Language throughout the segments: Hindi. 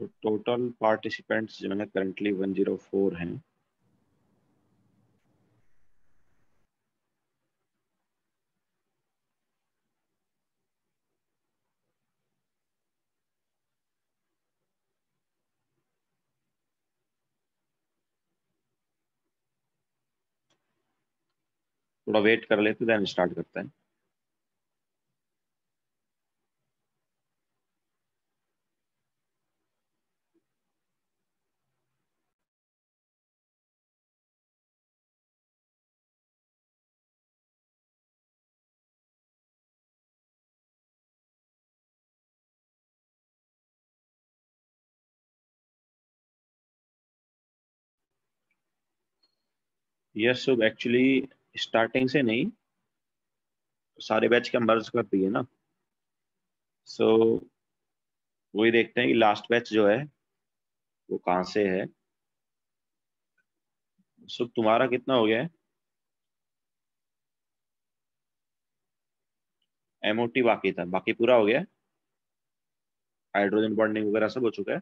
तो टोटल पार्टिसिपेंट्स जो है करंटली 104 हैं। थोड़ा वेट कर लेते देन स्टार्ट करते हैं। यस सो एक्चुअली स्टार्टिंग से नहीं सारे बैच के मर्ज कर दिए ना। सो so, वही देखते हैं कि लास्ट बैच जो है वो कहाँ से है। सो so, तुम्हारा कितना हो गया है? एमओटी बाकी था बाकी पूरा हो गया? हाइड्रोजन बॉन्डिंग वगैरह सब हो चुका है।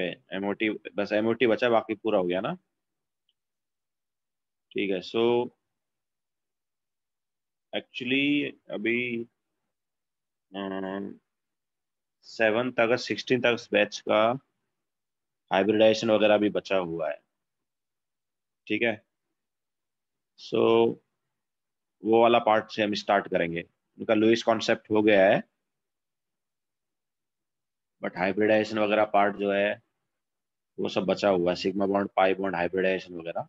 ओके एमओटी बस एमओटी बचा बाकी पूरा हो गया ना? ठीक है सो एक्चुअली अभी सेवन्थ अगस्त सिक्सटीन अगस्त बैच का हाइब्रिडाइजेशन वगैरह भी बचा हुआ है। ठीक है? सो so, वो वाला पार्ट से हम स्टार्ट करेंगे। उनका लुइस कॉन्सेप्ट हो गया है। बट हाइब्रिडाइजेशन वगैरह पार्ट जो है वो सब बचा हुआ है sigma bond pi bond hybridisation वगैरह।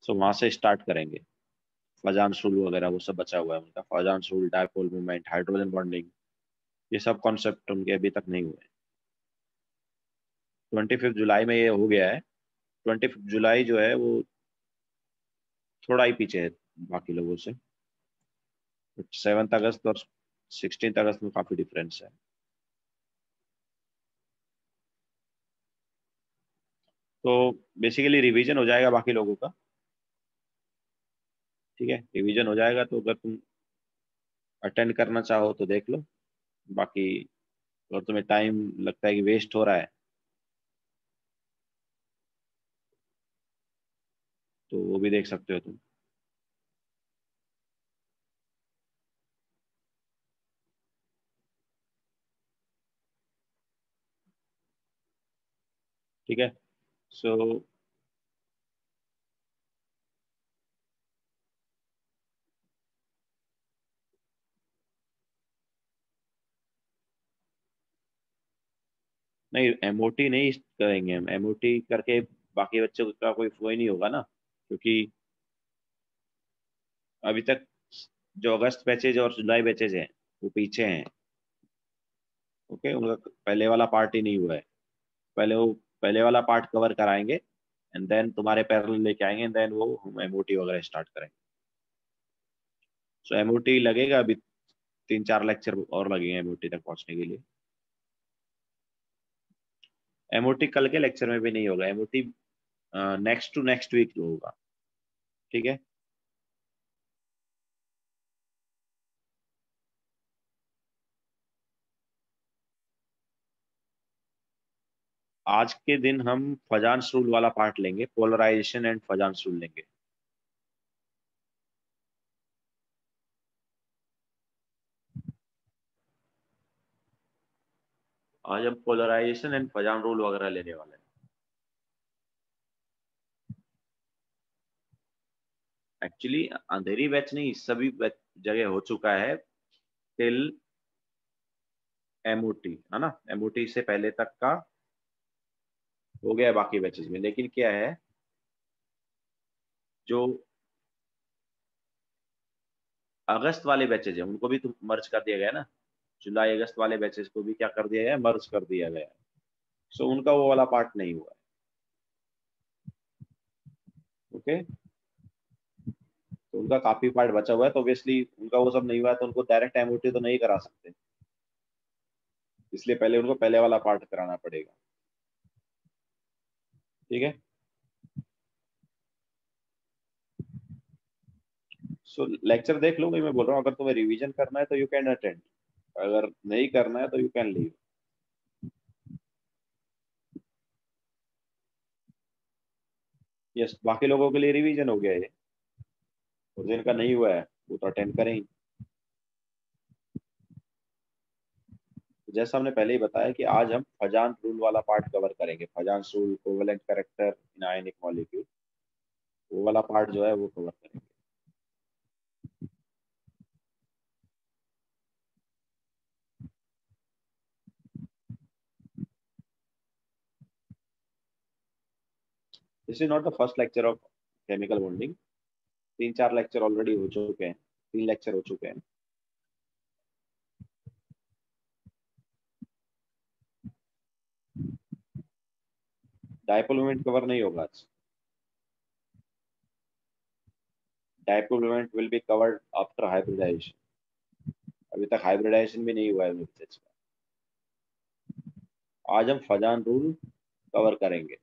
सो वहाँ से स्टार्ट करेंगे। फजान रूल वगैरह, वो सब बचा हुआ है उनका। Fajans rule dipole movement hydrogen bonding ये सब कॉन्सेप्ट उनके अभी तक नहीं हुए। ट्वेंटी फिफ्थ जुलाई में ये हो गया है। ट्वेंटी फिफ्थ जुलाई जो है, वो थोड़ा ही पीछे है बाकी लोगों से। सेवन्थ अगस्त और सिक्सटीन अगस्त में काफ़ी डिफरेंस है। तो बेसिकली रिवीजन हो जाएगा बाकी लोगों का। ठीक है? रिवीजन हो जाएगा तो अगर तुम अटेंड करना चाहो तो देख लो। बाकी अगर तुम्हें टाइम लगता है कि वेस्ट हो रहा है तो वो भी देख सकते हो तुम। ठीक है? So, नहीं एमओटी नहीं करेंगे हम। एमओटी करके बाकी बच्चों का कोई वही नहीं होगा ना क्योंकि अभी तक जो अगस्त बैचेज और जुलाई बैचेज हैं वो पीछे हैं। ओके उनका पहले वाला पार्ट ही नहीं हुआ है। पहले वो पहले वाला पार्ट कवर कराएँगे एंड देन तुम्हारे पैरल लेके आएँगे देन वो हम एमओटी वगैरह स्टार्ट करेंगे। सो so, एमओटी लगेगा अभी तीन चार लेक्चर और लगेंगे एमओटी तक पहुँचने के लिए। एमओटी कल के लेक्चर में भी नहीं होगा MOT next to next week होगा। ठीक है? आज के दिन हम फजान रूल वाला पार्ट लेंगे पोलराइजेशन एंड फजान रूल लेंगे। आज हम पोलराइजेशन एंड फजान रूल वगैरह लेने वाले हैं। एक्चुअली अंधेरी बैच नहीं, सभी जगह हो चुका है टिल एमओटी है ना? एमओटी से पहले तक का हो गया है बाकी बैचेस में। लेकिन क्या है जो अगस्त वाले बैचेज है उनको भी तो मर्ज कर दिया गया ना। जुलाई अगस्त वाले बैचेज को भी क्या कर दिया गया मर्ज कर दिया गया है। सो so, उनका वो वाला पार्ट नहीं हुआ ओके? तो उनका काफ़ी पार्ट बचा हुआ है। तो ऑब्वियसली उनका वो सब नहीं हुआ है तो उनको डायरेक्ट एमओटी तो नहीं करा सकते। इसलिए पहले उनको पहले वाला पार्ट कराना पड़ेगा। ठीक है? सो लेक्चर देख लो मैं बोल रहा हूँ, अगर तुम्हें रिवीजन करना है तो यू कैन अटेंड अगर नहीं करना है तो यू कैन लीव यस बाकी लोगों के लिए रिवीजन हो गया ये. और जिनका नहीं हुआ है, वो तो अटेंड करें जैसा हमने पहले ही बताया कि आज हम फजान रूल वाला पार्ट कवर करेंगे। Fajans rule covalent character in ionic molecule वो वाला पार्ट जो है वो कवर करेंगे। This is not the first lecture of chemical bonding तीन चार लेक्चर ऑलरेडी हो चुके हैं। तीन लेक्चर हो चुके हैं। डायपोल मोमेंट कवर नहीं होगा आज। Dipole moment will be covered after hybridisation अभी तक हाइब्रिडाइजेशन भी नहीं हुआ है का आज हम फजान रूल कवर करेंगे।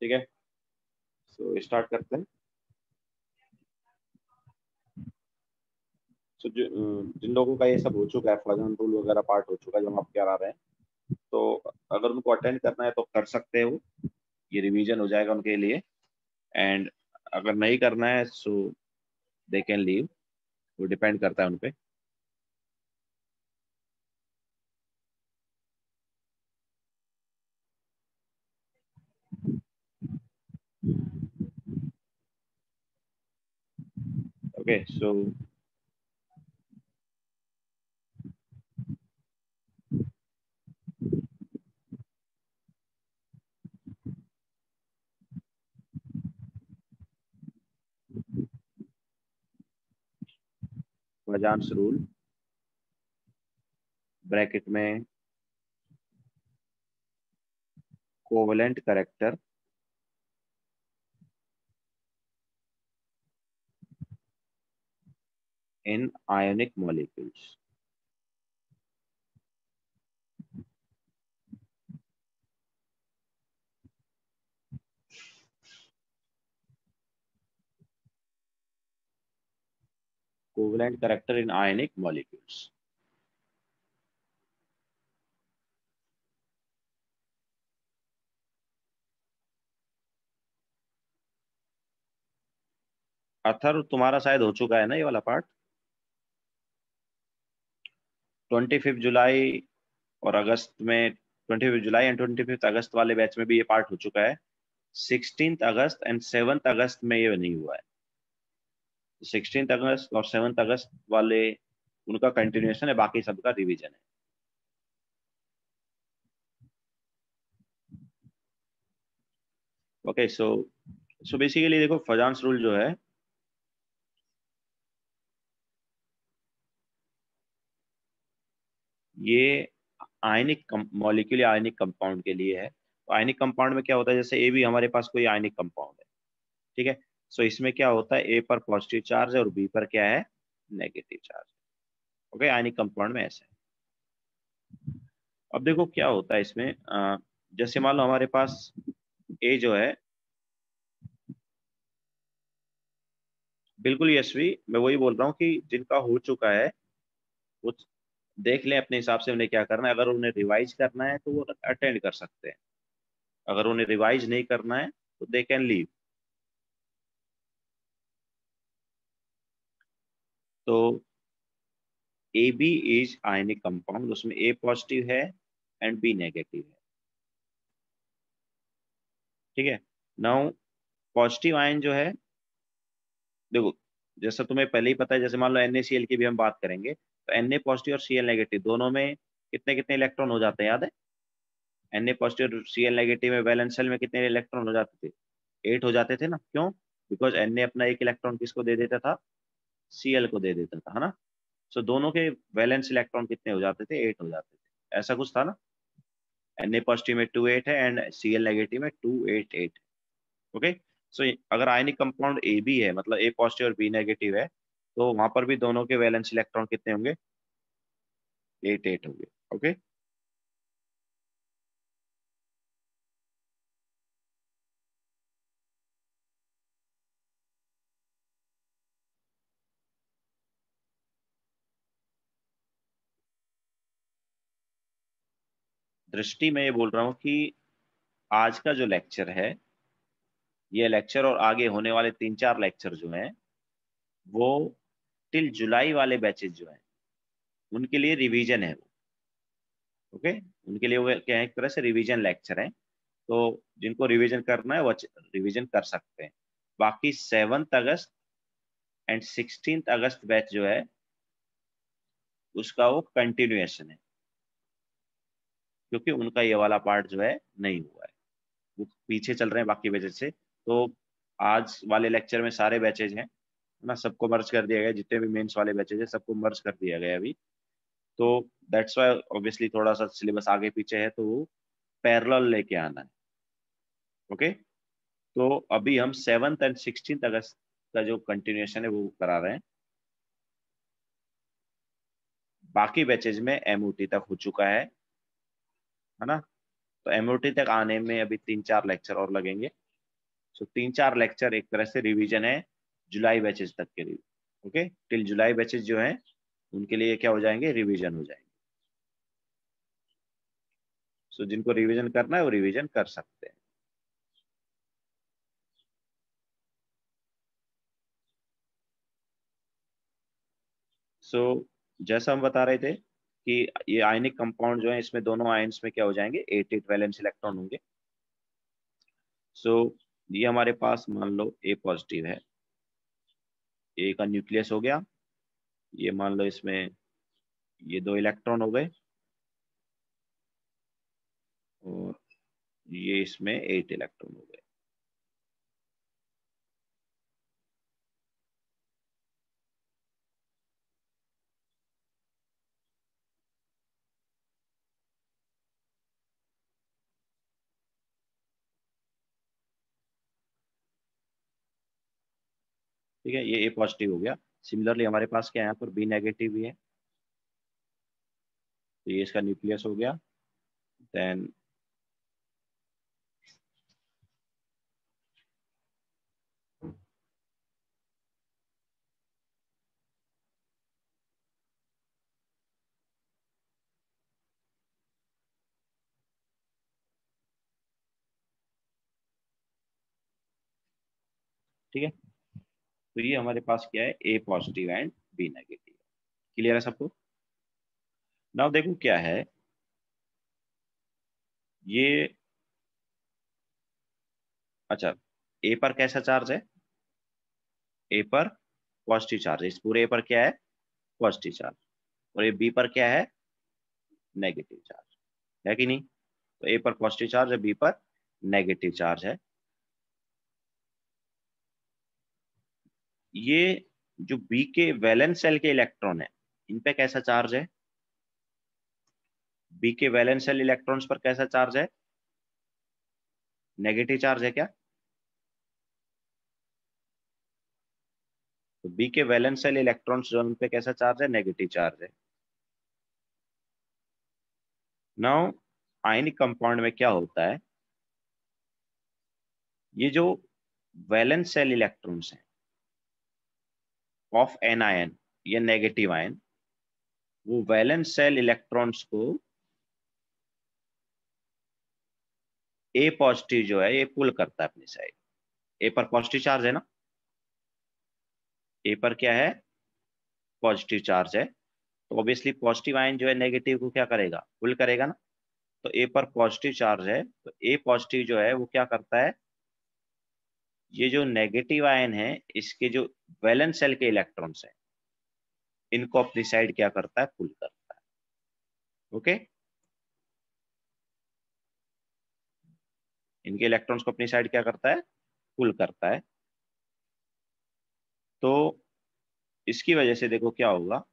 ठीक है? सो स्टार्ट करते हैं। सो जिन लोगों का ये सब हो चुका है फजन रूल वगैरह पार्ट हो चुका है, जो हम आप करा रहे हैं तो अगर उनको अटेंड करना है तो कर सकते हो। ये रिवीजन हो जाएगा उनके लिए। एंड अगर नहीं करना है सो दे कैन लीव वो डिपेंड करता है उन पर okay, so Fajans rule bracket में covalent character in ionic molecules. Covalent character in ionic molecules. अथर तुम्हारा शायद हो चुका है ना ये वाला पार्ट ट्वेंटी फिफ्थ जुलाई और अगस्त में twenty fifth July and twenty fifth अगस्त वाले बैच में भी ये पार्ट हो चुका है। सिक्सटीन अगस्त एंड सेवंथ अगस्त में ये नहीं हुआ है। सिक्सटीन अगस्त और सेवंथ अगस्त वाले, उनका कंटिन्यूएशन है, बाकी सबका रिवीजन है। ओके सो सो बेसिकली देखो फजांस रूल जो है, ये आयनिक मॉलिक्यूल या आयनिक कंपाउंड के लिए है। आयनिक कंपाउंड में क्या होता है, जैसे ए भी हमारे पास कोई आयनिक कंपाउंड है। ठीक है? सो इसमें क्या होता है? ए पर पॉजिटिव चार्ज और बी पर क्या है? Negative charge okay ionic compound में ऐसा है। अब देखो क्या होता है इसमें? जैसे मान लो हमारे पास ए जो है, बिल्कुल यशवी मैं वही बोल रहा हूँ कि जिनका हो चुका है, वो देख लें अपने हिसाब से उन्हें क्या करना है। अगर उन्हें रिवाइज करना है तो वो अटेंड कर सकते हैं। अगर उन्हें रिवाइज नहीं करना है तो दे कैन लीव तो A B is ionic compound उसमें ए पॉजिटिव है एंड बी नेगेटिव है। ठीक है? नाउ पॉजिटिव आयन जो है, देखो, जैसा तुम्हें पहले ही पता है, जैसे मान लो एन ए सी एल की भी हम बात करेंगे तो एन ए पॉजिटिव और सी नेगेटिव दोनों में कितने कितने इलेक्ट्रॉन हो जाते हैं, याद है? एन ए पॉजिटिव और सी एल नेगेटिव में वैलेंस सेल में कितने इलेक्ट्रॉन हो जाते थे? एट हो जाते थे ना? क्यों? बिकॉज़ एन ए अपना एक इलेक्ट्रॉन किसको दे देता था? सी एल को दे देता था है ना? सो so, दोनों के वैलेंस इलेक्ट्रॉन कितने हो जाते थे? एट हो जाते थे। ऐसा कुछ था ना? एन ए पॉजिटिव में टू एट है एंड सी एल नेगेटिव में two eight eight okay so अगर आयनिक कंपाउंड ए बी है मतलब ए पॉजिटिव और बी नेगेटिव है तो वहाँ पर भी दोनों के वैलेंस इलेक्ट्रॉन कितने होंगे? एट एट होंगे। ओके दृष्टि में ये बोल रहा हूँ कि आज का जो लेक्चर है, ये लेक्चर और आगे होने वाले तीन चार लेक्चर जो हैं, वो टिल जुलाई वाले बैचेज जो हैं, उनके लिए रिवीजन है वो। ओके उनके लिए वो क्या है, एक तरह से रिवीजन लेक्चर हैं। तो जिनको रिवीजन करना है, वो रिवीजन कर सकते हैं। बाकी seventh August and sixteen August batch जो है, उसका वो कंटिन्यूएशन है। क्योंकि उनका ये वाला पार्ट जो है नहीं हुआ है। वो पीछे चल रहे हैं बाकी बैचेज से। तो आज वाले लेक्चर में सारे बैचेज हैं ना? सबको मर्ज कर दिया गया, जितने भी मेंस वाले बैचेज हैं, सबको मर्ज कर दिया गया अभी। तो दैट्स वाई ऑब्वियसली थोड़ा सा सिलेबस आगे पीछे है तो वो पैरल लेके आना है। ओके तो अभी हम सेवंथ एंड सिक्सटीन अगस्त का जो कंटिन्यूएशन है, वो करा रहे हैं। बाकी बैचेज में एमओटी तक हो चुका है। है ना? तो एमआरटी तक आने में अभी तीन चार लेक्चर और लगेंगे। सो so, तीन चार लेक्चर एक तरह से रिवीजन है जुलाई बैचेज तक के लिए। ओके टिल जुलाई बैचेज जो है उनके लिए क्या हो जाएँगे? रिवीजन हो जाएँगे। सो so, जिनको रिवीजन करना है वो रिवीजन कर सकते हैं। सो so, जैसा हम बता रहे थे कि ये आयनिक कंपाउंड जो है इसमें दोनों आयन्स में क्या हो जाएँगे? एट एट वैलेंस इलेक्ट्रॉन होंगे। सो so, ये हमारे पास मान लो ए पॉजिटिव है। ए का न्यूक्लियस हो गया। ये मान लो इसमें ये दो इलेक्ट्रॉन हो गए। और ये इसमें एट इलेक्ट्रॉन हो गए। ठीक है? ये ए पॉजिटिव हो गया। सिमिलरली हमारे पास क्या है? यहाँ पर बी नेगेटिव भी है। तो ये इसका न्यूक्लियस हो गया। देन ठीक है? तो ये हमारे पास क्या है? A positive and B negative clear है सबको? नाउ देखो क्या है। ये अच्छा ए पर कैसा चार्ज है? ए पर पॉजिटिव चार्ज इस पूरे ए पर क्या है? पॉजिटिव चार्ज और ये बी पर क्या है? नेगेटिव चार्ज है कि नहीं? तो ए पर पॉजिटिव चार्ज है बी पर नेगेटिव चार्ज है। ये जो बी के वैलेंस सेल के इलेक्ट्रॉन है, इन पे कैसा चार्ज है? बी के वैलेंस सेल इलेक्ट्रॉन्स पर कैसा चार्ज है? नेगेटिव चार्ज है क्या? तो बी के वैलेंस सेल इलेक्ट्रॉन्स जो पे कैसा चार्ज है? नेगेटिव चार्ज है। नाउ आयनिक कंपाउंड में क्या होता है? ये जो वैलेंस सेल इलेक्ट्रॉन्स हैं ऑफ़ एन आयन या नेगेटिव आयन वो वैलेंस सेल इलेक्ट्रॉन्स को ए पॉजिटिव जो है, ये पुल करता है अपनी साइड ए पर पॉजिटिव चार्ज है ना? ए पर क्या है? पॉजिटिव चार्ज है. तो ऑब्वियसली पॉजिटिव आयन जो है नेगेटिव को क्या करेगा? पुल करेगा ना? तो ए पर पॉजिटिव चार्ज है. तो ए पॉजिटिव जो है, वो क्या करता है? ये जो नेगेटिव आयन है, इसके जो वैलेंस सेल के इलेक्ट्रॉन्स हैं, इनको अपनी साइड क्या करता है? पुल करता है। ओके इनके इलेक्ट्रॉन्स को अपनी साइड क्या करता है? पुल करता है। तो इसकी वजह से देखो क्या होगा?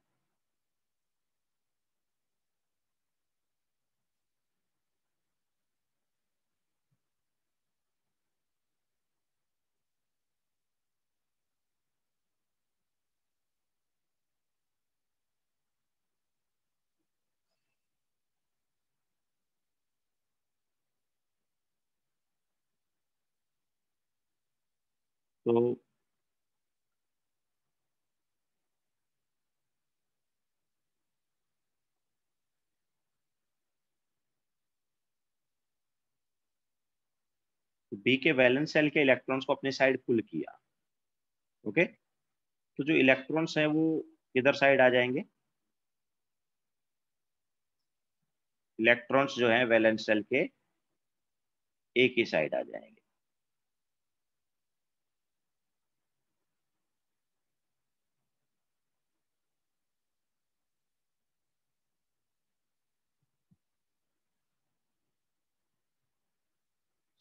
तो बी के वैलेंस सेल के इलेक्ट्रॉन्स को अपने साइड पुल किया। ओके तो जो इलेक्ट्रॉन्स हैं वो किधर साइड आ जाएँगे। इलेक्ट्रॉन्स जो हैं वैलेंस सेल के एक ही साइड आ जाएँगे।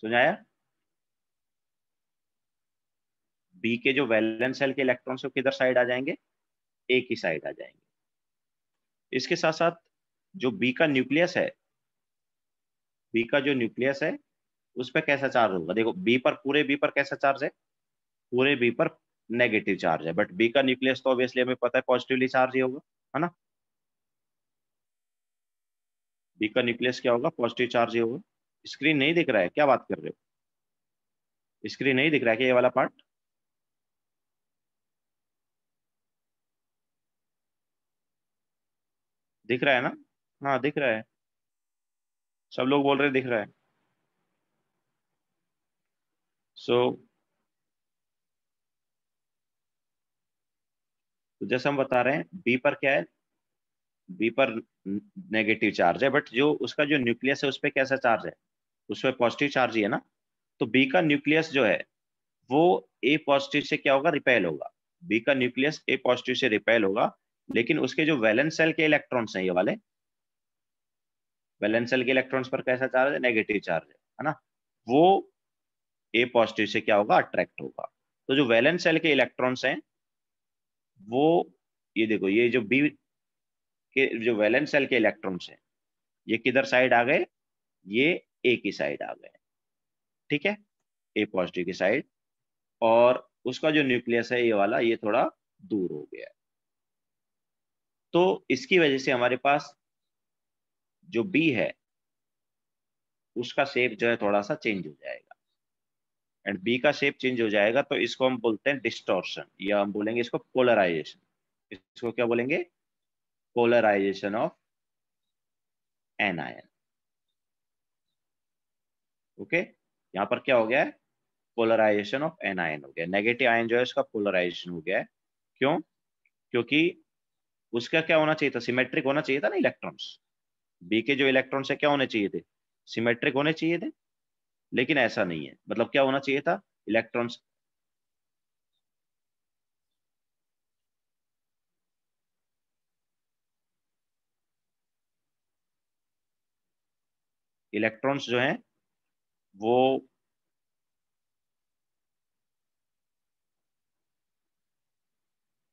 सुनाया बी के जो वैलेंस सेल के इलेक्ट्रॉन वो किधर साइड आ जाएँगे? ए की साइड आ जाएँगे। इसके साथ साथ जो बी का न्यूक्लियस है बी का जो न्यूक्लियस है, उस पर कैसा चार्ज होगा? देखो बी पर, पूरे बी पर कैसा चार्ज है? पूरे बी पर नेगेटिव चार्ज है। बट बी का न्यूक्लियस तो ऑब्वियसली हमें पता है पॉजिटिवली चार्ज ही होगा, है ना? बी का न्यूक्लियस क्या होगा? पॉजिटिव चार्ज ही होगा। स्क्रीन नहीं दिख रहा है। क्या बात कर रहे हो? स्क्रीन नहीं दिख रहा है क्या ये वाला पार्ट दिख रहा है ना? हाँ दिख रहा है। सब लोग बोल रहे दिख रहा है। सो so, तो जैसे हम बता रहे हैं बी पर क्या है? बी पर नेगेटिव चार्ज है बट जो उसका जो न्यूक्लियस है उस पर कैसा चार्ज है? उस पर पॉजिटिव चार्ज ही है ना तो बी का न्यूक्लियस जो है, वो ए पॉजिटिव से क्या होगा? रिपेल होगा। बी का न्यूक्लियस ए पॉजिटिव से रिपेल होगा, लेकिन उसके जो वैलेंस सेल के इलेक्ट्रॉन्स हैं, ये वाले वैलेंस सेल के इलेक्ट्रॉन्स पर कैसा चार्ज है? नेगेटिव चार्ज है ना? वो ए पॉजिटिव से क्या होगा? अट्रैक्ट होगा। तो जो वैलेंस सेल के इलेक्ट्रॉन्स हैं, वो, ये देखो, ये जो बी के, जो वैलेंस सेल के इलेक्ट्रॉन्स हैं, ये किधर साइड आ गए? ये ए की साइड आ गए। ठीक है? ए पॉजिटिव की साइड और उसका जो न्यूक्लियस है, ये वाला, ये थोड़ा दूर हो गया। तो इसकी वजह से हमारे पास जो बी है, उसका शेप जो है थोड़ा सा चेंज हो जाएगा। एंड बी का शेप चेंज हो जाएगा तो इसको हम बोलते हैं डिस्टोर्शन या हम बोलेंगे इसको पोलराइजेशन इसको क्या बोलेंगे? पोलराइजेशन ऑफ़ एन ओके यहाँ पर क्या हो गया है? पोलराइजेशन ऑफ़ एन आयन हो गया नेगेटिव आयन जो है, उसका पोलराइजेशन हो गया है। क्यों? क्योंकि उसका क्या होना चाहिए था? सिमेट्रिक होना चाहिए था ना इलेक्ट्रॉन्स बी के जो इलेक्ट्रॉन्स है, क्या होने चाहिए थे? सिमेट्रिक होने चाहिए थे। लेकिन ऐसा नहीं है। मतलब क्या होना चाहिए था? इलेक्ट्रॉन्स इलेक्ट्रॉन्स जो हैं वो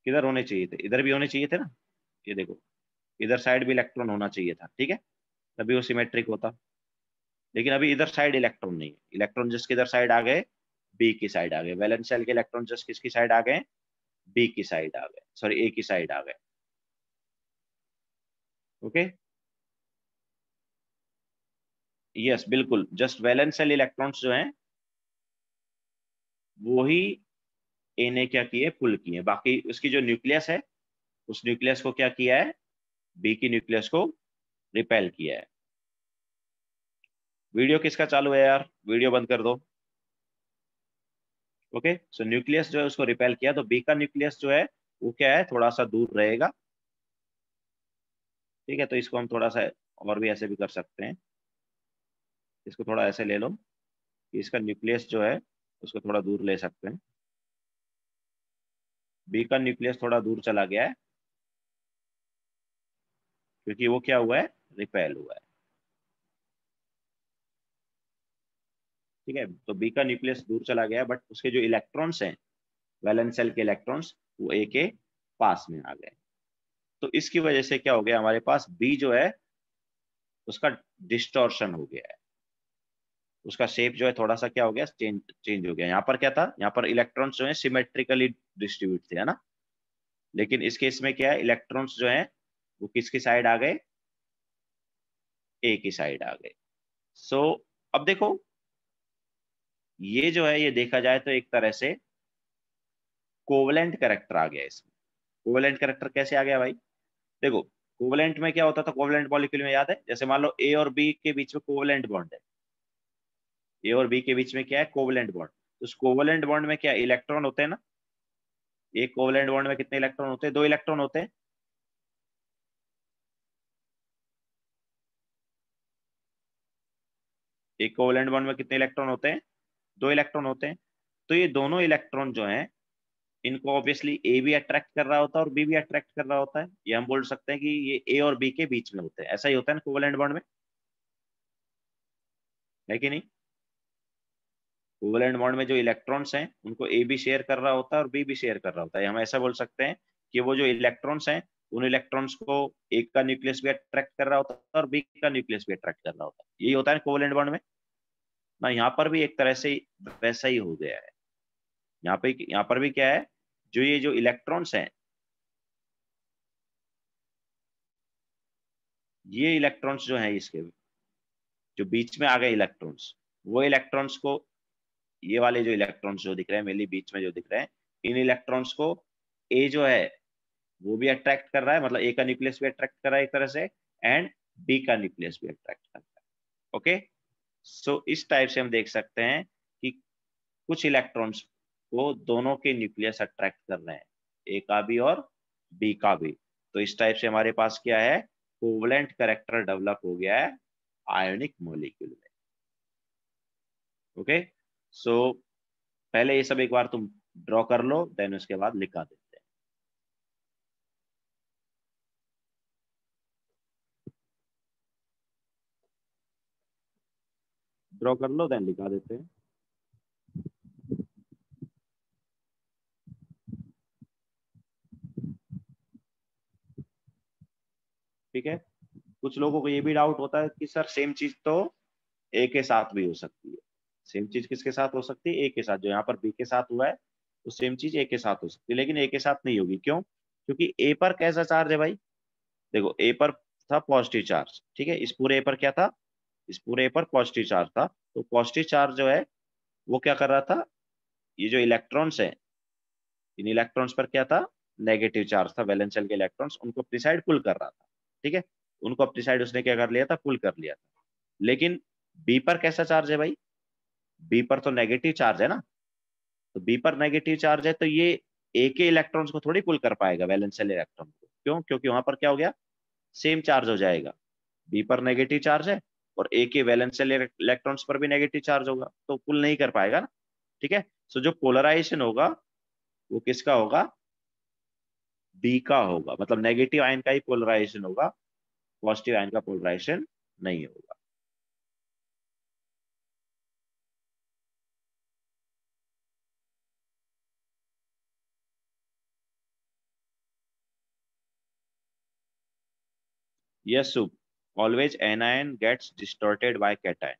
किधर होने चाहिए थे? इधर भी होने चाहिए थे ना? ये देखो, इधर साइड भी इलेक्ट्रॉन होना चाहिए था, ठीक है? तभी वो सिमेट्रिक होता। लेकिन अभी इधर साइड इलेक्ट्रॉन नहीं है। इलेक्ट्रॉन जिस इधर साइड आ गए? बी की साइड आ गए। वैलेंस सेल के इलेक्ट्रॉन जिस किसकी साइड आ गए? बी की साइड आ गए। सॉरी ए की साइड आ गए। ओके यस बिल्कुल। जस्ट वैलेंस सेल इलेक्ट्रॉन्स जो हैं वो ही ने क्या किए? पुल किए। बाकी उसकी जो न्यूक्लियस है, उस न्यूक्लियस को क्या किया है? बी की न्यूक्लियस को रिपेल किया है। वीडियो किसका चालू है यार? वीडियो बंद कर दो। ओके सो न्यूक्लियस जो है, उसको रिपेल किया। तो बी का न्यूक्लियस जो है, वो क्या है? थोड़ा सा दूर रहेगा। ठीक है? तो इसको हम थोड़ा सा और भी ऐसे भी कर सकते हैं। इसको थोड़ा ऐसे ले लो कि इसका न्यूक्लियस जो है, उसको थोड़ा दूर ले सकते हैं। बी का न्यूक्लियस थोड़ा दूर चला गया है, क्योंकि वो क्या हुआ है? रिपेल हुआ है। ठीक है तो बी का न्यूक्लियस दूर चला गया बट उसके जो इलेक्ट्रॉन्स हैं वैलेंस सेल के इलेक्ट्रॉन्स वो ए के पास में आ गए। तो इसकी वजह से क्या हो गया? हमारे पास बी जो है, उसका डिस्टोर्शन हो गया है। उसका शेप जो है थोड़ा सा क्या हो गया चेंज चेंज हो गया। यहाँ पर क्या था? यहाँ पर इलेक्ट्रॉन्स जो है सिमेट्रिकली डिस्ट्रीब्यूट थे है ना? लेकिन इस केस में क्या है? इलेक्ट्रॉन्स जो है वो किसकी साइड आ गए? ए की साइड आ गए। सो so, अब देखो ये जो है ये देखा जाए तो एक तरह से कोवलेंट करेक्टर आ गया इसमें। कोवलेंट करेक्टर कैसे आ गया भाई? देखो कोवलेंट में क्या होता था? कोवलेंट मॉलिक्यूल में याद है? जैसे मान लो ए और बी के बीच में कोवलेंट बॉन्ड है। ए और बी के बीच में क्या है? कोवलेंट बॉन्ड तो उस कोवलेंट बॉन्ड में क्या इलेक्ट्रॉन होते हैं ना? एक कोवलेंट बॉन्ड में कितने इलेक्ट्रॉन होते हैं? दो इलेक्ट्रॉन होते हैं। एक कोवलेंट बॉन्ड में कितने इलेक्ट्रॉन होते हैं? दो इलेक्ट्रॉन होते हैं। तो ये दोनों इलेक्ट्रॉन जो हैं, इनको ऑब्वियसली ए भी अट्रैक्ट कर रहा होता है और बी भी अट्रैक्ट कर रहा होता है। ये हम बोल सकते हैं कि ये ए और बी के बीच में होते हैं। ऐसा ही होता है ना कोवलेंट बॉन्ड में? है कि नहीं? कोवलेंट बॉन्ड में जो इलेक्ट्रॉन्स हैं, उनको ए भी शेयर कर रहा होता है और बी भी शेयर कर रहा होता है। हम ऐसा बोल सकते हैं कि वो जो इलेक्ट्रॉन्स हैं, उन इलेक्ट्रॉन्स को एक का न्यूक्लियस भी अट्रैक्ट कर रहा होता है और बी का न्यूक्लियस भी अट्रैक्ट कर रहा होता है। यही होता है कोवलेंट बॉन्ड में? ना, यहाँ पर भी एक तरह से वैसा ही हो गया है। यहाँ पे, यहाँ पर भी क्या है? जो ये जो इलेक्ट्रॉन्स हैं, ये इलेक्ट्रॉन्स जो हैं इसके, जो बीच में आ गए इलेक्ट्रॉन्स वो इलेक्ट्रॉन्स को ये वाले जो इलेक्ट्रॉन्स जो दिख रहे हैं मेनली बीच में जो दिख रहे हैं, इन इलेक्ट्रॉन्स को ए जो है, वो भी अट्रैक्ट कर रहा है मतलब ए का न्यूक्लियस भी अट्रैक्ट कर रहा है एक तरह से एंड बी का न्यूक्लियस भी अट्रैक्ट कर रहा है। ओके सो इस टाइप से हम देख सकते हैं कि कुछ इलेक्ट्रॉन्स को दोनों के न्यूक्लियस अट्रैक्ट कर रहे हैं ए का भी और बी का भी। तो इस टाइप से हमारे पास क्या है? कोवलेंट करेक्टर डेवलप हो गया है आयोनिक मोलिक्यूल में। ओके सो so, पहले ये सब एक बार तुम ड्रॉ कर लो देन उसके बाद लिखा दे ड्रॉ कर लो देन लिखा देते हैं। ठीक है? कुछ लोगों को ये भी डाउट होता है कि सर सेम चीज़ तो ए के साथ भी हो सकती है। सेम चीज़ किसके साथ हो सकती है? ए के साथ। जो यहाँ पर बी के साथ हुआ है तो सेम चीज़ ए के साथ हो सकती है, लेकिन ए के साथ नहीं होगी। क्यों? क्योंकि ए पर कैसा चार्ज है भाई? देखो ए पर था पॉजिटिव चार्ज ठीक है? इस पूरे ए पर क्या था? इस पूरे ए पर पॉजिटिव चार्ज था। तो पॉजिटिव चार्ज जो है, वो क्या कर रहा था? ये जो इलेक्ट्रॉन्स है, इन इलेक्ट्रॉन्स पर क्या था? नेगेटिव चार्ज था। वैलेंस के इलेक्ट्रॉन्स उनको अपनी साइड पुल कर रहा था, ठीक है? उनको अपनी साइड उसने क्या कर लिया था? पुल कर लिया था। लेकिन बी पर कैसा चार्ज है भाई? बी पर तो नेगेटिव चार्ज है ना? तो बी पर नेगेटिव चार्ज है तो ये ए के इलेक्ट्रॉन्स को थोड़ी पुल कर पाएगा वैलेंशियल इलेक्ट्रॉन को। क्यों? क्योंकि वहाँ पर क्या हो गया? सेम चार्ज हो जाएगा। बी पर नेगेटिव चार्ज है और ए के वैलेंशियल इलेक्ट्रॉन्स पर भी नेगेटिव चार्ज होगा तो पुल नहीं कर पाएगा ना? ठीक है? सो जो पोलराइजेशन होगा, वो किसका होगा? बी का होगा। मतलब नेगेटिव आयन का ही पोलराइजेशन होगा पॉजिटिव आयन का पोलराइजेशन नहीं होगा। Yes Sub. always anion gets distorted by cation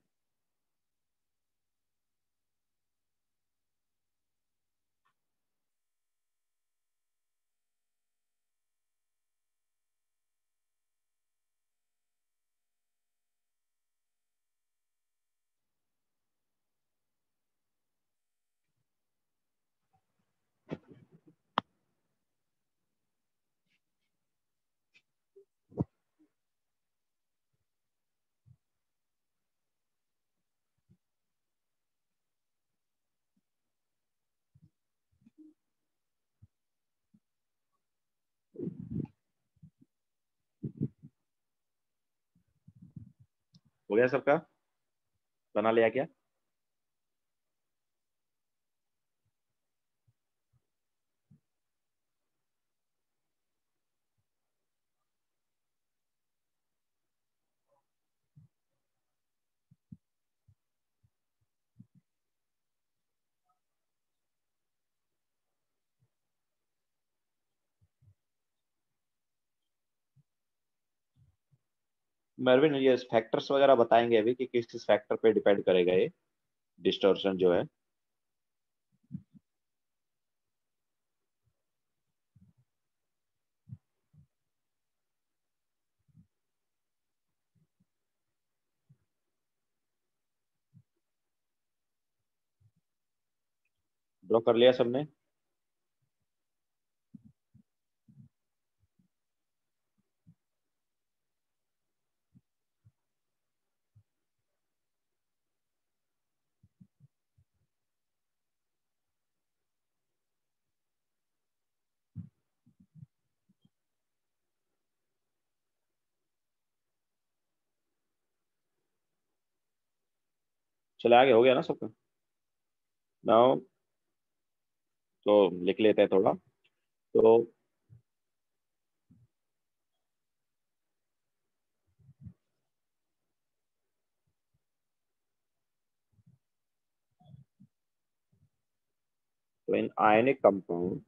हो गया सबका? बना लिया क्या? मरविन ये फैक्टर्स वगैरह बताएँगे अभी कि किस किस फैक्टर पे डिपेंड करेगा ये डिस्टोर्शन जो है। ड्रॉ कर लिया सबने? चले आगे हो गया ना सबका नाउ तो लिख लेते हैं थोड़ा। तो, तो in ionic compound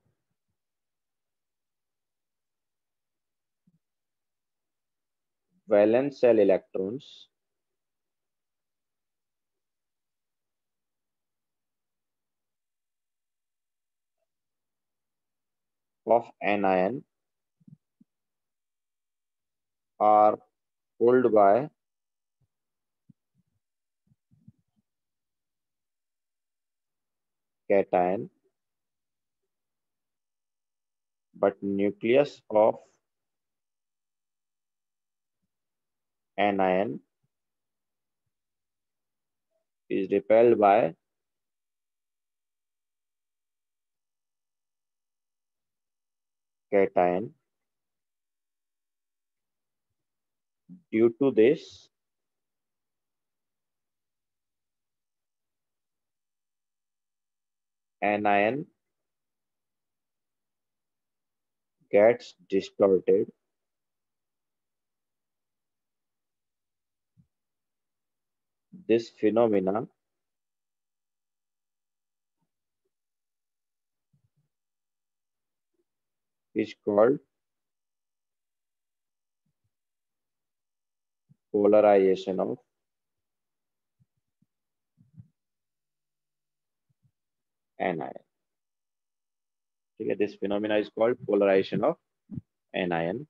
valence shell electrons of anion are pulled by cation but nucleus of anion is repelled by cation. Due to this, anion gets distorted this phenomena is called polarization of anion. Okay, this phenomena is called polarization of anion.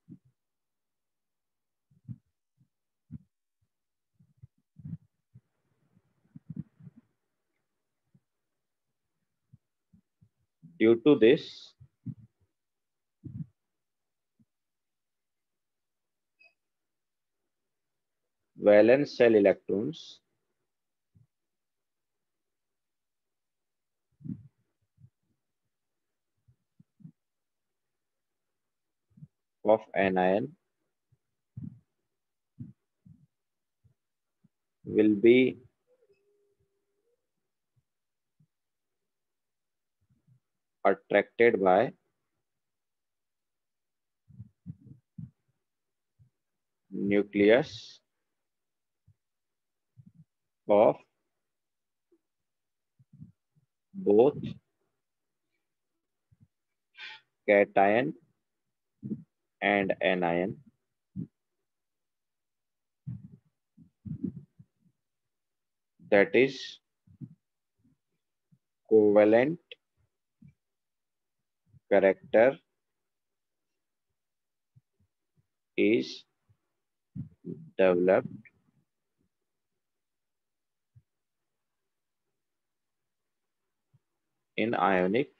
Due to this, valence shell electrons. Of anion will be attracted by nucleus of? Both. Cation and anion. That is covalent character is developed in ionic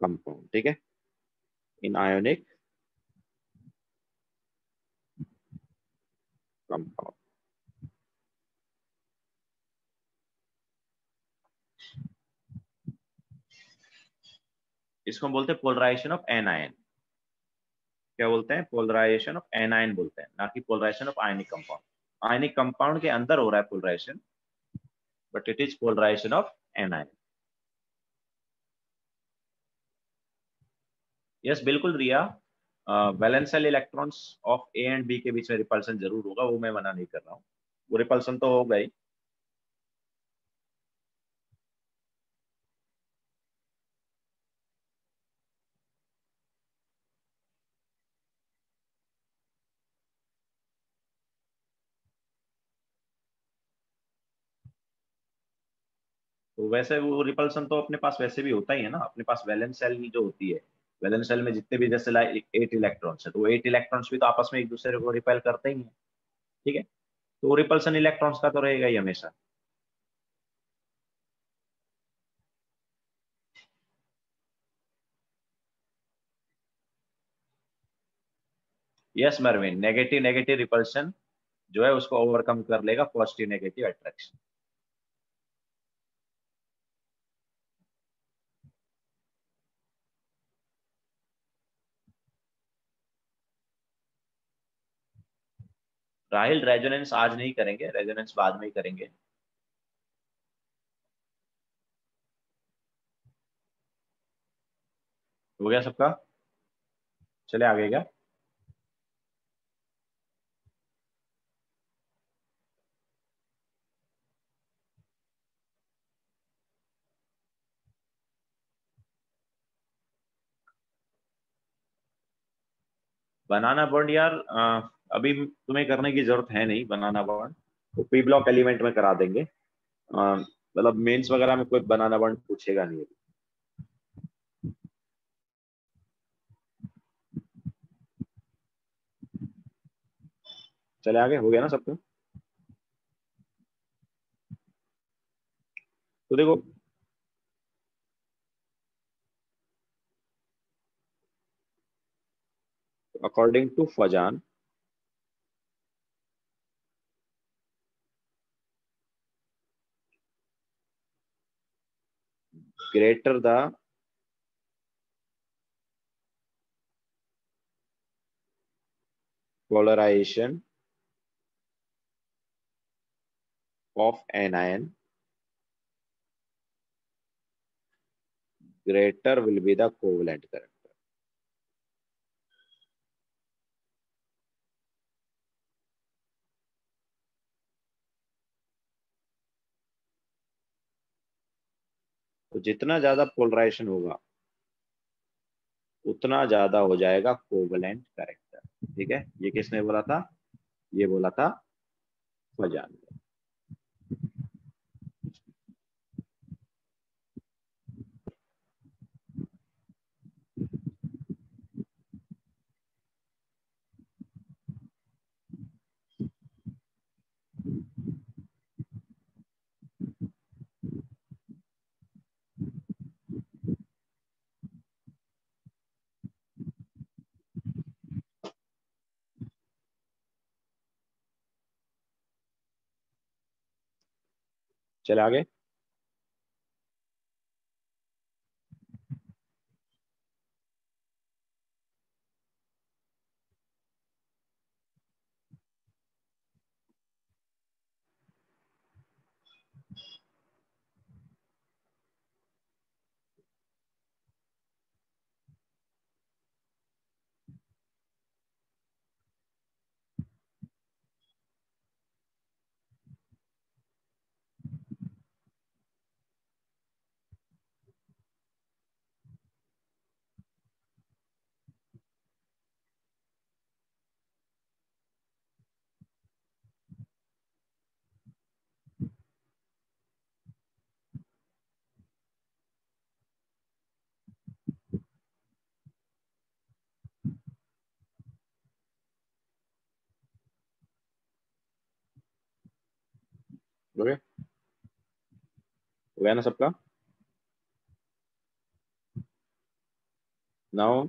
compound ठीक है? इन आयोनिक कंपाउंड इसको हम बोलते हैं पोलराइजेशन ऑफ़ एनायन क्या बोलते हैं? पोलराइजेशन ऑफ़ एन एनायन बोलते हैं, ना कि polarisation of ionic compound ionic compound के अंदर हो रहा है polarisation but it is of of yes yes बिल्कुल Riya uh, electrons of A and B के बीच में रिपल्सन ज़रूर होगा वो मैं मना नहीं कर रहा हूँ। वो रिपल्सन तो होगा ही वैसे वो रिपल्सन तो अपने पास वैसे भी होता ही है ना। अपने पास वैलेंस सेल जो होती है वैलेंस सेल में जितने भी जैसे एट इलेक्ट्रॉन्स है तो एट इलेक्ट्रॉन्स भी तो आपस में एक दूसरे को रिपेल करते ही है। ठीक है? तो रिपल्सन इलेक्ट्रॉन्स का तो रहेगा ही हमेशा। Yes Marvin negative negative repulsion जो है उसको ओवरकम कर लेगा positive negative attraction Rahil resonance आज नहीं करेंगे रेजोनेंस बाद में ही करेंगे। हो गया सबका? चले आगे क्या? बनाना बॉन्ड यार अभी तुम्हें करने की ज़रूरत है नहीं बनाना बॉन्ड तो पी ब्लॉक एलिमेंट में करा देंगे। मतलब मेंस वगैरह में कोई बनाना बॉन्ड पूछेगा नहीं अभी। चले आगे, हो गया ना सबको तो देखो according to Fajan, greater the polarization of anion, greater will be the covalent current. तो जितना ज़्यादा पोलराइजेशन होगा, उतना ज़्यादा हो जाएगा कोवलेंट करेक्टर ठीक है? ये किसने बोला था? ये बोला था फजान। चले आगे हो गया हो गया ना सबका नाउ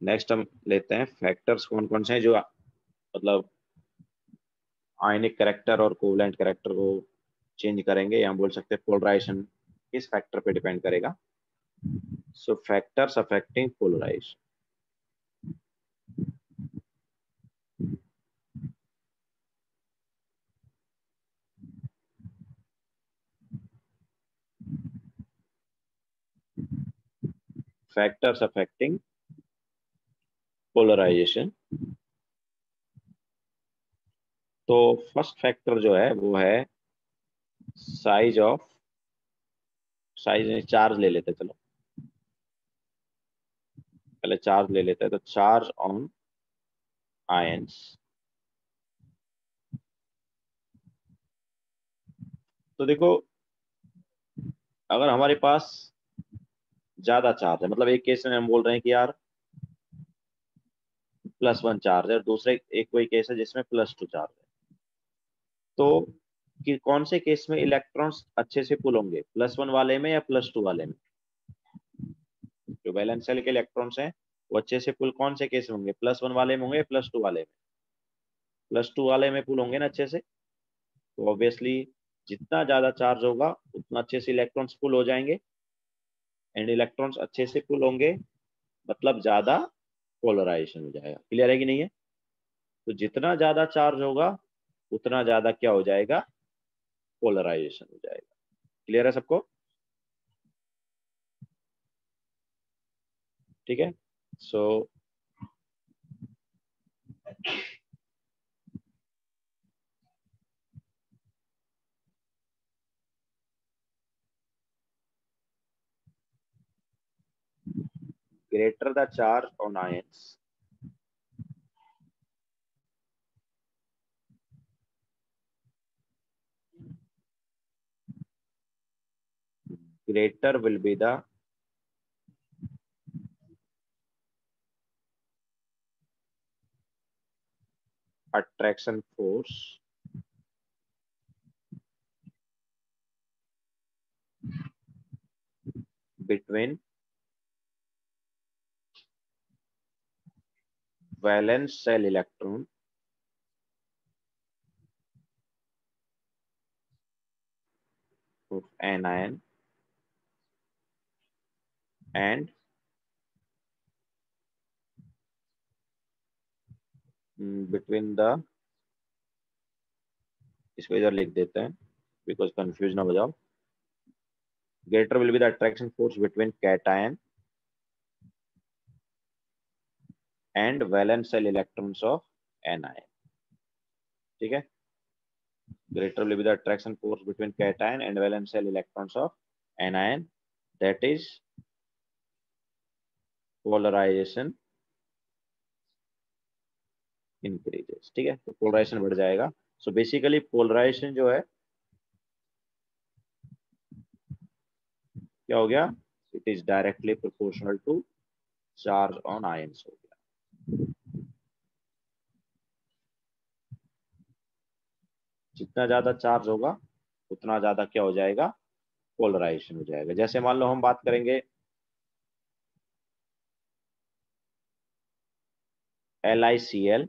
नेक्स्ट हम लेते हैं फैक्टर्स कौन कौन से हैं जो मतलब आयनिक करेक्टर और कोवलेंट करेक्टर को चेंज करेंगे या हम बोल सकते हैं पोलराइजेशन किस फैक्टर पे डिपेंड करेगा? So factors affecting polarization. Factors affecting polarization. तो फ़र्स्ट फैक्टर जो है वो है साइज़ ऑफ़ साइज़ चार्ज ले लेते चलो पहले चार्ज ले लेते हैं तो चार्ज ऑन आयंस तो देखो, अगर हमारे पास ज़्यादा चार्ज है मतलब एक केस में हम बोल रहे हैं कि यार प्लस वन चार्ज है, और दूसरे, एक कोई केस है जिसमें प्लस टू चार्ज है। तो कि कौन से केस में इलेक्ट्रॉन्स अच्छे से पुल होंगे प्लस वन वाले में या प्लस टू वाले में? जो वैलेंस सेल के इलेक्ट्रॉन्स हैं, वो अच्छे से पुल कौन से केस होंगे? प्लस वन वाले में होंगे, प्लस टू वाले में? प्लस टू वाले में पुल होंगे ना अच्छे से? तो ऑब्वियसली जितना ज़्यादा चार्ज होगा, उतना अच्छे से इलेक्ट्रॉन्स पुल हो जाएँगे। एंड इलेक्ट्रॉन्स अच्छे से पुल होंगे मतलब ज़्यादा पोलराइजेशन हो जाएगा। क्लियर है कि नहीं है? तो जितना ज़्यादा चार्ज होगा, उतना ज़्यादा क्या हो जाएगा? पोलराइजेशन हो जाएगा। क्लियर है सबको? ठीक है so so, greater the charge on ions greater will be the attraction force. Between valence shell electron of anion and between the इसको इधर लिख देते हैं बिकॉज़ कंफ्यूज ना हो जाओ। Greater will be the attraction force between cation and valence shell electrons of an ठीक है? Greater will be the attraction force between cation and valence shell electrons of an that is polarization increases ठीक है? तो पोलराइजेशन बढ़ जाएगा। सो बेसिकली पोलराइजेशन जो है, क्या हो गया? It is directly proportional to charge on ions हो गया। जितना ज़्यादा चार्ज होगा, उतना ज़्यादा क्या हो जाएगा? पोलराइजेशन हो जाएगा। जैसे मान लो हम बात करेंगे L I C L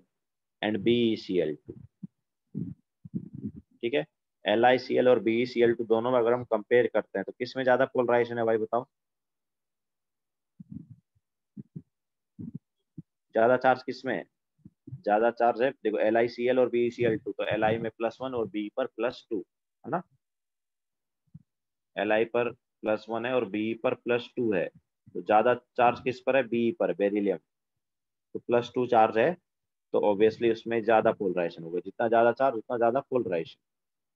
and B C L two ठीक है? एल और बी सी एल टू दोनों में अगर हम कंपेयर करते हैं तो किसमें ज़्यादा पोलराइजेशन है भाई बताओ? ज़्यादा चार्ज किसमें ज़्यादा चार्ज है, देखो एल आई सी एल और बी सी एल टू तो एल आई में प्लस वन और बी पर प्लस टू है ना? एल आई पर प्लस वन है और बी पर प्लस टू है तो ज़्यादा चार्ज किस पर है? बी पर बेरिलियम तो प्लस टू चार्ज है तो ऑब्वियसली उसमें ज़्यादा पोलराइजेशन होगा। जितना ज़्यादा चार्ज उतना ज़्यादा पोलराइजेशन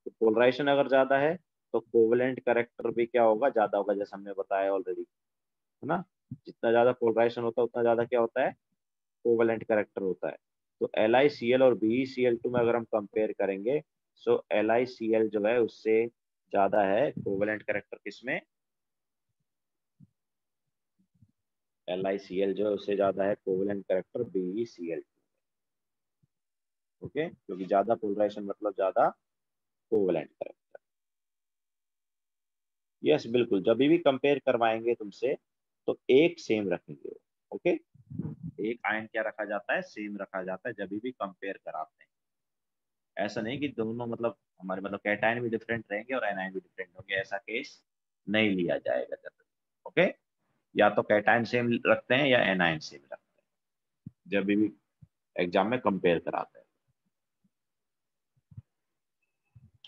तो पोलराइजेशन अगर ज़्यादा है तो कोवलेंट करेक्टर भी क्या होगा? ज़्यादा होगा, जैसे हमने बताया ऑलरेडी है ना? जितना ज़्यादा पोलराइजेशन होता है, उतना ज़्यादा क्या होता है? कोवलेंट करेक्टर होता है। तो एल आई सी एल और बी सी एल टू में अगर हम कंपेयर करेंगे सो एल आई सी एल जो है, उससे ज़्यादा है कोवलेंट करेक्टर किसमें? एल आई सी एल जो है, उससे ज़्यादा है covalent character B C L okay? क्योंकि ज़्यादा पोलराइजेशन मतलब ज़्यादा कोवलेंट करेक्टर यस बिल्कुल। जब भी कंपेयर करवाएँगे तुमसे तो एक सेम रखेंगे, ओके? एक आयन क्या रखा जाता है? सेम रखा जाता है, जब भी कंपेयर कराते हैं। ऐसा नहीं कि दोनों मतलब हमारे मतलब कैटाइन भी डिफरेंट रहेंगे और एनाइन भी डिफरेंट होंगे। ऐसा केस नहीं लिया जाएगा जब ओके? या तो कैटाइन सेम रखते हैं या एनाइन सेम रखते हैं। जब भी एग्ज़ाम में कंपेयर कराते हैं।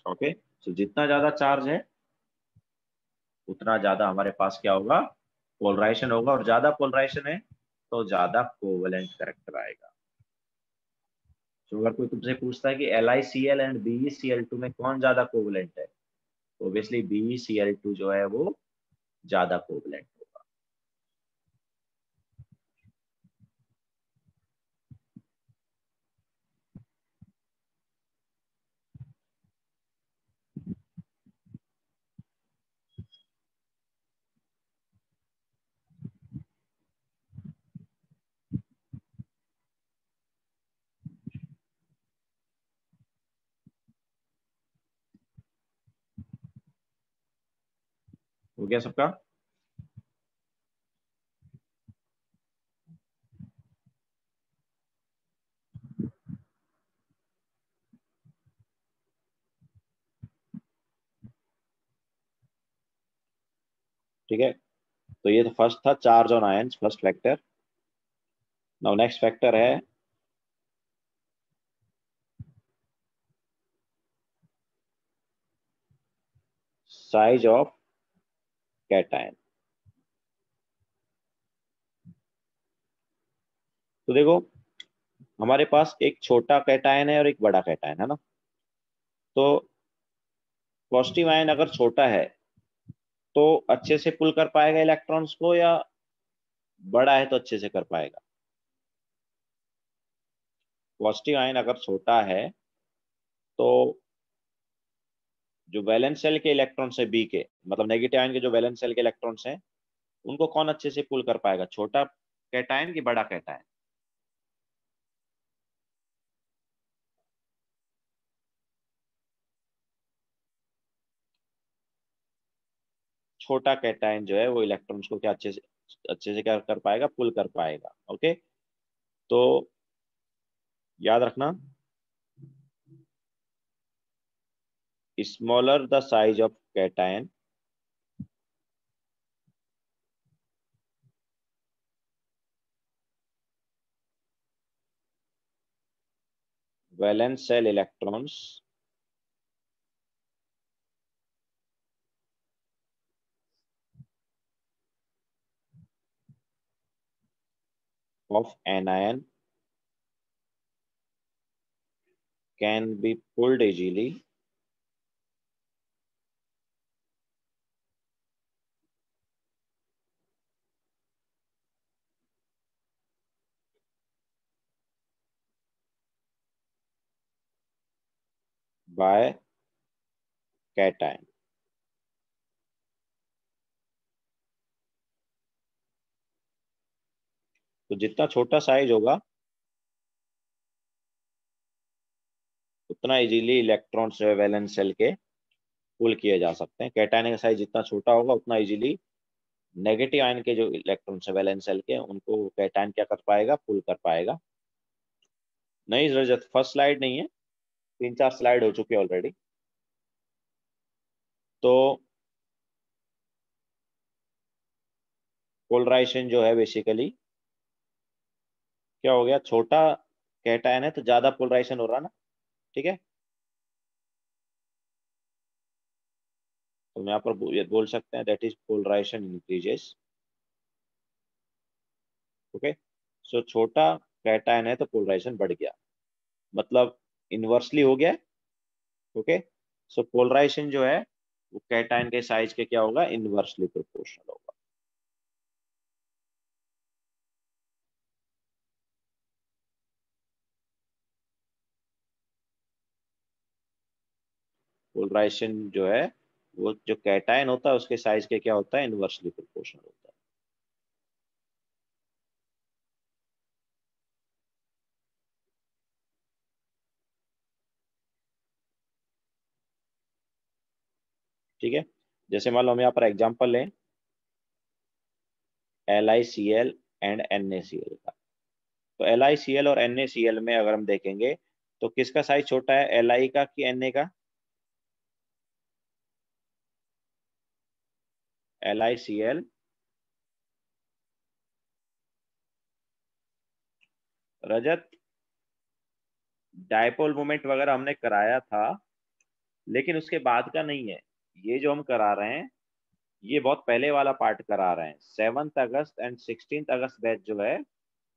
ओके सो जितना ज़्यादा चार्ज है, उतना ज़्यादा हमारे पास क्या होगा? पोलराइजेशन होगा और ज़्यादा पोलराइजेशन है तो ज़्यादा कोवलेंट करेक्टर आएगा। तो अगर कोई तुमसे पूछता है कि L I C L and B C L two में कौन ज़्यादा कोवलेंट है? Obviously B C L two जो है वो ज़्यादा कोवलेंट हो गया सबका? ठीक है तो ये तो फ़र्स्ट था charge on ion first factor now next factor है साइज़ ऑफ़ cation तो देखो, हमारे पास एक छोटा कैटायन है और एक बड़ा कैटायन, है ना? तो पॉजिटिव आयन अगर छोटा है तो अच्छे से पुल कर पाएगा इलेक्ट्रॉन्स को या बड़ा है तो अच्छे से कर पाएगा? पॉजिटिव आयन अगर छोटा है तो जो वैलेंस सेल के इलेक्ट्रॉन्स है बी के मतलब नेगेटिव आयन के जो वैलेंस सेल के इलेक्ट्रॉन्स हैं, उनको कौन अच्छे से पुल कर पाएगा? छोटा कैटायन की बड़ा कैटायन छोटा कैटायन जो है, वो इलेक्ट्रॉन्स को क्या अच्छे से अच्छे से क्या कर पाएगा? पुल कर पाएगा ओके तो याद रखना smaller the size of cation. Valence shell electrons. Of anion can be pulled easily by cation. तो जितना छोटा साइज़ होगा, उतना इजीली इलेक्ट्रॉन से वैलेंस सेल के पुल किए जा सकते हैं। कैटाइन का साइज़ जितना छोटा होगा, उतना इजीली नेगेटिव आयन के जो इलेक्ट्रॉन से वैलेंस सेल के, उनको कैटाइन क्या कर पाएगा? पुल कर पाएगा। नहीं फ़र्स्ट स्लाइड नहीं है तीन चार स्लाइड हो चुके ऑलरेडी तो पोलराइजेशन जो है बेसिकली क्या हो गया? छोटा कैटायन है तो ज़्यादा पोलराइजेशन हो रहा ना? ठीक है? तो यहाँ पर बोल सकते हैं that is polarization increases okay so छोटा कैटायन है तो पोलराइजेशन बढ़ गया। मतलब इनवर्सली हो गया ओके? सो पोलराइजेशन जो है, वो कैटाइन के साइज़ के क्या होगा? इनवर्सली प्रोपोर्शनल होगा। पोलराइजेशन जो है, वो जो कैटाइन होता है, उसके साइज़ के क्या होता है? इनवर्सली प्रोपोर्शनल होता है। ठीक है? जैसे मान लो हम यहाँ पर एग्ज़ाम्पल लें। L I C L and N A C L का। तो एल आई सी एल और एन ए सी एल में अगर हम देखेंगे तो किसका साइज़ छोटा है? एल आई का कि एन ए का? L I C L Rajat dipole moment वगैरह हमने कराया था, लेकिन उसके बाद का नहीं है। ये जो हम करा रहे हैं, ये बहुत पहले वाला पार्ट करा रहे हैं। Seventh August and sixteen August batch जो है,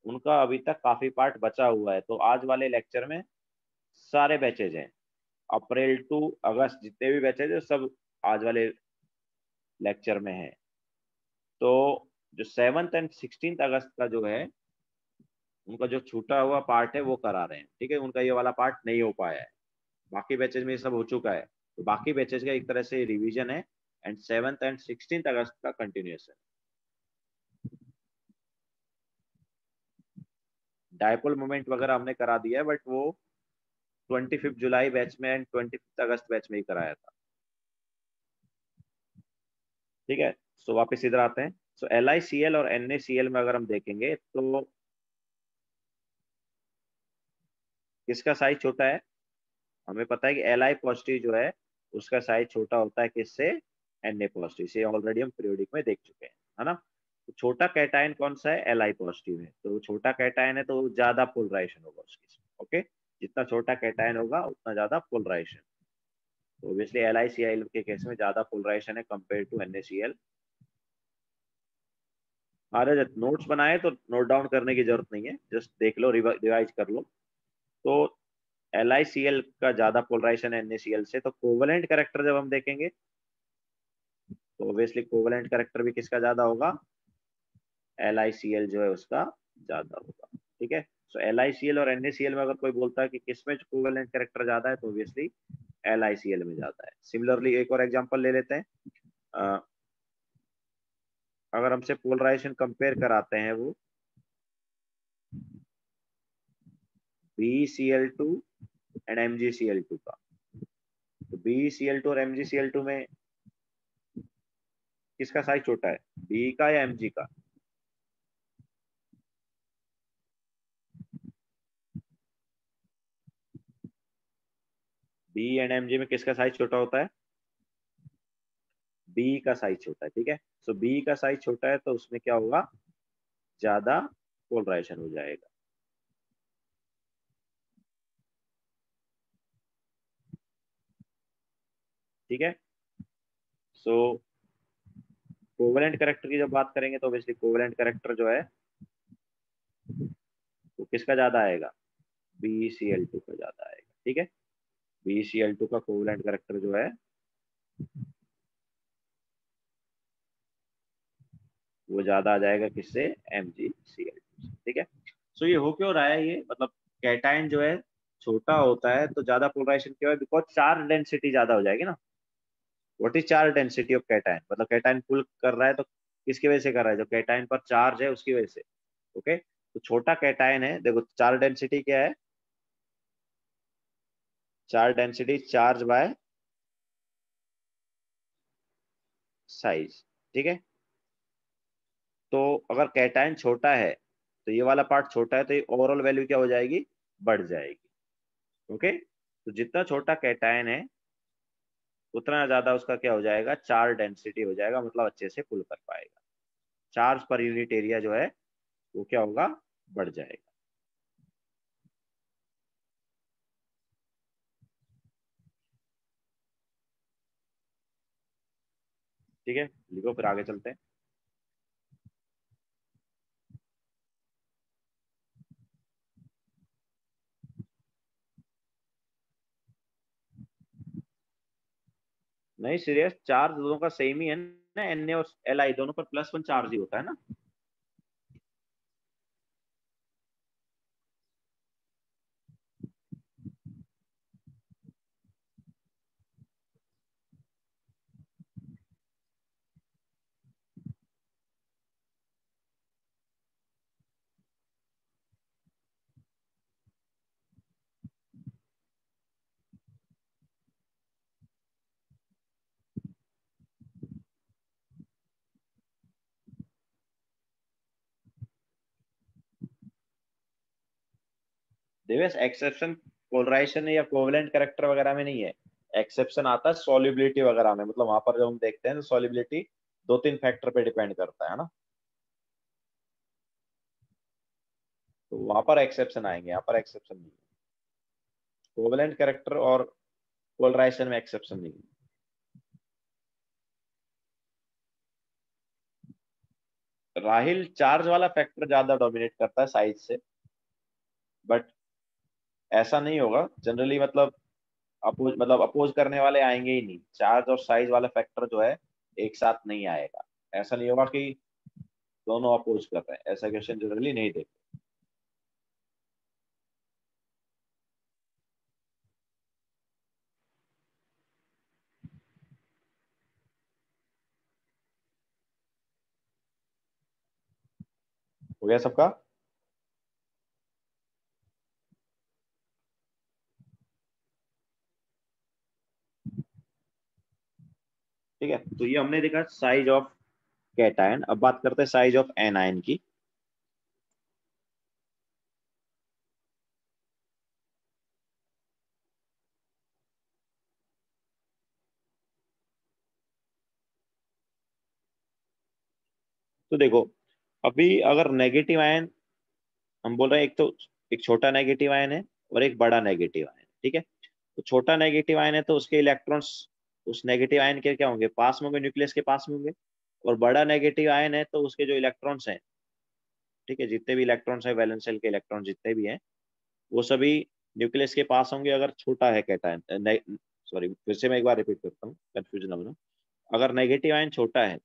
उनका अभी तक काफ़ी पार्ट बचा हुआ है। तो आज वाले लेक्चर में सारे बैचेज हैं। अप्रैल टू अगस्त जितने भी बैचेज है, सब आज वाले लेक्चर में है। तो जो सेवंथ एंड सिक्सटीन अगस्त का जो है, उनका जो छूटा हुआ पार्ट है, वो करा रहे हैं। ठीक है, उनका ये वाला पार्ट नहीं हो पाया है। बाकी बैचेज में ये सब हो चुका है। तो बाकी बैचेज का एक तरह से रिवीजन है and seventh and sixteen August का कंटिन्यूएशन डायपोल मोमेंट वगैरह हमने करा दिया है बट वो ट्वेंटी फिफ्थ जुलाई बैच में and twenty fifth August batch में ही कराया था। ठीक है सो so, वापस इधर आते हैं। So L I C L और एन ए सी एल में अगर हम देखेंगे तो किसका साइज़ छोटा है? हमें पता है कि एल आई पॉजिटिव जो है उसका साइज़ छोटा होता है किससे? एन ए पॉजिटिव से ऑलरेडी हम पीरियोडिक में देख चुके हैं, है ना? तो छोटा कैटायन कौन सा है? एल आई पॉजिटिव है। तो छोटा कैटायन है तो ज़्यादा पोलराइजेशन होगा उसकी ओके जितना छोटा कैटायन होगा, उतना ज़्यादा पोलराइजेशन तो obviously L I C L के केस में ज़्यादा पोलराइजेशन है compare to N A C L अरे नोट्स बनाए तो नोट डाउन करने की ज़रूरत नहीं है। जस्ट देख लो रिवाइज कर लो। तो एल का ज़्यादा पोलराइजेशन है एन ए सी तो कोवलेंट करेक्टर जब हम देखेंगे तो ऑब्वियसली कोवलेंट करेक्टर भी किसका ज़्यादा होगा? एल आई सी एल जो है उसका ज़्यादा होगा ठीक है? So L I C L और एन ए सी एल में अगर कोई बोलता है कि किसमें कोवलेंट करेक्टर ज़्यादा है तो obviously L I C L में ज़्यादा है। सिमिलरली एक और एग्ज़ाम्पल ले लेते हैं। आ, अगर हमसे पोलराइजेशन कंपेयर कराते हैं वो B C L two and M G C L two का। तो टू और M G C L two में किसका साइज़ छोटा है? बी का या एम जी का? बी एंड एम जी में किसका साइज़ छोटा होता है? बी का साइज़ छोटा है, ठीक है? सो बी का साइज़ छोटा है तो उसमें क्या होगा? ज़्यादा पोलराइजेशन हो जाएगा। ठीक है? सो कोवलेंट करेक्टर की जब बात करेंगे तो ऑब्वियसली कोवलेंट करेक्टर जो है, वो किसका ज़्यादा आएगा? बी सी एल टू का ज़्यादा आएगा, ठीक है? बी सी एल टू का कोवलेंट करेक्टर जो है, वो ज़्यादा आ जाएगा किससे? M G C L two ठीक है? सो ये हो क्यों रहा है ये? मतलब कैटाइन जो है, छोटा होता है तो ज़्यादा पोलराइजेशन क्यों है बिकॉज़ चार्ज डेंसिटी ज़्यादा हो जाएगी ना। What is charge density of cation मतलब कैटाइन पुल कर रहा है तो किसकी वजह से कर रहा है? जो कैटाइन पर चार्ज है उसकी वजह से। ओके तो छोटा कैटाइन है, देखो चार्ज डेंसिटी क्या है? Charge density charge by size ठीक है? तो अगर कैटाइन छोटा है तो ये वाला पार्ट छोटा है तो ये ओवरऑल वैल्यू क्या हो जाएगी? बढ़ जाएगी। ओके तो जितना छोटा कैटाइन है उतना ज़्यादा उसका क्या हो जाएगा? चार्ज डेंसिटी हो जाएगा मतलब अच्छे से पुल कर पाएगा। चार्ज पर यूनिट एरिया जो है, वो क्या होगा? बढ़ जाएगा। ठीक है? लिखो फिर आगे चलते हैं। नहीं, सीरियस चार्ज दोनों का सेम ही है ना एन ए और एल आई दोनों पर प्लस वन चार्ज ही होता है ना? देवेश एक्सेप्शन पोलराइजेशन या कोवलेंट करेक्टर वगैरह में नहीं है। एक्सेप्शन आता है सॉलिबिलिटी वगैरह में। मतलब वहाँ पर जब हम देखते हैं तो सॉलिबिलिटी दो तीन फैक्टर पे डिपेंड करता है ना? तो वहाँ पर एक्सेप्शन आएँगे, यहाँ पर एक्सेप्शन नहीं है। कोवलेंट करेक्टर और पोलराइजेशन में एक्सेप्शन नहीं है। राहिल चार्ज वाला फैक्टर ज़्यादा डोमिनेट करता है साइज़ से। बट ऐसा नहीं होगा। जनरली मतलब अपोज मतलब अपोज करने वाले आएँगे ही नहीं। चार्ज और साइज़ वाला फैक्टर जो है, एक साथ नहीं आएगा। ऐसा नहीं होगा कि दोनों अपोज कर रहे हैं। ऐसा क्वेश्चन जनरली नहीं देखते हो गया सबका? ठीक है? तो ये हमने देखा साइज़ ऑफ़ कैटायन अब बात करते हैं साइज़ ऑफ़ एनायन की। तो देखो, अभी अगर नेगेटिव आयन हम बोल रहे हैं एक तो एक छोटा नेगेटिव आयन है और एक बड़ा नेगेटिव आयन ठीक है? तो छोटा नेगेटिव आयन है तो उसके इलेक्ट्रॉन्स उस नेगेटिव आयन के क्या होंगे? पास में होंगे न्यूक्लियस के पास में होंगे। और बड़ा नेगेटिव आयन है तो उसके जो इलेक्ट्रॉन्स हैं, ठीक है, जितने भी इलेक्ट्रॉन्स हैं वैलेंस सेल के इलेक्ट्रॉन जितने भी हैं, वो सभी न्यूक्लियस के पास होंगे अगर छोटा है कैटायन सॉरी फिर से मैं एक बार रिपीट करता हूँ कंफ्यूजन ना अगर नेगेटिव आयन छोटा है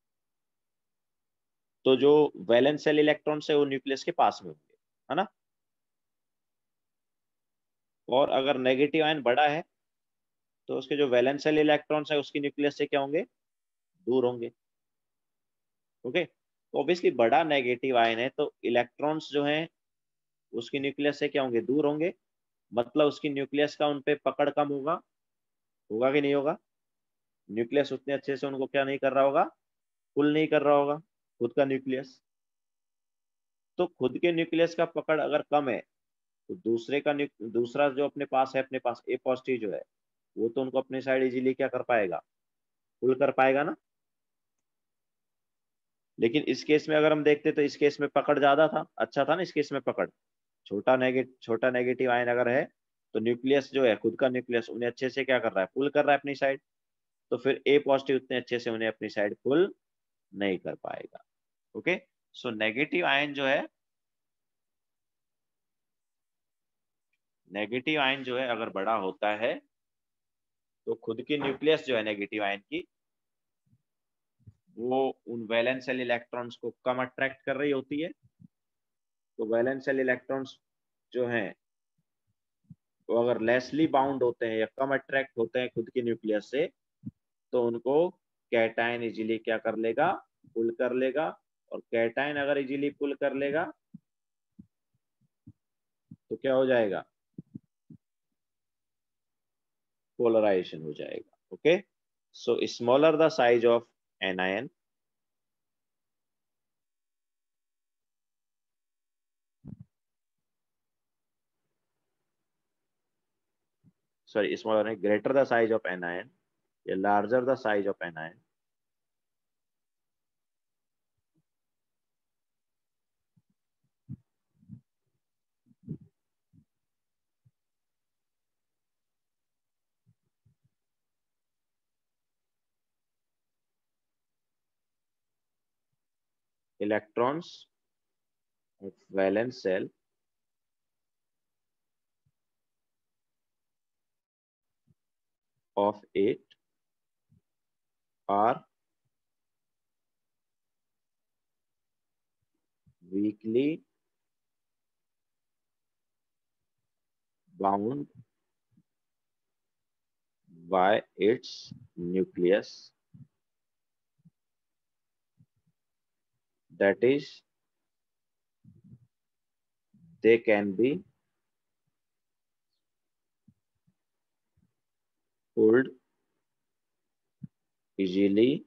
तो जो वैलेंस सेल इलेक्ट्रॉन्स है, वो न्यूक्लियस के पास में होंगे, है ना? और अगर नेगेटिव आयन बड़ा है तो उसके जो वैलेंस सेल इलेक्ट्रॉन्स है, उसकी न्यूक्लियस से क्या होंगे? दूर होंगे। ओके? तो ऑब्वियसली बड़ा नेगेटिव आयन है तो इलेक्ट्रॉन्स जो हैं, उसकी न्यूक्लियस से क्या होंगे? दूर होंगे। मतलब उसकी न्यूक्लियस का उन पर पकड़ कम होगा। होगा कि नहीं होगा? न्यूक्लियस उतने अच्छे से उनको क्या नहीं कर रहा होगा? पुल नहीं कर रहा होगा, खुद का न्यूक्लियस। तो खुद के न्यूक्लियस का पकड़ अगर कम है तो दूसरे का दूसरा जो अपने पास है, अपने पास ए पॉजिटिव जो है वो तो उनको अपने साइड इजीली क्या कर पाएगा? पुल कर पाएगा ना? लेकिन इस केस में अगर हम देखते तो इस केस में पकड़ ज़्यादा था अच्छा था ना इस केस में पकड़। छोटा नेगेटिव छोटा नेगेटिव आयन अगर है तो न्यूक्लियस जो है, खुद का न्यूक्लियस उन्हें अच्छे से क्या कर रहा है? पुल कर रहा है अपनी साइड तो फिर ए पॉजिटिव उतने अच्छे से उन्हें अपनी साइड पुल नहीं कर पाएगा। ओके सो नेगेटिव आयन जो है नेगेटिव आयन जो है, अगर बड़ा होता है तो खुद की न्यूक्लियस जो है नेगेटिव आयन की, वो उन वैलेंस सेल इलेक्ट्रॉन्स को कम अट्रैक्ट कर रही होती है। तो वैलेंस सेल इलेक्ट्रॉन्स जो हैं, वो अगर लेसली बाउंड होते हैं या कम अट्रैक्ट होते हैं खुद की न्यूक्लियस से तो उनको कैटाइन इजीली क्या कर लेगा? पुल कर लेगा। और कैटाइन अगर इजीली पुल कर लेगा तो क्या हो जाएगा? पोलराइजेशन हो जाएगा okay so smaller the size of anion sorry smaller greater the size of anion या larger the size of anion electrons of valence shell of it are weakly bound by its nucleus that is they can be pulled easily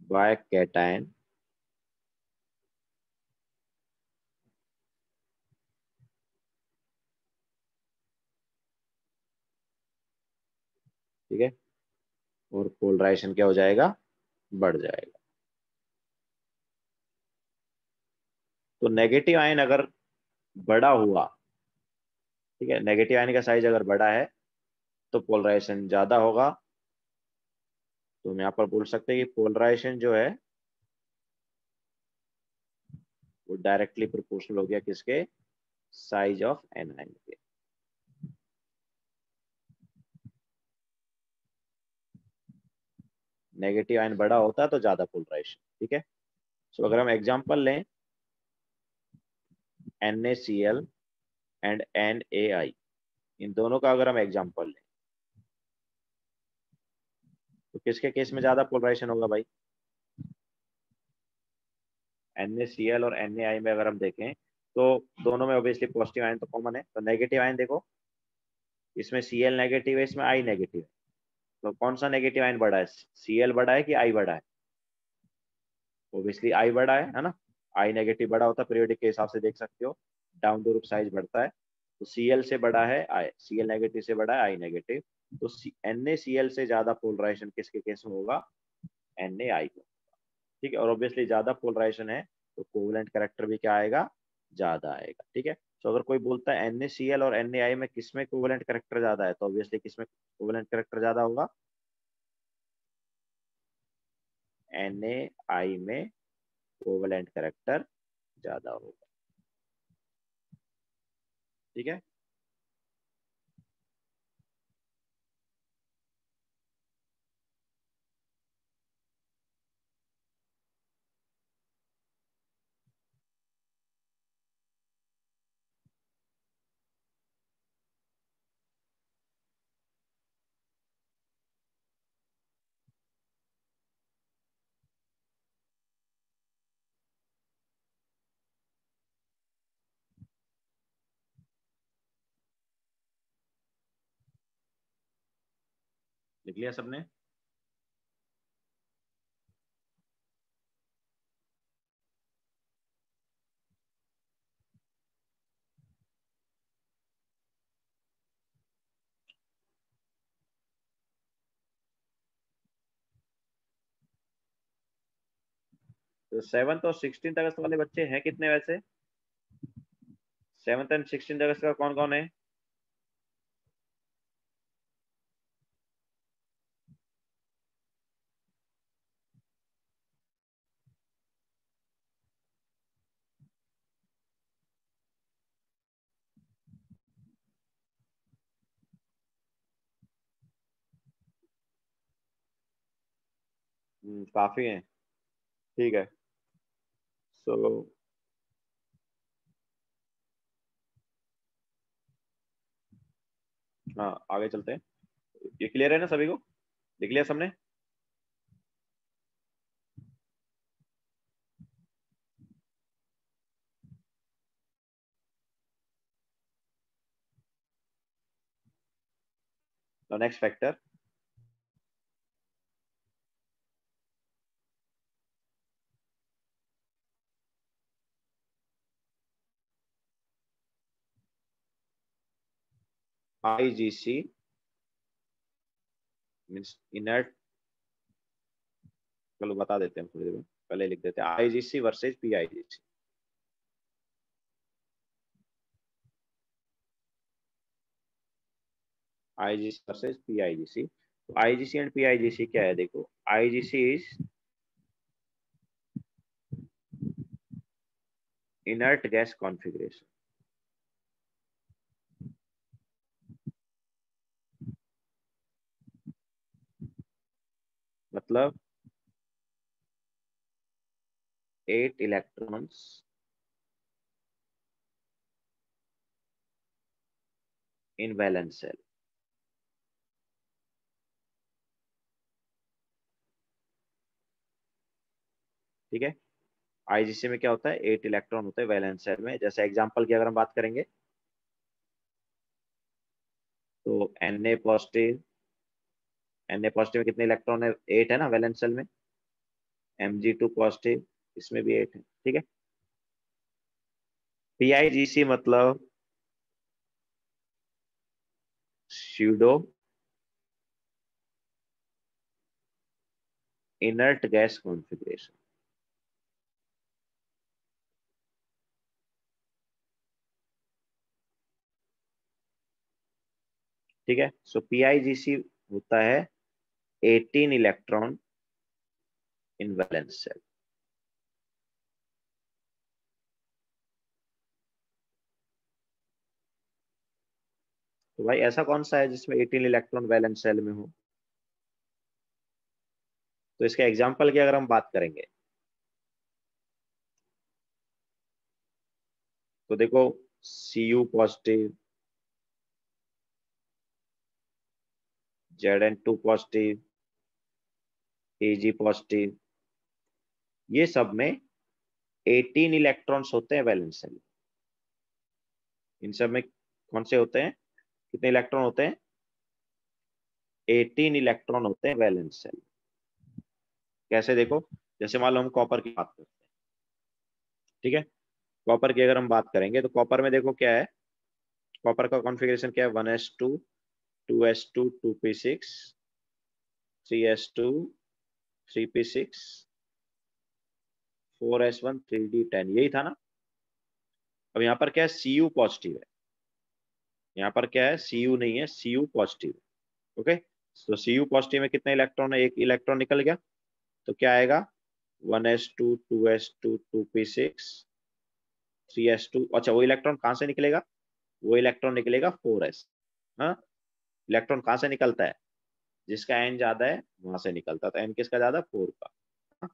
by cation ठीक है और पोलराइजेशन क्या हो जाएगा बढ़ जाएगा तो नेगेटिव आयन अगर बड़ा हुआ ठीक है नेगेटिव आयन का साइज़ अगर बड़ा है तो पोलराइजेशन ज़्यादा होगा। तो हम यहाँ पर बोल सकते हैं कि पोलराइजेशन जो है वो डायरेक्टली प्रोपोर्शनल हो गया किसके? साइज़ ऑफ़ एन आयन के। नेगेटिव आयन बड़ा होता है तो ज़्यादा पोलराइजेशन ठीक है? सो so, अगर हम एग्जांपल लें NaCl एंड NaI इन दोनों का अगर हम एग्ज़ाम्पल लें। तो किसके केस में ज़्यादा पोलराइजेशन होगा भाई? NaCl और NaI में अगर हम देखें तो दोनों में ऑब्वियसली पॉजिटिव आयन तो कॉमन है। तो नेगेटिव आयन देखो। इसमें Cl नेगेटिव है, इसमें आई नेगेटिव है। तो कौन सा नेगेटिव आयन बड़ा है? Cl बड़ा है कि आई बड़ा है? ऑब्वियसली आई बड़ा है है ना? I नेगेटिव बड़ा होता है पीरियोडिक के हिसाब से देख सकते हो। डाउन द रूप साइज़ बढ़ता है। तो Cl से बड़ा है, I, Cl नेगेटिव से बड़ा है आई नेगेटिव तो NaCl से ज़्यादा पोलराइजेशन किसके केस में होगा? NaI को। ठीक है, और ऑब्वियसली ज़्यादा पोलराइजेशन है तो कोवलेंट करेक्टर भी क्या आएगा? ज़्यादा आएगा। ठीक है तो अगर कोई बोलता है NaCl और NaI में किसमें कोवलेंट करेक्टर ज़्यादा है तो ऑब्वियसली किसमें कोवलेंट करेक्टर ज़्यादा होगा? NaI में कोवेलेंट करेक्टर ज़्यादा होगा। ठीक है? लिख लिया सबने? तो सेवन्थ और सिक्सटीन अगस्त वाले बच्चे हैं कितने वैसे? सेवन्थ एंड सिक्सटीन अगस्त का कौन कौन है? काफ़ी हैं। ठीक है। सो so, हाँ आगे चलते हैं। ये क्लियर है ना सभी को? लिख लिया सबने? Next factor IGC means inert चलो बता देते हैं थोड़ी देर में। पहले लिख देते हैं IGC versus PIGC IGC versus PIGC तो आईजीसी एंड पीआईजीसी क्या है, देखो IGC is inert gas configuration मतलब eight electrons in valence shell ठीक है? आईजीसी में क्या होता है? एट इलेक्ट्रॉन होते हैं वैलेंस सेल में। जैसे एग्जांपल की अगर हम बात करेंगे तो N A positive N A positive कितने इलेक्ट्रॉन है? एट है ना वैलेंस सेल में? एम जी टू पॉजिटिव इसमें भी एट है, ठीक है? पीआईजीसी मतलब स्यूडो इनर्ट गैस कॉन्फ़िगरेशन ठीक है? सो पीआईजीसी होता है 18 इलेक्ट्रॉन इन वैलेंस सेल तो भाई ऐसा कौन सा है जिसमें 18 इलेक्ट्रॉन वैलेंस सेल में हो? तो इसके एग्जांपल की अगर हम बात करेंगे। तो देखो C U positive Z N two positive AG positive ये सब में 18 इलेक्ट्रॉन्स होते हैं वैलेंस सेल इन सब में कौन से होते हैं? कितने इलेक्ट्रॉन होते हैं? 18 इलेक्ट्रॉन होते हैं वैलेंस सेल कैसे देखो? जैसे मान लो हम कॉपर की बात करते हैं। ठीक है? कॉपर की अगर हम बात करेंगे तो कॉपर में देखो क्या है? कॉपर का कॉन्फ़िगरेशन क्या है? One S two two S two two P six three P six, four S one, three D ten, यही था ना? अब यहाँ पर क्या है? सी यू पॉजिटिव है। यहाँ पर क्या है? सी यू नहीं है सी यू पॉजिटिव ओके तो सी यू पॉजिटिव में कितने इलेक्ट्रॉन है? एक इलेक्ट्रॉन निकल गया। तो क्या आएगा? One S two two S two two P six, three S two. अच्छा वो इलेक्ट्रॉन कहाँ से निकलेगा? वो इलेक्ट्रॉन निकलेगा फोर एस। हाँ? इलेक्ट्रॉन कहाँ से निकलता है? जिसका एन ज़्यादा है वहाँ से निकलता तो एन किसका ज़्यादा? फोर का।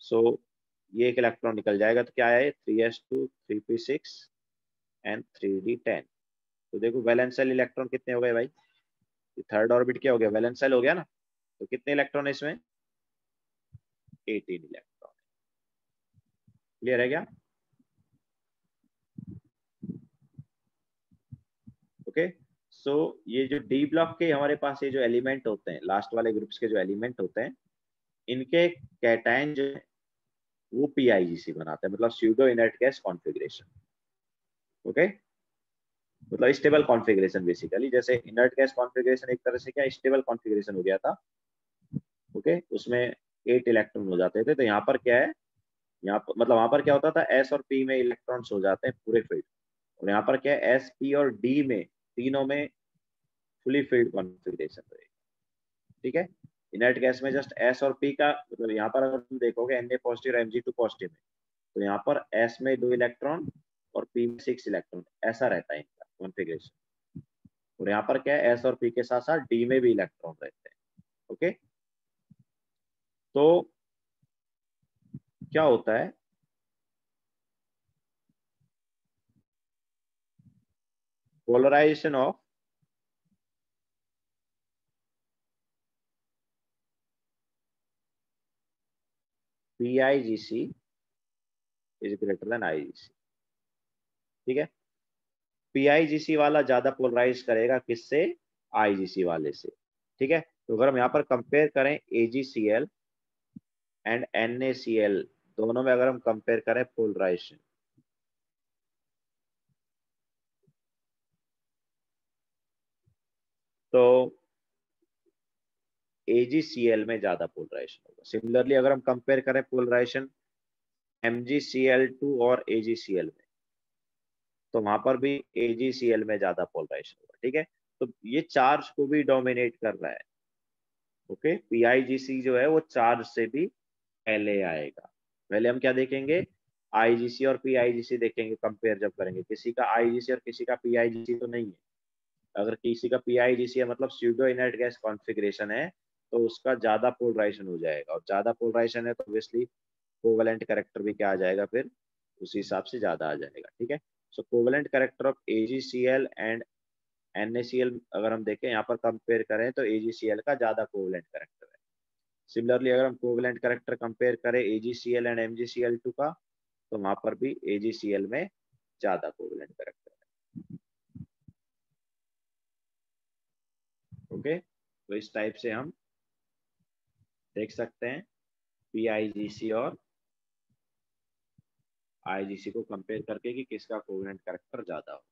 सो so, ये एक इलेक्ट्रॉन निकल जाएगा तो क्या है? Three S two three P six and three D ten तो देखो वैलेंसल इलेक्ट्रॉन कितने हो गए भाई? थर्ड ऑर्बिट क्या हो गया? वैलेंसल हो गया ना? तो कितने इलेक्ट्रॉन है इसमें? एटीन इलेक्ट्रॉन क्लियर है क्या? ओके सो so, ये जो डी ब्लॉक के हमारे पास ये जो एलिमेंट होते हैं लास्ट वाले ग्रुप्स के जो एलिमेंट होते हैं इनके कैटाइन जो वो पीआईजीसी बनाते हैं मतलब pseudo inert gas configuration okay मतलब स्टेबल कॉन्फ़िगरेशन बेसिकली जैसे इनर्ट गैस कॉन्फ़िगरेशन एक तरह से क्या स्टेबल कॉन्फ़िगरेशन हो गया था। Okay okay? उसमें एट इलेक्ट्रॉन हो जाते थे तो यहाँ पर क्या है? यहाँ पर मतलब वहाँ पर क्या होता था? एस और पी में इलेक्ट्रॉन्स हो जाते हैं पूरे फ़ील्ड और यहाँ पर क्या है? एस पी और डी में तीनों में फुली फ़ील्ड कॉन्फ़िगरेशन रहेगा ठीक है? इनर्ट गैस में जस्ट एस और पी का मतलब यहाँ पर अगर तुम देखोगे N A positive M G two positive में तो यहाँ पर एस में दो इलेक्ट्रॉन और पी में सिक्स इलेक्ट्रॉन ऐसा रहता है इनका कॉन्फ़िगरेशन और यहाँ पर क्या है? एस और पी के साथ साथ डी में भी इलेक्ट्रॉन रहते हैं। ओके तो क्या होता है? Polarization of PIGC is greater than IGC ठीक है? PIGC वाला ज़्यादा पोलराइज करेगा किससे? IGC वाले से। ठीक है? तो अगर हम यहाँ पर कंपेयर करें AgCl एंड NaCl दोनों में अगर हम कंपेयर करें पोलराइजेशन तो AgCl में ज़्यादा पोलराइजेशन होगा। सिमिलरली अगर हम कंपेयर करें पोलराइजेशन MgCl2 और AgCl में तो वहाँ पर भी AgCl में ज़्यादा पोलराइजेशन होगा, ठीक है? तो ये चार्ज को भी डोमिनेट कर रहा है ओके PIGC जो है, वो चार्ज से भी पहले आएगा। पहले हम क्या देखेंगे? IGC और PIGC देखेंगे कंपेयर जब करेंगे। किसी का IGC और किसी का PIGC तो नहीं है। अगर किसी का PIGC है मतलब स्यूडो इनर्ट गैस कॉन्फ़िगरेशन है तो उसका ज़्यादा पोलराइजेशन हो जाएगा। और ज़्यादा पोलराइजेशन है तो ऑब्वियसली कोवेलेंट करेक्टर भी क्या आ जाएगा फिर? उसी हिसाब से ज़्यादा आ जाएगा, ठीक है? So covalent character of AGCL and NACL अगर हम देखें, यहाँ पर कंपेयर करें तो एजीसीएल का ज़्यादा कोवेलेंट करेक्टर है। सिमिलरली अगर हम कोवेलेंट करेक्टर कंपेयर करें एजीसीएल एंड एमजीसीएल टू का तो वहाँ पर भी एजीसीएल में ज़्यादा कोवेलेंट करेक्टर ओके? तो इस टाइप से हम देख सकते हैं पी पीआईजीसी और आईजीसी को कंपेयर करके कि किसका कोवेलेंट करेक्टर ज़्यादा हो।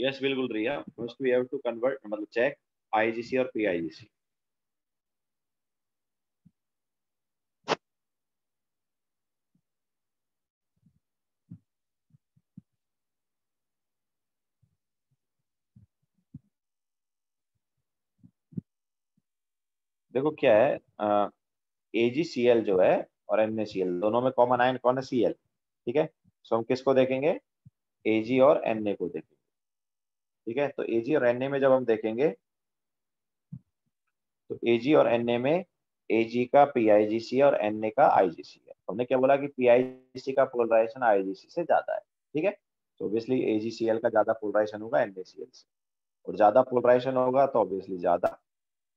यस बिल्कुल Riya first we have to convert मतलब चेक आईजीसी और पीआईजीसी देखो क्या है एजीसीएल जो है और एनएसीएल दोनों में कॉमन आयन कौन है? सीएल ठीक है? सो हम किसको देखेंगे? एजी और एनए को देखेंगे। ठीक है? तो एजी और एनए में जब हम देखेंगे तो एजी और एनए में एजी का पीआईजीसी और एनए का आईजीसी है। हमने क्या बोला कि पीआईजीसी का पोलराइजेशन आईजीसी से ज़्यादा है, ठीक है? तो ऑब्वियसली एजीसीएल का ज़्यादा पोलराइजेशन होगा एनएसीएल से। और ज़्यादा पोलराइजेशन होगा तो ऑब्वियसली ज़्यादा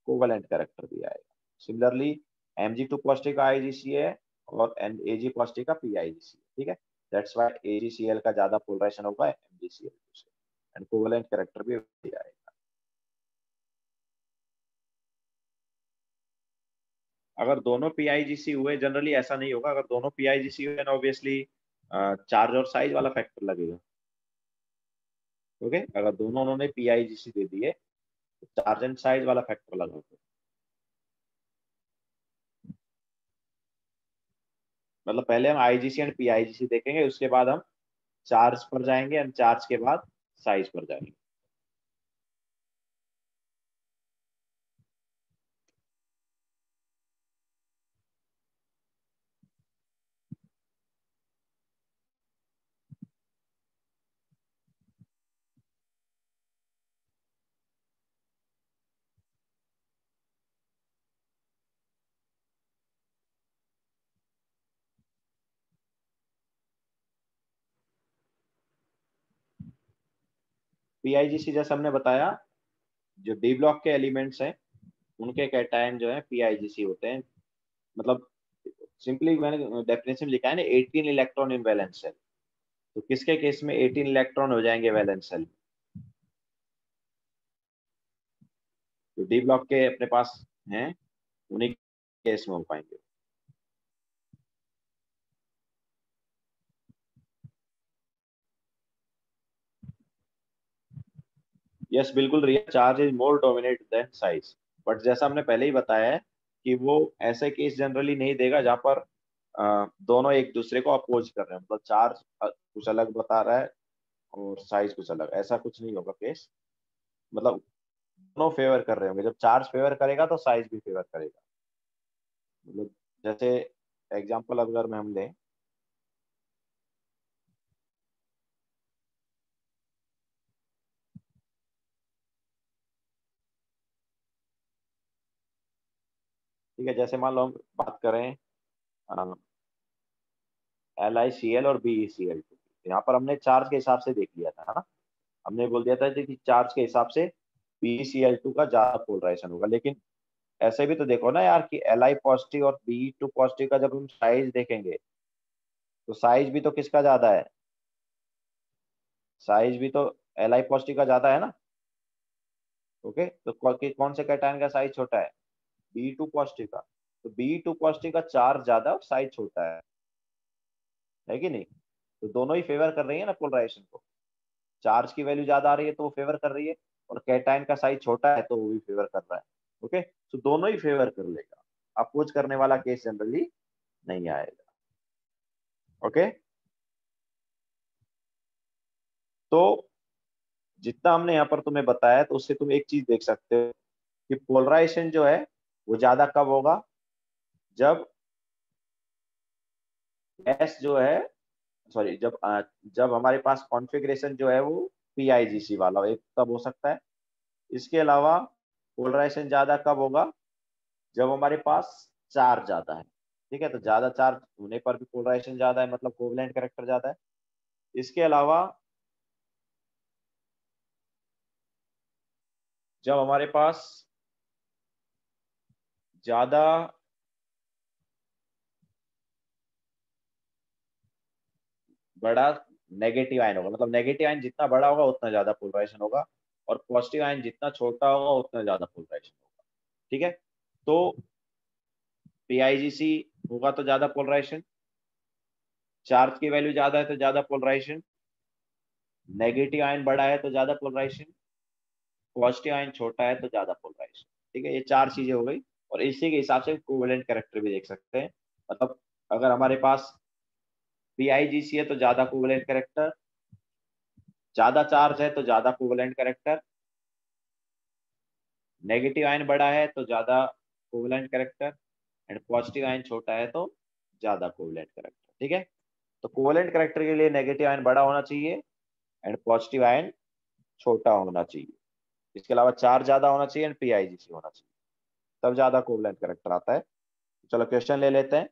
कोवलेंट कैरेक्टर भी आएगा। Similarly M G two positive का आईजीसी है और ए जी पॉजिटिव का पीआईजीसी ठीक है? दैट्स वाई एजीसीएल का ज़्यादा पोलराइजेशन होगा एमजीसीएल से। एंड कोवलेंट कैरेक्टर भी आएगा अगर दोनों पीआईजीसी हुए जनरली ऐसा नहीं होगा। अगर दोनों पीआईजीसी हुए ऑब्वियसली चार्ज और साइज़ वाला फैक्टर लगेगा। Okay okay? अगर दोनों उन्होंने पीआईजीसी दे दिए तो चार्ज एंड साइज़ वाला फैक्टर लगा मतलब पहले हम आईजीसी एंड पीआईजीसी देखेंगे, उसके बाद हम चार्ज पर जाएँगे एंड चार्ज के बाद साइज़ पर जाएँगे। पीआईजीसी जैसे हमने बताया, जो डी ब्लॉक के एलिमेंट्स हैं, उनके कैटायन जो है पीआईजीसी होते हैं। मतलब सिंपली मैंने डेफिनेशन लिखा है ना 18 इलेक्ट्रॉन इन वैलेंस सेल तो किसके केस में 18 इलेक्ट्रॉन हो जाएँगे वैलेंस सेल तो डी ब्लॉक के अपने पास हैं, उन्हीं केस में हो पाएँगे। यस बिल्कुल Riya charge is more dominate than size but जैसा हमने पहले ही बताया है कि वो ऐसे केस जनरली नहीं देगा जहाँ पर आ, दोनों एक दूसरे को अपोज कर रहे हैं। मतलब चार्ज कुछ अलग बता रहा है और साइज़ कुछ अलग। ऐसा कुछ नहीं होगा केस मतलब दोनों फेवर कर रहे होंगे। जब चार्ज फेवर करेगा तो साइज़ भी फेवर करेगा। मतलब जैसे एग्ज़ाम्पल अगर में हम लें ठीक है, जैसे मान लो हम बात करें एल आई सी एल और बी ई सी एल यहाँ पर हमने चार्ज के हिसाब से देख लिया था ना? हमने बोल दिया था कि चार्ज के हिसाब से बी सी एल टू का ज़्यादा पोलराइजेशन होगा। लेकिन ऐसे भी तो देखो ना यार कि एल आई पॉजिटिव और बी टू पॉजिटिव का जब हम साइज़ देखेंगे तो साइज़ भी तो किसका ज़्यादा है? साइज़ भी तो एल आई पॉजिटिव का ज़्यादा है ना? ओके तो कौन से कैटायन का साइज़ छोटा है? बी टू पॉजिटिव का तो बी टू पॉजिटिव का चार्ज ज़्यादा साइज़ छोटा है। है कि नहीं? तो दोनों ही फेवर कर रही है ना पोलराइजेशन को। चार्ज की वैल्यू ज़्यादा आ रही है तो वो फेवर कर रही है, और कैटाइन का साइज़ छोटा है तो वो भी फेवर कर रहा है। ओके तो दोनों ही फेवर कर लेगा। अपोज करने वाला केस जनरली नहीं आएगा। ओके तो जितना हमने यहाँ पर तुम्हें बताया तो उससे तुम एक चीज़ देख सकते हो कि पोलराइजेशन जो है वो ज़्यादा कब होगा? जब एस जो है सॉरी जब जब हमारे पास कॉन्फ़िगरेशन जो है वो पीआईजीसी वाला एक तब हो सकता है। इसके अलावा पोलराइजेशन ज़्यादा कब होगा? जब हमारे पास चार्ज ज़्यादा है, ठीक है? तो ज़्यादा चार्ज होने पर भी पोलराइजेशन ज़्यादा है मतलब कोवलेंट करेक्टर ज़्यादा है। इसके अलावा जब हमारे पास ज़्यादा बड़ा नेगेटिव आयन होगा। मतलब नेगेटिव आयन जितना बड़ा होगा, उतना ज़्यादा पोलराइजेशन होगा और पॉजिटिव आयन जितना छोटा होगा, उतना ज़्यादा पोलराइजेशन होगा। ठीक है? तो पीआईजीसी होगा तो ज़्यादा पोलराइजेशन चार्ज की वैल्यू ज़्यादा है तो ज़्यादा पोलराइजेशन नेगेटिव आयन बड़ा है तो ज़्यादा पोलराइजेशन पॉजिटिव आयन छोटा है तो ज़्यादा पोलराइजेशन ठीक है? ये चार चीज़ें हो गई। और इसी के हिसाब से कोवेलेंट करेक्टर भी देख सकते हैं। मतलब अगर हमारे पास पीआईजीसी है तो ज़्यादा कोवेलेंट करेक्टर ज़्यादा चार्ज है तो ज़्यादा कोवेलेंट करेक्टर नेगेटिव आयन बड़ा है तो ज़्यादा covalent character and positive ion छोटा है तो ज़्यादा कोवलेंट करेक्टर ठीक है? तो कोवलेंट करेक्टर के लिए नेगेटिव आयन बड़ा होना चाहिए एंड पॉजिटिव आयन छोटा होना चाहिए। इसके अलावा चार ज़्यादा होना चाहिए एंड पीआईजीसी होना चाहिए। तब ज़्यादा कोवलेंट करेक्टर आता है। चलो क्वेश्चन ले लेते हैं।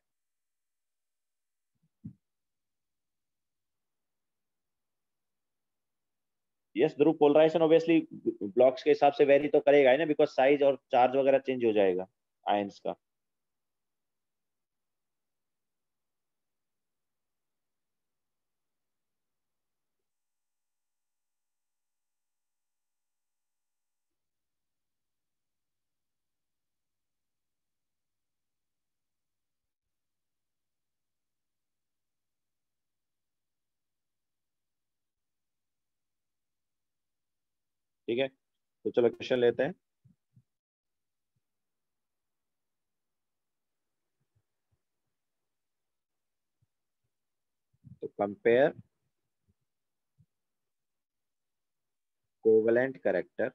Yes Dhruv polarization obviously blocks के हिसाब से वेरी तो करेगा ही ना बिकॉज़ साइज़ और चार्ज वगैरह चेंज हो जाएगा आयंस का। ठीक है? तो चलो क्वेश्चन लेते हैं। तो कंपेयर कोवलेंट करेक्टर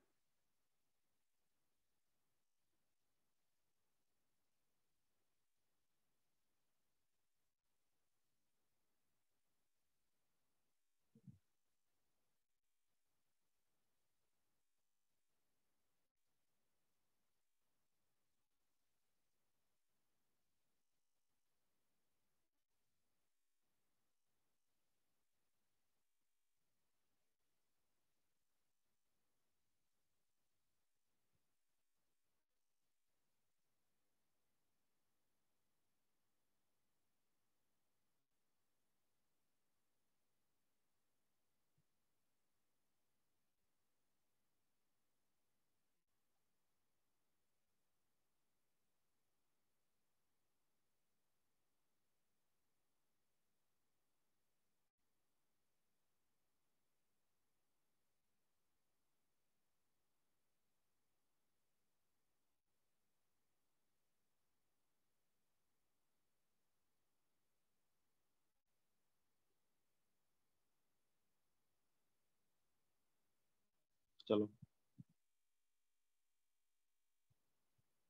चलो।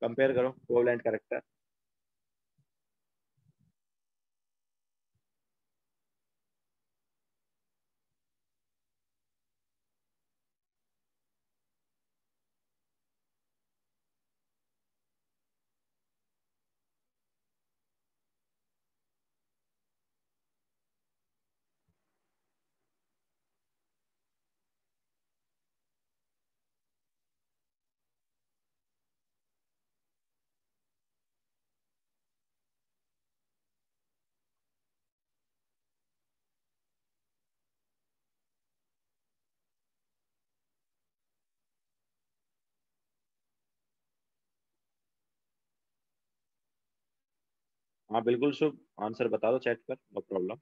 कंपेयर करो कोवलेंट करेक्टर हाँ बिल्कुल शुभ। आंसर बता दो चैट पर, नो प्रॉब्लम।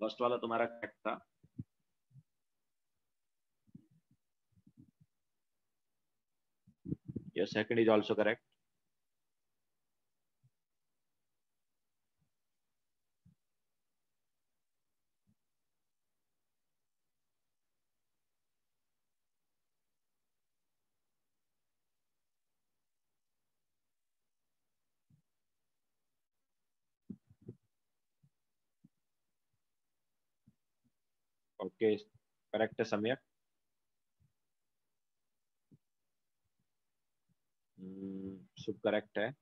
फ़र्स्ट वाला तुम्हारा करेक्ट था। Your second is also correct okay correct है समय शुभ करेक्ट है।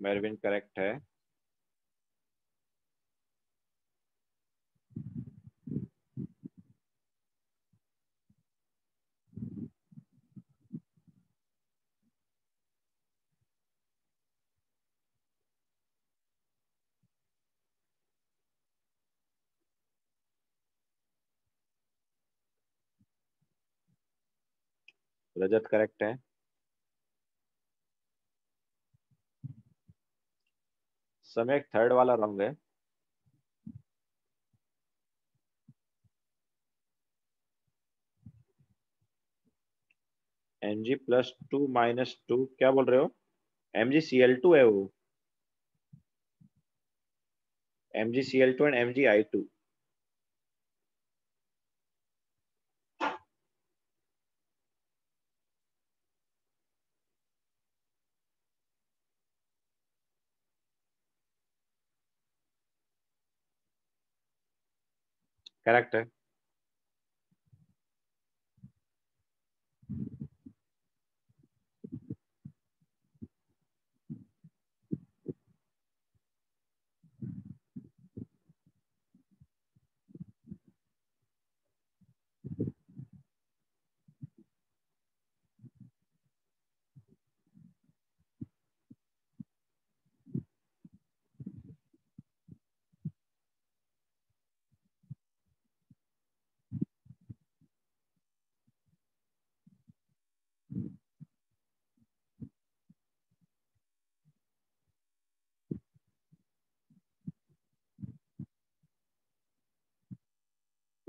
मेरविन करेक्ट है। रजत करेक्ट है। समय थर्ड वाला रंग है। M G plus two minus two क्या बोल रहे हो? M G C L two है वो। MgCl2 and MgI2 करेक्ट है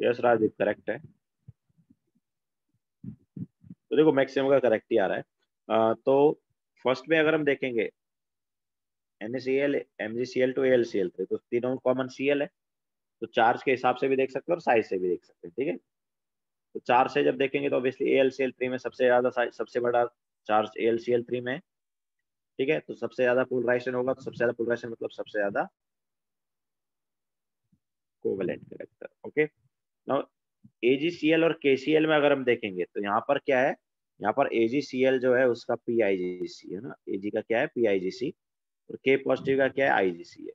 यस राजदीप करेक्ट है। तो देखो मैक्सिमम का करेक्ट ही आ रहा है। आ, तो फ़र्स्ट में अगर हम देखेंगे NaCl, MgCl टू AlCl तो तीनों कॉमन Cl है। तो चार्ज के हिसाब से भी देख सकते हैं और साइज़ से भी देख सकते हैं ठीक है? तो चार्ज से जब देखेंगे तो ऑब्वियसली AlCl3 में सबसे ज़्यादा सबसे बड़ा चार्ज AlCl3 में ठीक है? तो सबसे ज़्यादा पोलराइजेशन होगा तो सबसे ज़्यादा पोलराइजेशन मतलब सबसे ज़्यादा कोवेलेंट करेक्टर ओके AgCl और KCl में अगर हम देखेंगे तो यहाँ पर क्या है? यहाँ पर AgCl जो है उसका PIGC है ना? Ag का क्या है? PIGC और के पॉजिटिव का क्या है? IgC है।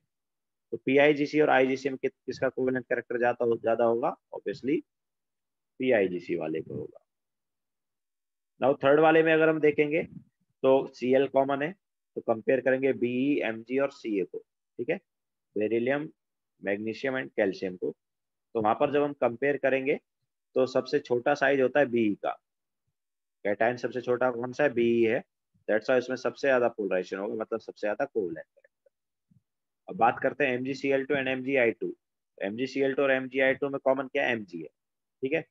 तो PIGC और IgC में किसका कोवेलेंट कैरेक्टर ज़्यादा हो, ज़्यादा होगा? ऑब्वियसली PIGC वाले को होगा। नाउ थर्ड वाले में अगर हम देखेंगे तो Cl कॉमन है। तो कंपेयर करेंगे Be, Mg और Ca को ठीक है? बेरिलियम मैग्नीशियम एंड कैल्शियम को। तो वहाँ पर जब हम कंपेयर करेंगे तो सबसे छोटा साइज़ होता है बी का। कैटाइन सबसे छोटा कौन सा है? बी है। दैट्स वाई इसमें सबसे ज़्यादा पोलराइजेशन होगा मतलब सबसे ज़्यादा कोल है। अब बात करते हैं MgCl2 एंड MgI2 MgCl2 और MgI2 में कॉमन क्या है? Mg है। ठीक है?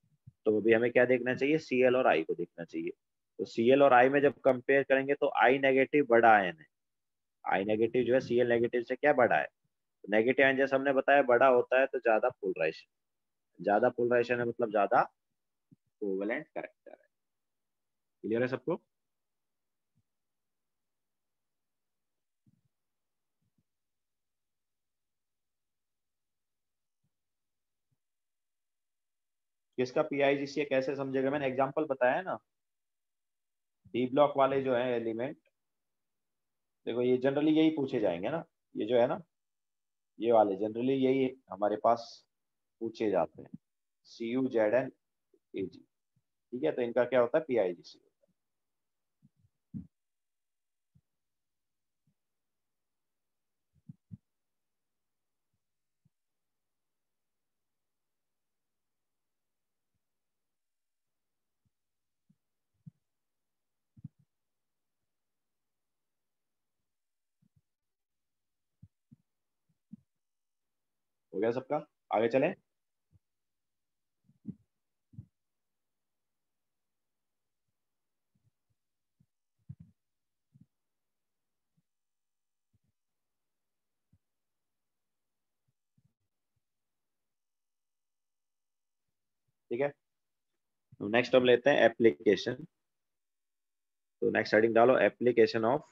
तो अभी हमें क्या देखना चाहिए? Cl और I को देखना चाहिए। तो Cl और I में जब कंपेयर करेंगे तो I नेगेटिव बड़ा आयन है। I नेगेटिव जो है, Cl नेगेटिव से क्या बड़ा है? नेगेटिव आयन जैसे हमने बताया, बड़ा होता है तो ज़्यादा पोलराइजेशन ज़्यादा पोलराइजेशन है मतलब ज़्यादा कोवेलेंट करेक्टर है। क्लियर है सबको? किसका पीआईजीसी कैसे समझेगा? मैंने एग्जांपल बताया ना। डी ब्लॉक वाले जो है एलिमेंट देखो ये जनरली यही पूछे जाएँगे ना। ये जो है ना ये वाले जनरली यही हमारे पास पूछे जाते हैं। C U Z N A G ठीक है तो इनका क्या होता है? पी आई जी सी गया सबका? आगे चले। ठीक है। तो नेक्स्ट हम लेते हैं एप्लीकेशन तो नेक्स्ट हेडिंग डालो application of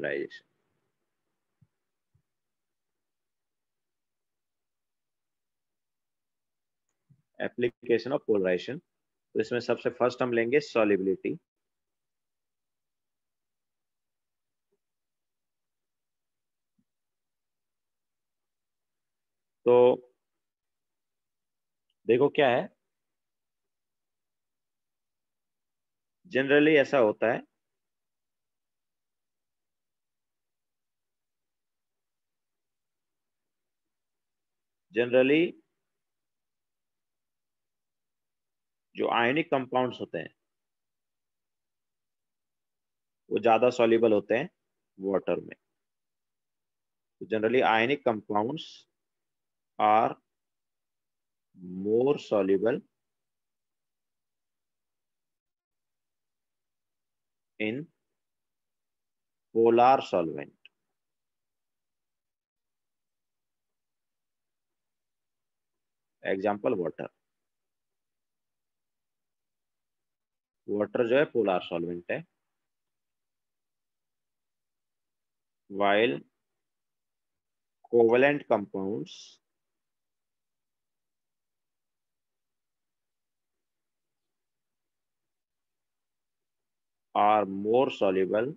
of polarization. Application of polarization तो इसमें सबसे फ़र्स्ट हम लेंगे सॉलिबिलिटी तो देखो क्या है? जनरली ऐसा होता है जनरली जो आयनिक कंपाउंड्स होते हैं, वो ज़्यादा सॉल्युबल होते हैं वाटर में तो generally ionic compounds are more soluble in polar solvent. Example water water जो है पोलार सॉल्वेंट है। While covalent compound are more soluble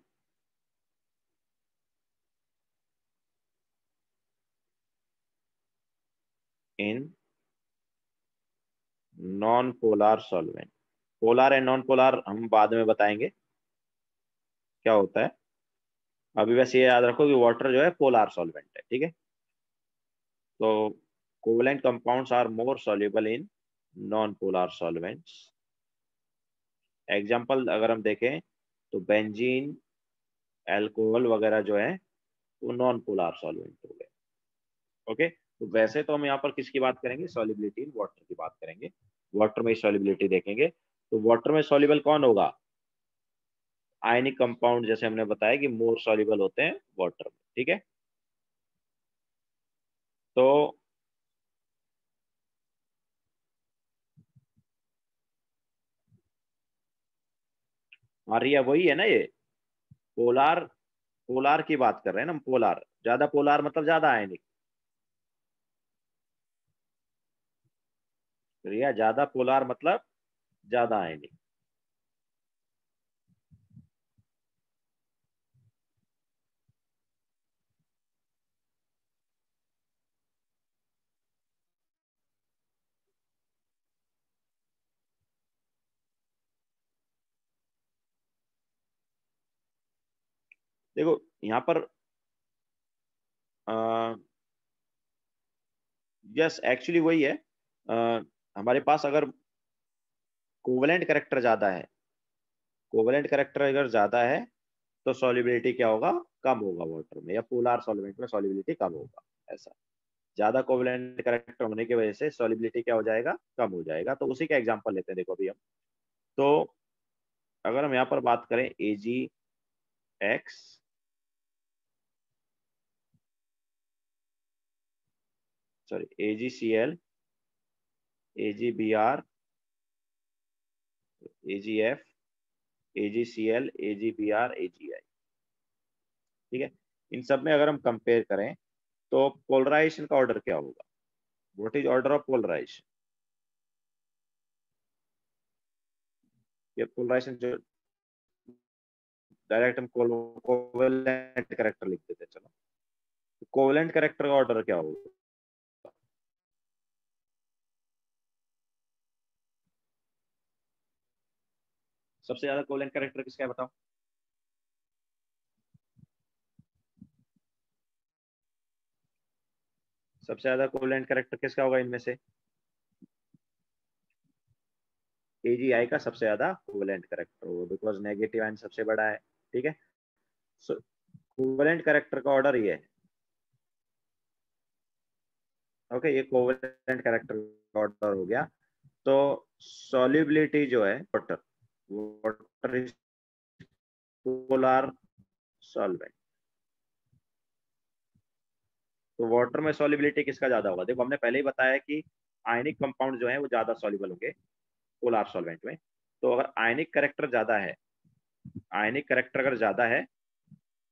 in non polar solvent polar and non polar हम बाद में बताएँगे क्या होता है। अभी वैसे ये याद रखो कि वाटर जो है पोलार सॉल्वेंट है, ठीक है। तो covalent compounds are more soluble in non polar solvents example अगर हम देखें तो बेंजीन एल्कोहल वगैरह जो है वो नॉन पोलार सॉल्वेंट हो गए। ओके तो वैसे तो हम यहाँ पर किसकी बात करेंगे? सॉलिबिलिटी इन वाटर की बात करेंगे। वाटर में सॉलिबिलिटी देखेंगे तो वाटर में सॉल्युबल कौन होगा? आयनिक कंपाउंड जैसे हमने बताया कि मोर सॉल्युबल होते हैं वाटर में, ठीक है? तो आर्या वही है ना ये पोलार पोलार की बात कर रहे हैं ना हम पोलार ज़्यादा पोलार मतलब ज़्यादा आयनिक रिया ज़्यादा पोलार मतलब ज़्यादा आयनिक देखो यहाँ पर यस एक्चुअली वही है। हमारे पास अगर कोवलेंट करेक्टर ज़्यादा है कोवलेंट करेक्टर अगर ज़्यादा है तो सॉलिबिलिटी क्या होगा? कम होगा वाटर में, या पोलार सॉलिवेंट में सॉलिबिलिटी कम होगा, ऐसा। ज़्यादा कोवलेंट करेक्टर होने की वजह से सॉलिबिलिटी क्या हो जाएगा? कम हो जाएगा। तो उसी का एग्ज़ाम्पल लेते हैं, देखो अभी हम। तो अगर हम यहाँ पर बात करें A G X sorry A G C L A G B R A G F A G C L A G B R A G I ठीक है? इन सब में अगर हम कंपेयर करें तो पोलराइजेशन का ऑर्डर क्या होगा? What is order of polarization ये पोलराइजेशन जो डायरेक्ट हम कोवेलेंट करेक्टर लिख देते चलो। कोवेलेंट करेक्टर का ऑर्डर क्या होगा? सबसे ज़्यादा कोवेलेंट करेक्टर किसका है बताओ? सबसे ज़्यादा कोवेलेंट करेक्टर किसका होगा इनमें से? एजीआई का सबसे ज़्यादा कोवेलेंट करेक्टर होगा बिकॉज़ नेगेटिव आयन सबसे बड़ा है, ठीक है? सो कोवेलेंट करेक्टर का ऑर्डर ये है। ओके ये कोवेलेंट करेक्टर का ऑर्डर हो गया। तो सॉल्युबिलिटी जो है water water is polar solvent. तो वाटर में सॉलिबिलिटी किसका ज़्यादा होगा? देखो, हमने पहले ही बताया कि आयनिक कंपाउंड जो है, वो ज़्यादा सॉलिबल होंगे पोलार सॉल्वेंट में। तो अगर आयनिक करेक्टर ज़्यादा है आयनिक करेक्टर अगर ज़्यादा है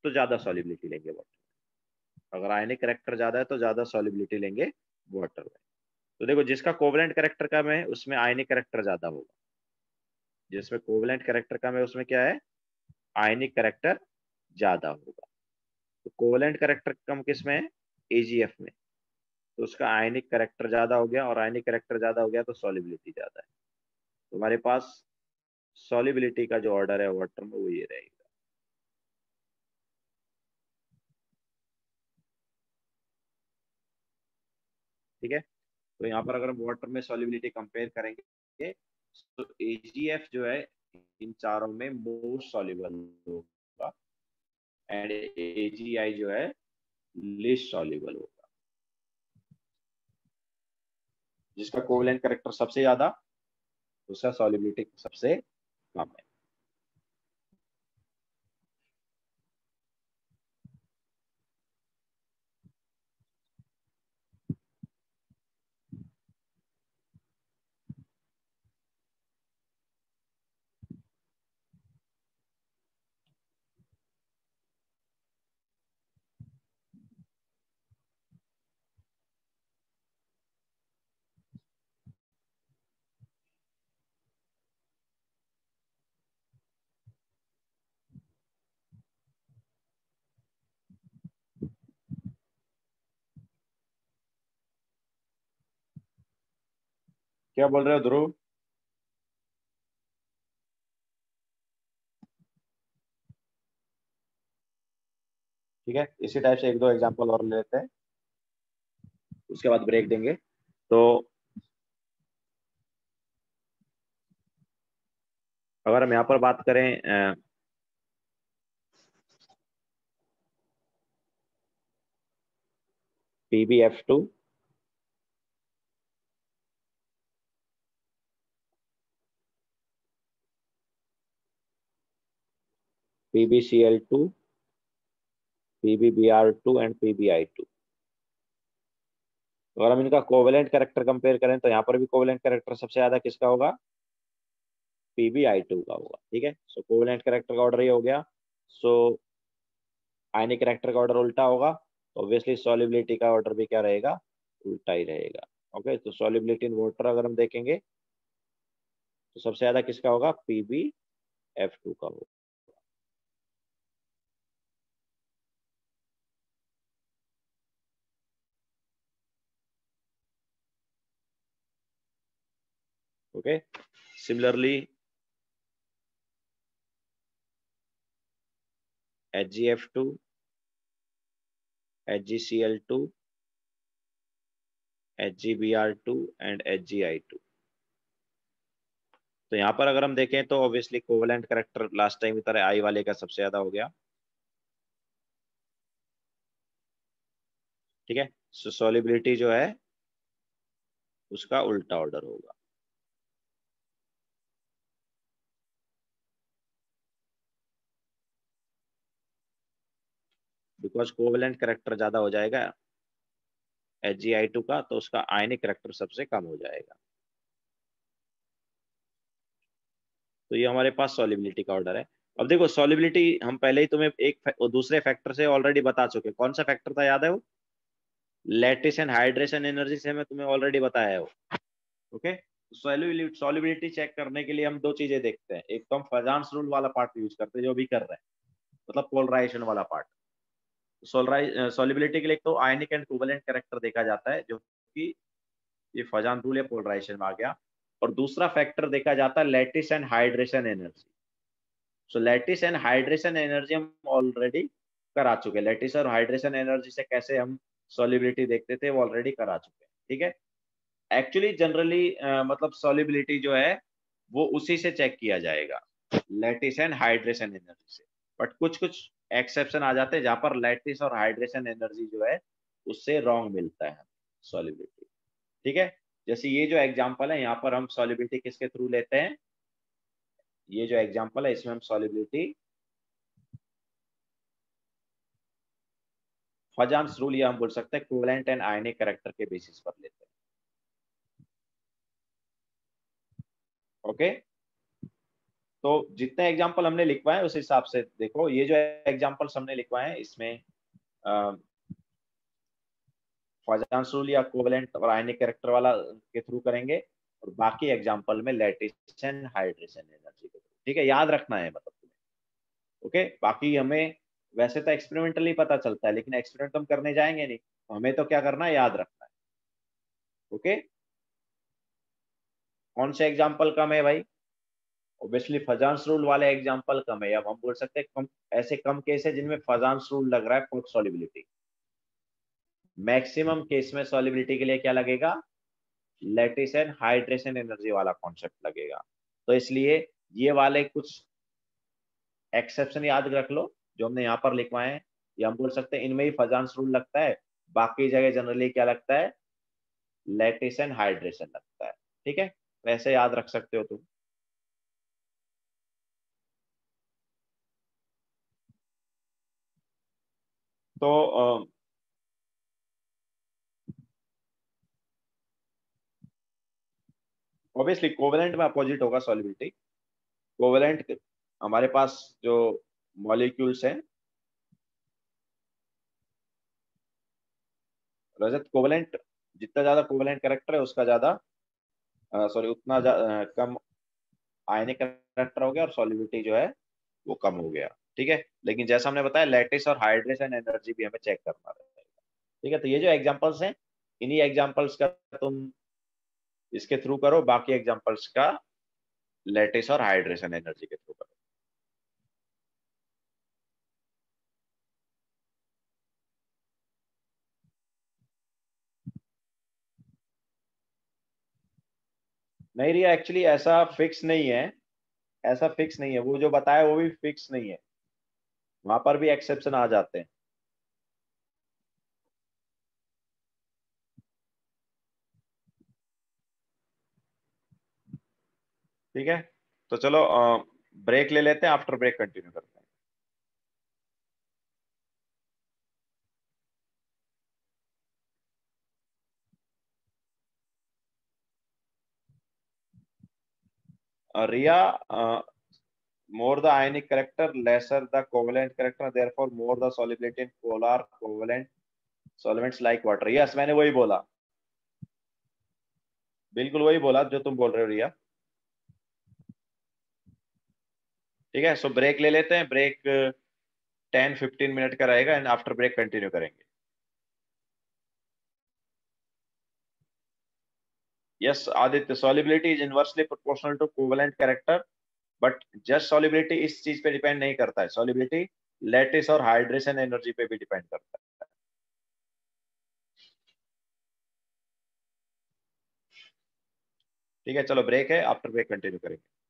तो ज़्यादा सॉलिबिलिटी लेंगे वाटर अगर आयनिक करेक्टर ज़्यादा है तो ज़्यादा सॉलिबिलिटी लेंगे वाटर में। तो देखो, जिसका कोवलेंट करेक्टर कम है, उसमें आयनिक करेक्टर ज़्यादा होगा। जिसमें कोवलेंट करेक्टर कम है उसमें क्या है? आयनिक करेक्टर ज़्यादा होगा। तो कोवलेंट करेक्टर कम किसमें? है एजीएफ में। तो उसका आयनिक करेक्टर ज़्यादा हो गया और आयनिक करेक्टर ज़्यादा हो गया तो सॉलिबिलिटी ज़्यादा है। तो हमारे पास सॉलिबिलिटी का जो ऑर्डर है वाटर में वो ये रहेगा। ठीक है? तो यहाँ पर अगर हम वाटर में सॉलिबिलिटी कंपेयर करेंगे तो AgF जो है, इन चारों में मोस्ट सॉल्युबल होगा एंड AgI जो है लिस्ट सॉल्युबल होगा। जिसका कोवलेंट करेक्टर सबसे ज़्यादा, उसका सॉल्युबिलिटी सबसे कम है। क्या बोल रहे हो ध्रुव? ठीक है, इसी टाइप से एक दो एग्जांपल और ले लेते हैं। उसके बाद ब्रेक देंगे। तो अगर हम यहाँ पर बात करें P B F two PbCl2, PbBr2 and PbI2 अगर हम इनका कोवेलेंट कैरेक्टर कंपेयर करें तो यहाँ पर भी कोवेलेंट कैरेक्टर सबसे ज़्यादा किसका होगा? PbI2 का होगा ठीक है? सो कोवेलेंट कैरेक्टर का ऑर्डर ये हो गया। सो आयनिक कैरेक्टर का ऑर्डर उल्टा होगा। ऑब्वियसली सॉलिबिलिटी का ऑर्डर भी क्या रहेगा? उल्टा ही रहेगा ओके तो सॉलिबिलिटी इन वाटर अगर हम देखेंगे तो सबसे ज़्यादा किसका होगा? पीबी एफ़ टू का होगा। Okay similarly HgF2 HgCl2 HgBr2 and HgI2 तो यहाँ पर अगर हम देखें तो obviously covalent character last time की तरह आई वाले का सबसे ज़्यादा हो गया। ठीक है? सो सॉलिबिलिटी जो है, उसका उल्टा ऑर्डर होगा। बिकॉज़ कोवलेंट करेक्टर ज़्यादा हो जाएगा एच जी आई टू का तो उसका आयनिक करेक्टर सबसे कम हो जाएगा। तो ये हमारे पास सॉलिबिलिटी का ऑर्डर है। अब देखो सॉलिबिलिटी हम पहले ही तुम्हें एक दूसरे फैक्टर से ऑलरेडी बता चुके कौन सा फैक्टर था याद है वो? लेटिस एंड हाइड्रेशन एनर्जी से मैं तुम्हें ऑलरेडी बताया है वो। ओके सॉलिबिलिटी चेक करने के लिए हम दो चीज़ें देखते हैं। एक तो हम फजांस रूल वाला पार्ट यूज़ करते हैं, जो भी कर रहे हैं। मतलब पोलराइजेशन वाला पार्ट सोलिबिलिटी के लिए तो आयनिक एंड कोवलेंट कैरेक्टर देखा जाता है, जो कि ये फजान रूल है पोलराइजेशन में आ गया। और दूसरा फैक्टर देखा जाता है, lattice and hydration energy. So, lattice and hydration energy हम ऑलरेडी करा चुके हैं। लेटिस और हाइड्रेशन एनर्जी से कैसे हम सोलिबिलिटी देखते थे, वो ऑलरेडी करा चुके हैं, ठीक है? एक्चुअली जनरली मतलब सोलिबिलिटी जो है, वो उसी से चेक किया जाएगा, लेटिस एंड हाइड्रेशन एनर्जी से। बट कुछ कुछ एक्सेप्शन आ जाते हैं जहाँ पर लैटिस और हाइड्रेशन एनर्जी जो है, उससे रॉन्ग मिलता है सॉलिबिलिटी ठीक है? जैसे ये जो एग्जांपल है, यहाँ पर हम सॉलिबिलिटी किसके थ्रू लेते हैं? ये जो एग्जांपल है, इसमें हम सॉलिबिलिटी फजान्स रूल या हम बोल सकते हैं कोवेलेंट एंड आयनिक करेक्टर के बेसिस पर लेते हैं। Okay okay? तो जितने एग्ज़ाम्पल हमने लिखवाए उस हिसाब से देखो। ये जो एग्जाम्पल्स हमने लिखवाए इसमें फॉजांस या कोवलेंट और आयनिक कैरेक्टर वाला के थ्रू करेंगे और बाकी एग्ज़ाम्पल में एंड हाइड्रेशन एनर्जी के थ्रू ठीक है? याद रखना है मतलब तुम्हें। ओके बाकी हमें वैसे तो एक्सपेरिमेंटली पता चलता है, लेकिन एक्सपेरिमेंट हम करने जाएँगे नहीं तो हमें तो क्या करना है? याद रखना है। ओके कौन से एग्ज़ाम्पल कम है भाई? ऑब्वियसली फजांस रूल वाले एग्जांपल कम है। अब हम बोल सकते हैं कम ऐसे कम केस है जिनमें फजांस रूल लग रहा है फॉर सॉलिबिलिटी मैक्सिमम केस में सॉलिबिलिटी के लिए क्या लगेगा? लेटिस एंड हाइड्रेशन एनर्जी वाला कॉन्सेप्ट लगेगा। तो इसलिए ये वाले कुछ एक्सेप्शन याद रख लो, जो हमने यहाँ पर लिखवाए हैं। ये हम बोल सकते हैं, इनमें ही फजांस रूल लगता है। बाकी जगह जनरली क्या लगता है? लेटिस एंड हाइड्रेशन लगता है। ठीक है? वैसे याद रख सकते हो तुम। तो ऑब्वियसली कोवेलेंट में अपोजिट होगा सॉलिबिलिटी कोवेलेंट हमारे पास जो मॉलिक्यूल्स हैं, रजत कोवेलेंट जितना ज़्यादा कोवेलेंट करेक्टर है, उसका ज़्यादा सॉरी उतना कम आयनिक करेक्टर हो गया और सॉलिबिलिटी जो है, वो कम हो गया। ठीक है? लेकिन जैसा हमने बताया लेटिस और हाइड्रेशन एनर्जी भी हमें चेक करना रहेगा। ठीक है? तो ये जो एग्जाम्पल्स हैं, इन्हीं एग्जाम्पल्स का तुम इसके थ्रू करो, बाकी एग्जाम्पल्स का लेटिस और हाइड्रेशन एनर्जी के थ्रू करो। नहीं रिया एक्चुअली ऐसा फिक्स नहीं है। ऐसा फिक्स नहीं है। वो जो बताया, वो भी फिक्स नहीं है। वहाँ पर भी एक्सेप्शन आ जाते हैं। ठीक है? तो चलो ब्रेक ले लेते हैं आफ्टर ब्रेक कंटिन्यू करते हैं। रिया more the ionic character, lesser the covalent character, therefore more the solubility in polar covalent solvents like water. Yes, मैंने वही बोला बिल्कुल वही बोला जो तुम बोल रहे हो रिया ठीक है सो ब्रेक ले लेते हैं ब्रेक टेन फिफ्टीन मिनट का रहेगा एंड आफ्टर ब्रेक कंटिन्यू करेंगे yes aditya solubility is inversely proportional to covalent character but just solubility इस चीज़ पे डिपेंड नहीं करता है। सॉलिबिलिटी लेटिस और हाइड्रेशन एनर्जी पे भी डिपेंड करता है। ठीक है, चलो ब्रेक है। आफ्टर ब्रेक कंटिन्यू करेंगे।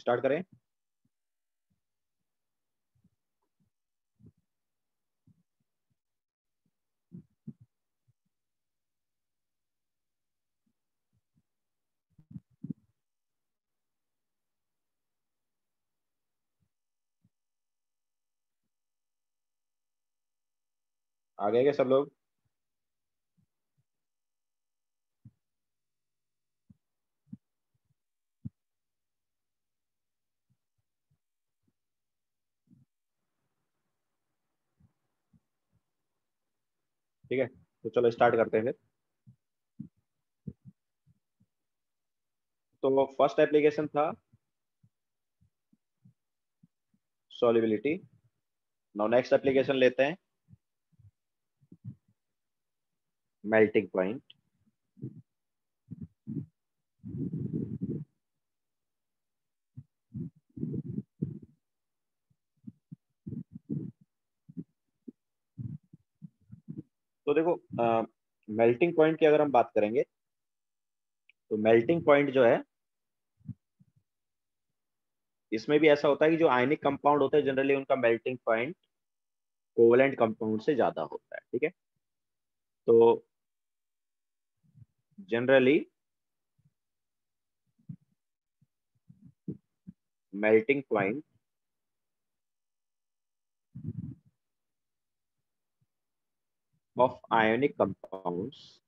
स्टार्ट करें। आ गए क्या सब लोग। ठीक है? तो चलो स्टार्ट करते हैं फिर। तो फ़र्स्ट एप्लीकेशन था सॉलिबिलिटी नाउ नेक्स्ट एप्लीकेशन लेते हैं melting point तो देखो मेल्टिंग पॉइंट की अगर हम बात करेंगे तो मेल्टिंग पॉइंट जो है, इसमें भी ऐसा होता है कि जो आयनिक कंपाउंड होते हैं जनरली उनका मेल्टिंग पॉइंट कोवलेंट कंपाउंड से ज़्यादा होता है, ठीक है? तो generally melting point of ionic compounds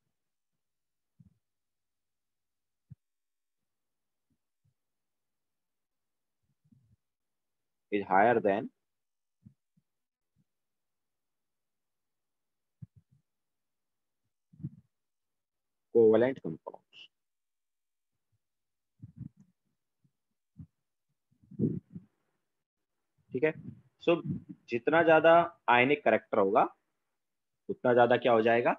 is higher than covalent compounds. ठीक है सो so, जितना ज़्यादा आयनिक करेक्टर होगा उतना ज़्यादा क्या हो जाएगा?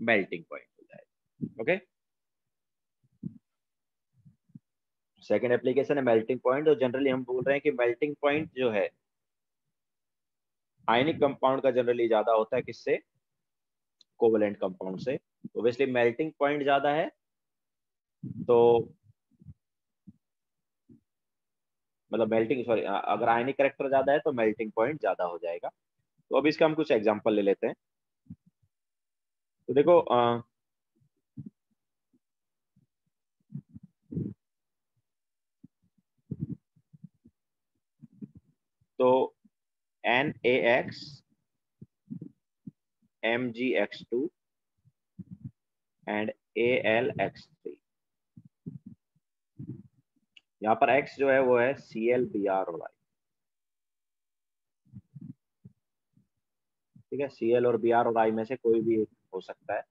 मेल्टिंग पॉइंट हो जाएगा। ओके सेकेंड एप्लीकेशन है मेल्टिंग पॉइंट और जनरली हम बोल रहे हैं कि मेल्टिंग पॉइंट जो है आयनिक कंपाउंड का जनरली ज़्यादा होता है किससे? कोवलेंट कंपाउंड से। ओबियसली मेल्टिंग पॉइंट ज़्यादा है तो मतलब मेल्टिंग सॉरी अगर आयनिक करेक्टर ज़्यादा है तो मेल्टिंग पॉइंट ज़्यादा हो जाएगा। तो अब इसका हम कुछ एग्जांपल ले लेते हैं। तो देखो आ, तो N A X M G X two and A L X three यहाँ पर x जो है वो है C L B R I ठीक है? सी एल और बी आर और आई में से कोई भी हो सकता है।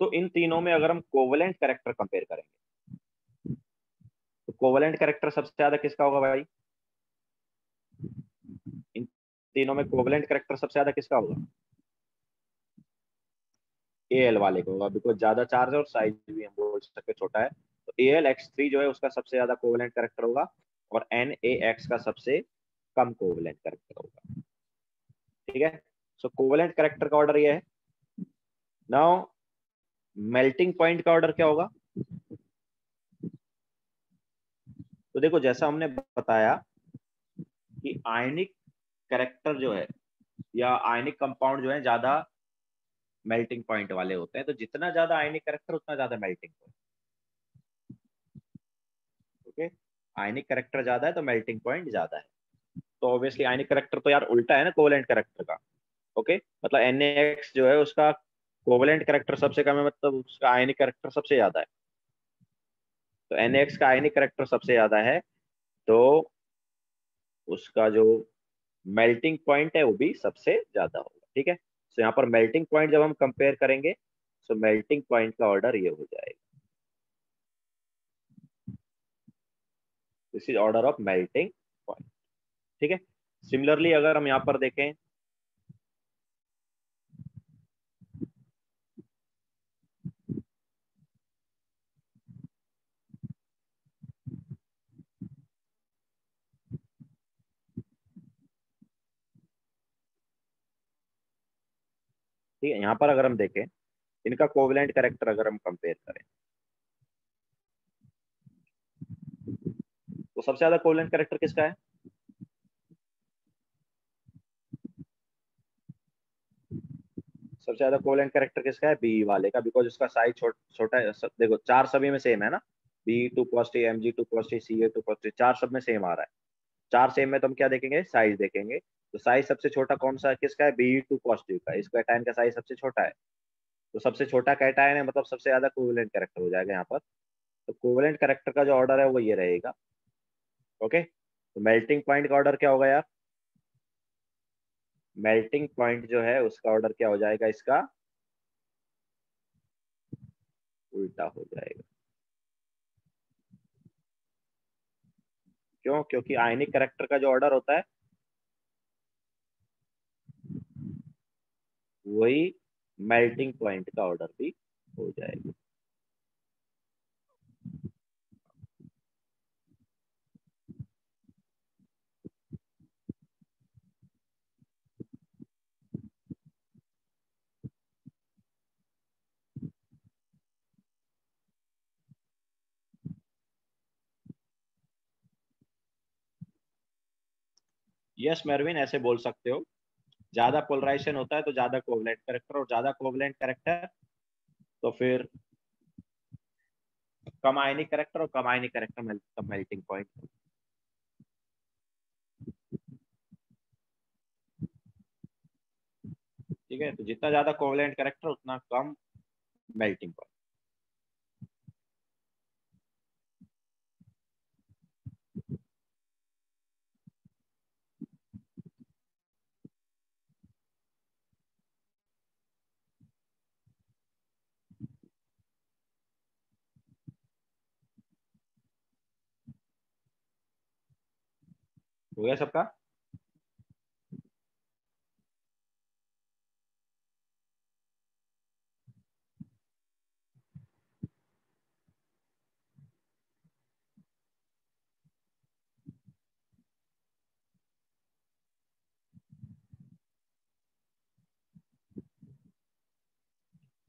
तो इन तीनों में अगर हम कोवलेंट करेक्टर कंपेयर करेंगे तो कोवलेंट करेक्टर सबसे ज़्यादा किसका होगा भाई? इन तीनों में कोवलेंट करेक्टर सबसे ज़्यादा किसका होगा? एल वाले को होगा बिकॉज़ ज़्यादा चार्ज है और साइज़ भी हम बोल सकते छोटा है। तो ए एल एक्स थ्री जो है उसका सबसे ज़्यादा कोवलेंट करेक्टर होगा और एन ए एक्स का सबसे कम कोवलेंट करेक्टर होगा। ठीक है? सो कोवलेंट करेक्टर का ऑर्डर ये है। नाउ मेल्टिंग पॉइंट का ऑर्डर क्या होगा? तो देखो, जैसा हमने बताया कि आयनिक करेक्टर जो है या आयनिक कंपाउंड जो है ज़्यादा मेल्टिंग पॉइंट वाले होते हैं। तो जितना ज़्यादा आयनिक करेक्टर उतना ज़्यादा melting point okay ionic character ज़्यादा है तो मेल्टिंग पॉइंट ज़्यादा है। तो ऑब्वियसली आयनिक करेक्टर तो यार उल्टा है ना कोवलेंट करेक्टर का। Okay okay? मतलब एन जो है, उसका कोवलेंट करेक्टर सबसे कम है मतलब उसका आयनिक करेक्टर सबसे ज़्यादा है। तो एन एक्स का आयनिक करेक्टर सबसे ज़्यादा है तो उसका जो मेल्टिंग पॉइंट है वो भी सबसे ज़्यादा होगा, ठीक है? तो यहाँ पर मेल्टिंग पॉइंट जब हम कंपेयर करेंगे तो मेल्टिंग पॉइंट का ऑर्डर ये हो जाएगा। This is order of melting point ठीक है? सिमिलरली अगर हम यहाँ पर देखें ठीक है, यहाँ पर अगर हम देखें, इनका कोवलेंट करेक्टर अगर हम कंपेयर करें तो सबसे ज़्यादा कोवलेंट करेक्टर किसका है? सबसे ज़्यादा कोवलेंट करेक्टर किसका है? बी वाले का बिकॉज़ इसका साइज़ छोटा है देखो, चार सभी में सेम है ना? B two positive M G two positive C A two positive चार सब में सेम आ रहा है। चार सेम में तो हम क्या देखेंगे? साइज़ देखेंगे। तो साइज़ सबसे छोटा कौन सा है किसका है? बी टू पॉजिटिव का इस कैटायन का साइज़ सबसे छोटा है। तो सबसे छोटा कैटायन है मतलब सबसे ज़्यादा कोवलेंट करेक्टर हो जाएगा यहाँ पर। तो कोवलेंट करेक्टर का जो ऑर्डर है, वो ये रहेगा। ओके तो मेल्टिंग पॉइंट का ऑर्डर क्या होगा यार? मेल्टिंग पॉइंट जो है, उसका ऑर्डर क्या हो जाएगा इसका? उल्टा हो जाएगा। क्यों क्योंकि आयनिक करेक्टर का जो ऑर्डर होता है। वही मेल्टिंग पॉइंट का ऑर्डर भी हो जाएगा। यस मेरविन ऐसे बोल सकते हो। ज़्यादा पोलराइजेशन होता है तो ज़्यादा कोवलेंट करेक्टर और ज़्यादा कोवलेंट करेक्टर तो फिर कम आयनिक करेक्टर और कम आयनिक करेक्टर कम मेल्टिंग पॉइंट ठीक है तो जितना ज़्यादा कोवलेंट करेक्टर उतना कम मेल्टिंग पॉइंट हो गया सबका?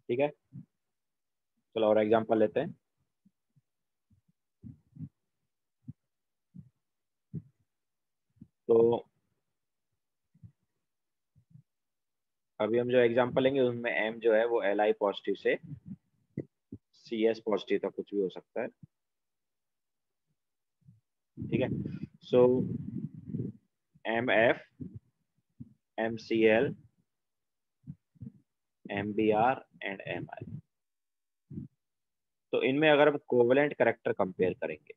ठीक है। चलो और एग्जांपल लेते हैं। तो अभी हम जो एग्जांपल लेंगे, उसमें एम जो है वो एल आई पॉजिटिव से सी एस पॉजिटिव तक कुछ भी हो सकता है। ठीक है? So M F M C L M B R and M I तो इनमें अगर हम कोवलेंट करेक्टर कंपेयर करेंगे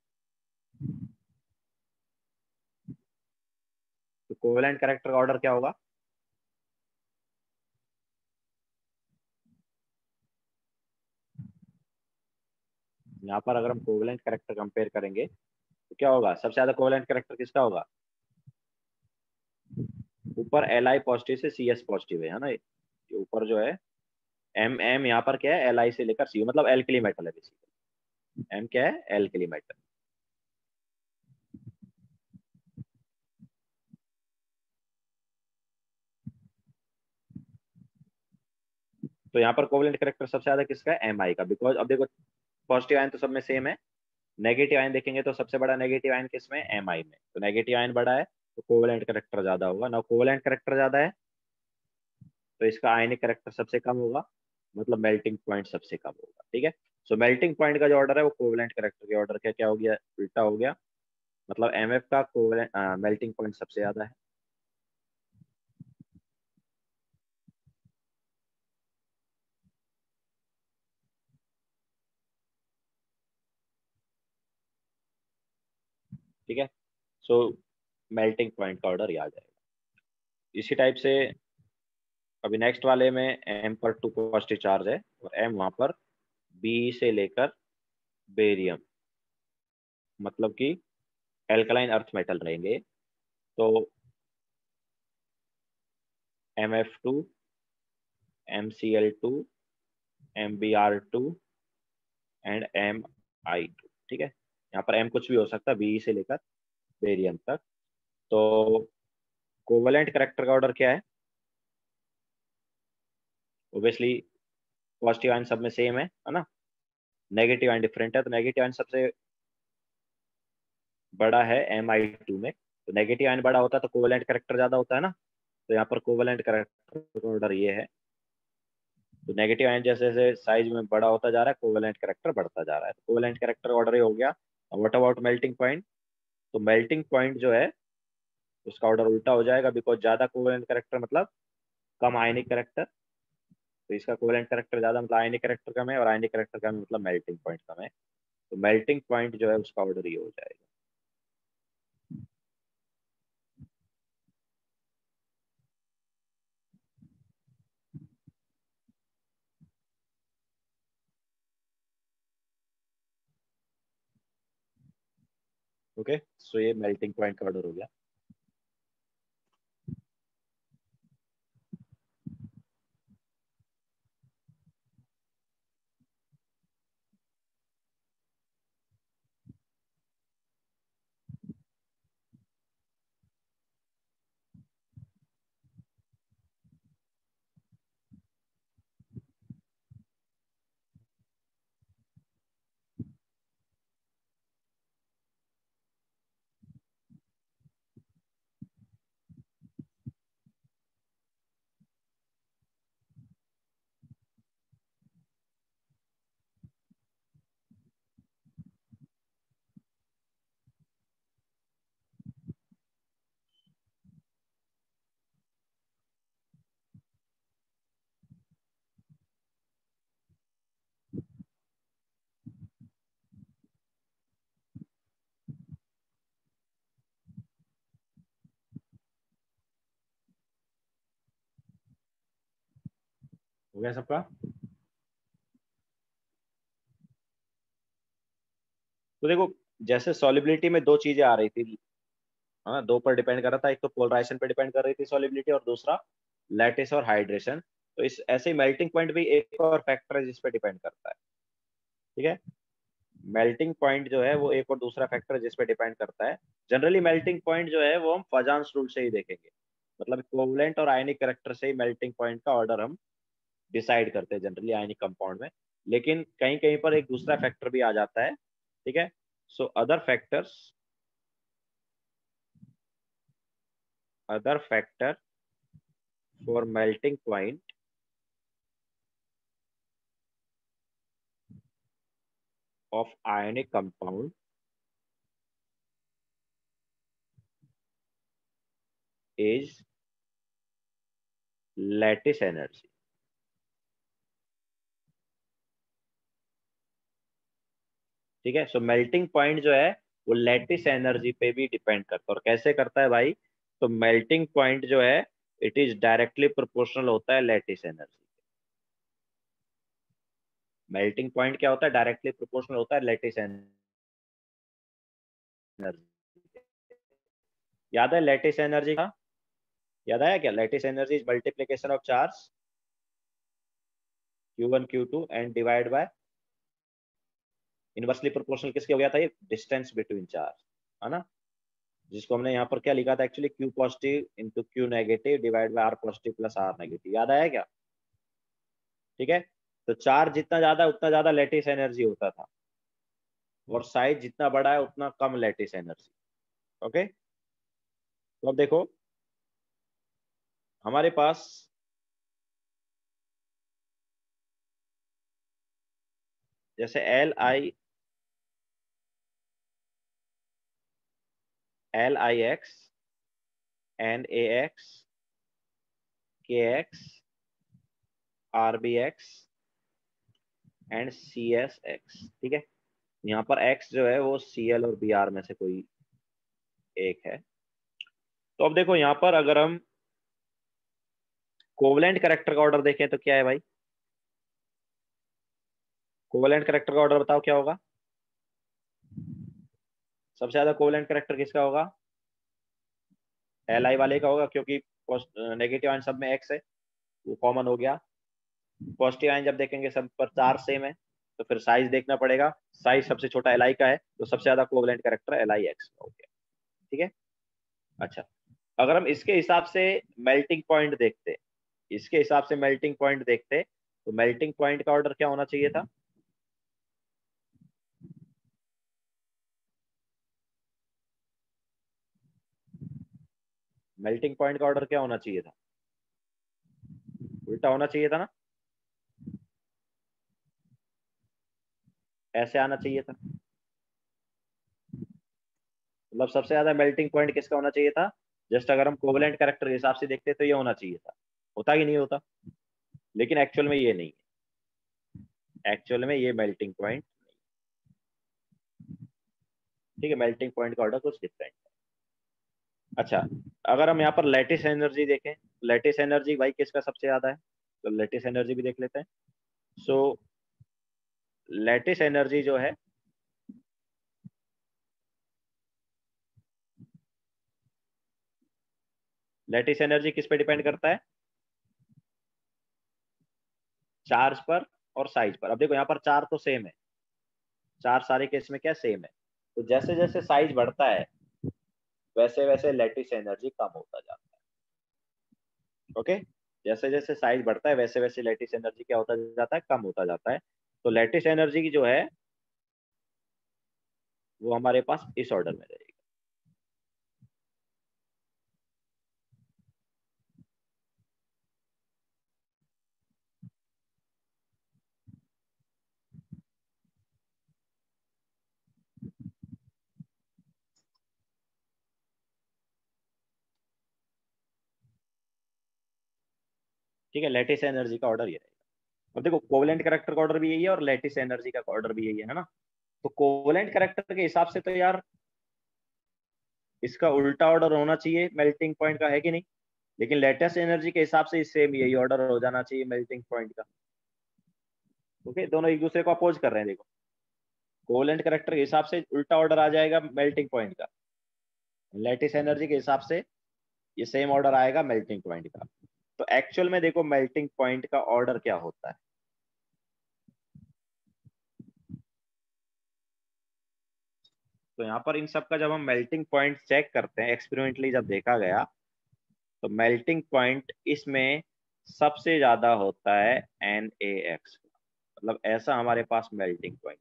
तो कोवेलेंट करेक्टर का ऑर्डर क्या होगा? यहाँ पर अगर हम कोवेलेंट करेक्टर कंपेयर करेंगे तो क्या होगा? सबसे ज़्यादा कोवेलेंट करेक्टर किसका होगा? ऊपर एल आई पॉजिटिव से सी एस पॉजिटिव है ना? ये ऊपर जो है एम एम यहाँ पर क्या है? एल आई से लेकर सी मतलब एल्कली मेटल है बेसिकली एम क्या है? एल्कली मेटल तो यहाँ पर कोवलेंट करेक्टर सबसे ज़्यादा किसका है? एम आई का। बिकॉज़ अब देखो पॉजिटिव आयन तो सब में सेम है। नेगेटिव आयन देखेंगे तो सबसे बड़ा नेगेटिव आयन किसमें? एम आई में। तो नेगेटिव आयन बड़ा है तो कोवलेंट करेक्टर ज़्यादा होगा। ना कोवलेंट करेक्टर ज़्यादा है तो इसका आयनिक करेक्टर सबसे कम होगा। मतलब मेल्टिंग पॉइंट सबसे कम होगा, ठीक है? सो मेल्टिंग पॉइंट का जो ऑर्डर है, वो कोवलेंट करेक्टर के ऑर्डर का, क्या हो गया? उल्टा हो गया। मतलब एम एफ़ का कोवलेंट मेल्टिंग पॉइंट सबसे ज़्यादा है। ठीक है? सो मेल्टिंग पॉइंट का ऑर्डर याद आएगा। इसी टाइप से अभी नेक्स्ट वाले में एम पर टू पॉजिटिव चार्ज है और एम वहाँ पर बी से लेकर बेरियम मतलब कि एल्कलाइन अर्थ मेटल रहेंगे। तो M F two M C L two M B R two and M I two ठीक है? यहाँ पर एम कुछ भी हो सकता है बीई से लेकर बेरियम तक। तो कोवलेंट करेक्टर का ऑर्डर क्या है? ओबियसली पॉजिटिव आयन सब में सेम है है ना? नेगेटिव आयन डिफरेंट है तो नेगेटिव आयन सबसे बड़ा है एम आई टू में। तो नेगेटिव आयन बड़ा होता है तो कोवलेंट करेक्टर ज़्यादा होता है ना? तो यहाँ पर कोवलेंट करेक्टर का ऑर्डर ये है। तो नेगेटिव आयन जैसे जैसे साइज़ में बड़ा होता जा रहा है कोवलेंट करेक्टर बढ़ता जा रहा है। तो कोवलेंट करेक्टर ऑर्डर हो गया। वट अबाउट मेल्टिंग पॉइंट तो मेल्टिंग पॉइंट जो है, उसका ऑर्डर उल्टा हो जाएगा बिकॉज़ ज़्यादा कोवेलेंट करेक्टर मतलब कम आयनिक करेक्टर तो इसका कोवेलेंट करेक्टर ज़्यादा मतलब आयनिक करेक्टर कम है और आयनिक करेक्टर कम मतलब मेल्टिंग पॉइंट कम है। तो मेल्टिंग पॉइंट जो है, उसका ऑर्डर ये हो जाएगा। ओके सो ये मेल्टिंग पॉइंट का ऑर्डर हो गया। हो गया सबका तो देखो, जैसे सॉलिबिलिटी में दो चीज़ें आ रही थी हाँ दो पर डिपेंड कर रहा था, एक तो पोलराइजेशन पर डिपेंड कर रही थी सॉलिबिलिटी और दूसरा लैटिस और हाइड्रेशन तो इस, ऐसे ही मेल्टिंग पॉइंट भी एक और फैक्टर है जिस पर डिपेंड करता है। ठीक है? मेल्टिंग पॉइंट जो है वो एक और दूसरा फैक्टर जिस पे डिपेंड करता है। जनरली मेल्टिंग पॉइंट जो है वो हम फजांस रूल से ही देखेंगे। मतलब कोवलेंट और आयनिक करेक्टर से ही मेल्टिंग पॉइंट का ऑर्डर हम डिसाइड करते हैं जनरली आयनिक कंपाउंड में। लेकिन कहीं कहीं पर एक दूसरा फैक्टर भी आ जाता है, ठीक है? So other factors other factor for melting point of ionic compound is lattice energy ठीक है? सो मेल्टिंग पॉइंट जो है, वो लेटिस एनर्जी पे भी डिपेंड करता है। और कैसे करता है भाई? तो मेल्टिंग पॉइंट जो है इट इज़ डायरेक्टली प्रोपोर्शनल होता है लेटिस एनर्जी मेल्टिंग पॉइंट क्या होता है? डायरेक्टली प्रोपोर्शनल होता है लेटिस एनर्जी याद है लेटिस एनर्जी का? याद आया क्या? Lattice energy is multiplication of charge Q1 Q2 and divide by inversely proportional किसके हो गया था ये? डिस्टेंस बिटवीन चार्ज है ना? जिसको हमने यहाँ पर क्या लिखा था? Actually Q positive into Q negative divide by R positive plus R negative याद आया क्या? ठीक है? तो चार्ज जितना ज़्यादा, उतना ज़्यादा लेटिस एनर्जी होता था। और साइज़ जितना बड़ा है, उतना कम लेटिस एनर्जी ओके तो अब देखो, हमारे पास जैसे L I L I X N A X K X R B X and C S X ठीक है? यहाँ पर एक्स जो है वो सी एल और बी आर में से कोई एक है। तो अब देखो यहाँ पर अगर हम कोवलेंट करेक्टर का ऑर्डर देखें तो क्या है भाई? कोवलेंट करेक्टर का ऑर्डर बताओ क्या होगा? सबसे ज़्यादा कोवलेंट करेक्टर किसका होगा? एल आई वाले का होगा, क्योंकि नेगेटिव आयन सब में एक्स है, वो कॉमन हो गया। पॉजिटिव आयन जब देखेंगे, सब पर चार सेम है तो फिर साइज़ देखना पड़ेगा। साइज़ सबसे छोटा एल आई का है तो सबसे ज़्यादा covalent character L I X का हो गया। ठीक है? अच्छा अगर हम इसके हिसाब से मेल्टिंग पॉइंट देखते, इसके हिसाब से मेल्टिंग पॉइंट देखते तो मेल्टिंग पॉइंट का ऑर्डर क्या होना चाहिए था? मेल्टिंग पॉइंट का ऑर्डर क्या होना चाहिए था? उल्टा होना चाहिए था ना? ऐसे आना चाहिए था। मतलब सबसे ज़्यादा मेल्टिंग पॉइंट किसका होना चाहिए था? जस्ट अगर हम कोवलेंट करेक्टर के हिसाब से देखते तो ये होना चाहिए था। होता कि नहीं होता? लेकिन एक्चुअल में ये नहीं है। एक्चुअल में ये मेल्टिंग पॉइंट ठीक है, मेल्टिंग पॉइंट का ऑर्डर कुछ डिफरेंट है। अच्छा अगर हम यहाँ पर लेटेस्ट एनर्जी देखें, लेटेस्ट एनर्जी भाई किसका सबसे ज़्यादा है? तो लेटेस्ट एनर्जी भी देख लेते हैं। सो लेटेस्ट एनर्जी जो है लेटिस एनर्जी किस पे डिपेंड करता है? चार्ज पर और साइज़ पर। अब देखो, यहाँ पर चार तो सेम है। चार सारे केस में क्या सेम है? तो जैसे जैसे साइज़ बढ़ता है वैसे वैसे लेटिस एनर्जी कम होता जाता है। ओके जैसे जैसे साइज़ बढ़ता है, वैसे वैसे लेटिस एनर्जी क्या होता जाता है? कम होता जाता है। तो लेटिस एनर्जी की जो है, वो हमारे पास इस ऑर्डर में रहेगी। ठीक है लेटिस एनर्जी का ऑर्डर ये रहेगा अब देखो कोवलेंट करेक्टर का ऑर्डर भी यही है और लेटिस एनर्जी का ऑर्डर भी यही है ना? तो कोवलेंट करेक्टर के हिसाब से तो यार इसका उल्टा ऑर्डर होना चाहिए मेल्टिंग पॉइंट का है कि नहीं? लेकिन लेटेस्ट एनर्जी के हिसाब से सेम यही ऑर्डर हो जाना चाहिए मेल्टिंग पॉइंट का। ओके दोनों एक दूसरे को अपोज कर रहे हैं, देखो। कोवलेंट करेक्टर के हिसाब से उल्टा ऑर्डर आ जाएगा मेल्टिंग पॉइंट का। लेटेस्ट एनर्जी के हिसाब से ये सेम ऑर्डर आएगा मेल्टिंग पॉइंट का। तो एक्चुअल में देखो मेल्टिंग पॉइंट का ऑर्डर क्या होता है? तो यहाँ पर इन सब का जब हम मेल्टिंग पॉइंट चेक करते हैं एक्सपेरिमेंटली जब देखा गया तो मेल्टिंग पॉइंट इसमें सबसे ज़्यादा होता है एन ए एक्स मतलब ऐसा हमारे पास मेल्टिंग पॉइंट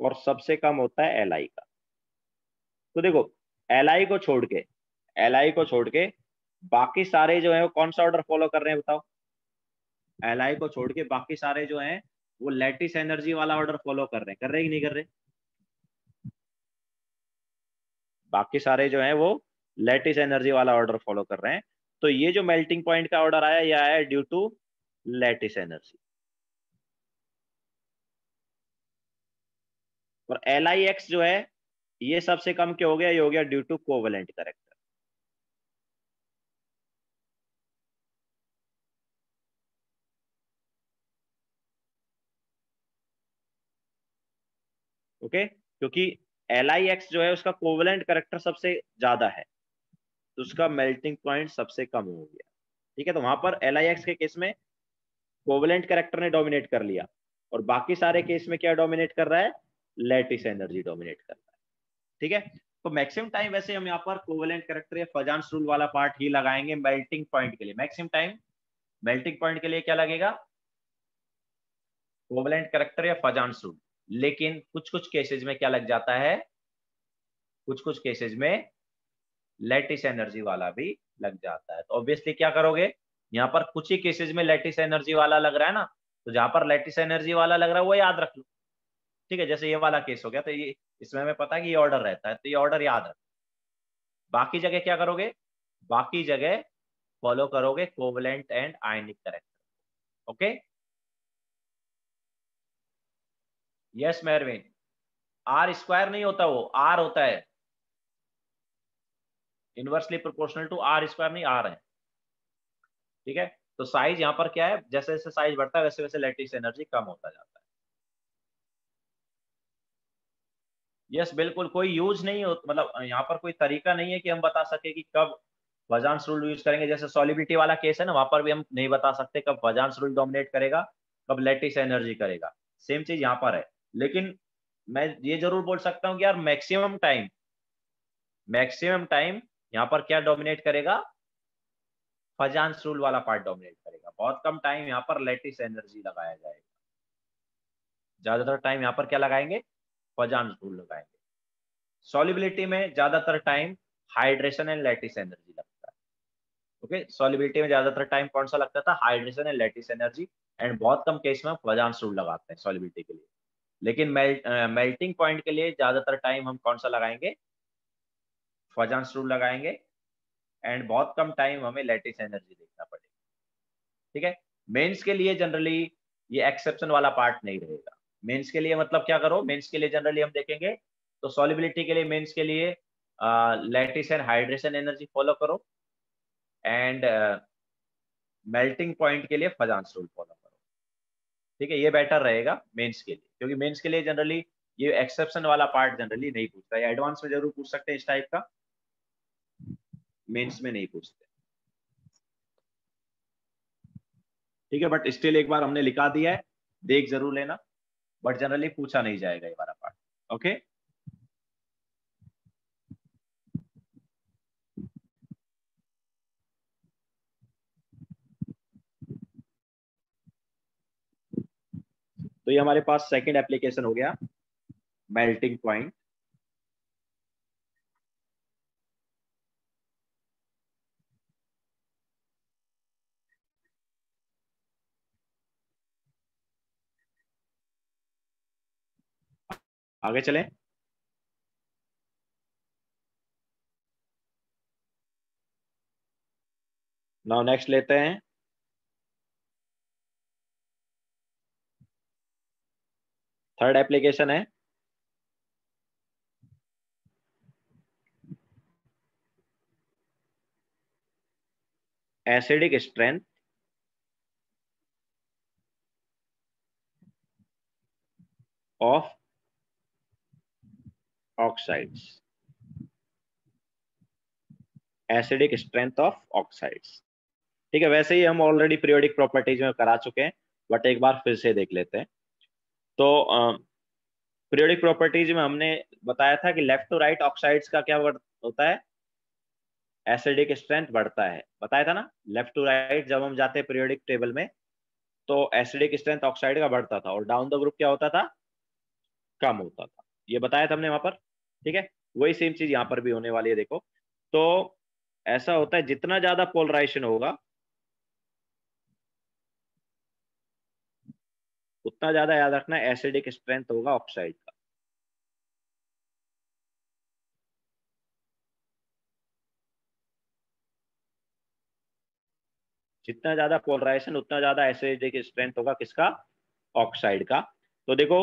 और सबसे कम होता है एल आई का। तो देखो एल आई को छोड़ के एल को छोड़ के बाकी सारे जो है वो कौन सा ऑर्डर फॉलो कर रहे हैं बताओ? एल आई को छोड़ के बाकी सारे जो है वो लेटिस एनर्जी वाला ऑर्डर फॉलो कर रहे हैं। कर रहे कि नहीं कर रहे? बाकी सारे जो है वो लेटिस एनर्जी वाला ऑर्डर फॉलो कर रहे हैं। तो ये जो मेल्टिंग पॉइंट का ऑर्डर आया, ये आया ड्यू टू लेटिस एनर्जी और एल जो है ये सबसे कम क्या हो गया? ये हो गया due to covalent character okay क्योंकि एल आई एक्स जो है, उसका कोवलेंट करेक्टर सबसे ज़्यादा है। तो उसका मेल्टिंग पॉइंट सबसे कम हो गया। ठीक है? तो वहाँ पर एल आई एक्स के केस में कोवलेंट करेक्टर ने डोमिनेट कर लिया। और बाकी सारे केस में क्या डोमिनेट कर रहा है? लेटिस एनर्जी डोमिनेट कर रहा है। ठीक है? तो मैक्सिमम टाइम वैसे हम यहाँ पर कोवलेंट करेक्टर या फजांस रूल वाला पार्ट ही लगाएँगे मेल्टिंग पॉइंट के लिए। मैक्सिमम टाइम मेल्टिंग पॉइंट के लिए क्या लगेगा? कोवलेंट करेक्टर या फजांस रूल लेकिन कुछ कुछ केसेज में क्या लग जाता है? कुछ कुछ केसेस में लेटिस एनर्जी वाला भी लग जाता है। तो ऑब्वियसली क्या करोगे? यहाँ पर कुछ ही केसेज में लेटिस एनर्जी वाला लग रहा है ना? तो जहाँ पर लेटिस एनर्जी वाला लग रहा है, वो याद रख लो। ठीक है? जैसे ये वाला केस हो गया तो ये इसमें हमें पता है कि ये ऑर्डर रहता है तो ये ऑर्डर याद रख बाकी जगह क्या करोगे? बाकी जगह फॉलो करोगे covalent and ionic character okay yes Mervin R square नहीं होता वो आर होता है। Inversely proportional to R square नहीं आर है। ठीक है? तो साइज़ यहाँ पर क्या है? जैसे जैसे साइज़ बढ़ता है वैसे वैसे लेटिस एनर्जी कम होता जाता है। यस बिल्कुल, कोई यूज़ नहीं हो मतलब यहाँ पर कोई तरीका नहीं है कि हम बता सके कि कब वजांस रूल यूज़ करेंगे। जैसे सॉलिबिलिटी वाला केस है ना, वहाँ पर भी हम नहीं बता सकते कब वजांस रूल डोमिनेट करेगा, कब लेटिस एनर्जी करेगा। सेम चीज़ यहाँ पर है। लेकिन मैं ये ज़रूर बोल सकता हूँ कि यार मैक्सिमम टाइम मैक्सिमम टाइम यहाँ पर क्या डोमिनेट करेगा? फजांस रूल वाला पार्ट डोमिनेट करेगा। बहुत कम टाइम यहाँ पर लेटिस एनर्जी लगाया जाएगा। ज़्यादातर टाइम यहाँ पर क्या लगाएँगे? फजान रूल लगाएँगे। सॉलिबिलिटी में ज़्यादातर time hydration and lattice energy लगता है। ओके? सॉलिबिलिटी में ज़्यादातर टाइम कौन सा लगता था? Hydration and lattice energy and बहुत कम केस में फजान रूल लगाते हैं सॉलिबिलिटी के लिए। लेकिन मेल्ट मेल्टिंग पॉइंट के लिए ज़्यादातर टाइम हम कौन सा लगाएँगे? फजान रूल लगाएँगे एंड बहुत कम टाइम हमें लेटिस एनर्जी देखना पड़ेगा। ठीक है? मेंस के लिए जनरली ये एक्सेप्शन वाला पार्ट नहीं रहेगा। मेंस के लिए मतलब क्या करो? मेंस के लिए जनरली हम देखेंगे तो सॉलिबिलिटी के लिए मेंस के लिए lattice and hydration energy follow करो एंड मेल्टिंग पॉइंट के लिए फजांस रूल फॉलो करो। ठीक है, ये बेटर रहेगा मेंस के लिए, क्योंकि मेंस के लिए जनरली ये एक्सेप्शन वाला पार्ट जनरली नहीं पूछता। है एडवांस में ज़रूर पूछ सकते हैं इस टाइप का। मेंस में नहीं पूछते। ठीक है बट स्टिल एक बार हमने लिखा दिया है, देख ज़रूर लेना। बट जनरली पूछा नहीं जाएगा ये वाला पार्ट ओके तो ये हमारे पास सेकंड एप्लीकेशन हो गया मेल्टिंग पॉइंट आगे चलें। नाउ नेक्स्ट लेते हैं। थर्ड एप्लीकेशन है। Acidic strength of oxides acidic strength of oxides ठीक है, वैसे ही हम ऑलरेडी पीरियोडिक प्रॉपर्टीज़ में करा चुके हैं बट एक बार फिर से देख लेते हैं। तो पीरियोडिक प्रॉपर्टीज़ में हमने बताया था कि लेफ़्ट टू राइट ऑक्साइड्स का क्या होता है? एसिडिक स्ट्रेंथ बढ़ता है। बताया था ना? लेफ़्ट टू राइट जब हम जाते हैं पीरियोडिक टेबल में तो एसिडिक स्ट्रेंथ ऑक्साइड का बढ़ता था और डाउन द ग्रुप क्या होता था? कम होता था। ये बताया था हमने वहाँ पर। ठीक है? वही सेम चीज़ यहाँ पर भी होने वाली है, देखो। तो ऐसा होता है, जितना ज़्यादा पोलराइजेशन होगा, उतना ज़्यादा याद रखना एसिडिक स्ट्रेंथ होगा ऑक्साइड का। जितना ज़्यादा पोलराइजेशन उतना ज़्यादा एसिडिक स्ट्रेंथ होगा किसका? ऑक्साइड का। तो देखो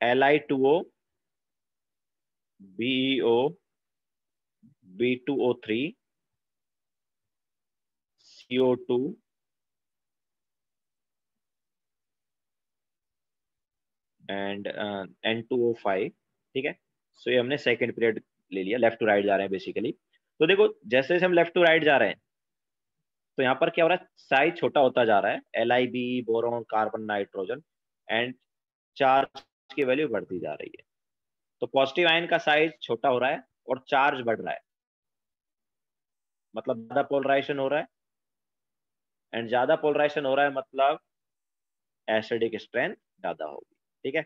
L I two O B E O B two O three C O two and N two O five ठीक है? सो so, ये हमने सेकेंड पीरियड ले लिया लेफ़्ट टू राइट जा रहे हैं बेसिकली तो देखो जैसे जैसे हम लेफ़्ट टू राइट जा रहे हैं तो यहाँ पर क्या हो रहा है? साइज़ छोटा होता जा रहा है L I B boron carbon nitrogen and charge की वैल्यू बढ़ती जा रही है। तो पॉजिटिव आयन का साइज़ छोटा हो रहा है और चार्ज बढ़ रहा है। मतलब ज़्यादा पोलराइजेशन हो रहा है। एंड ज़्यादा पोलराइजेशन हो रहा है मतलब एसिडिक स्ट्रेंथ ज़्यादा होगी, ठीक है?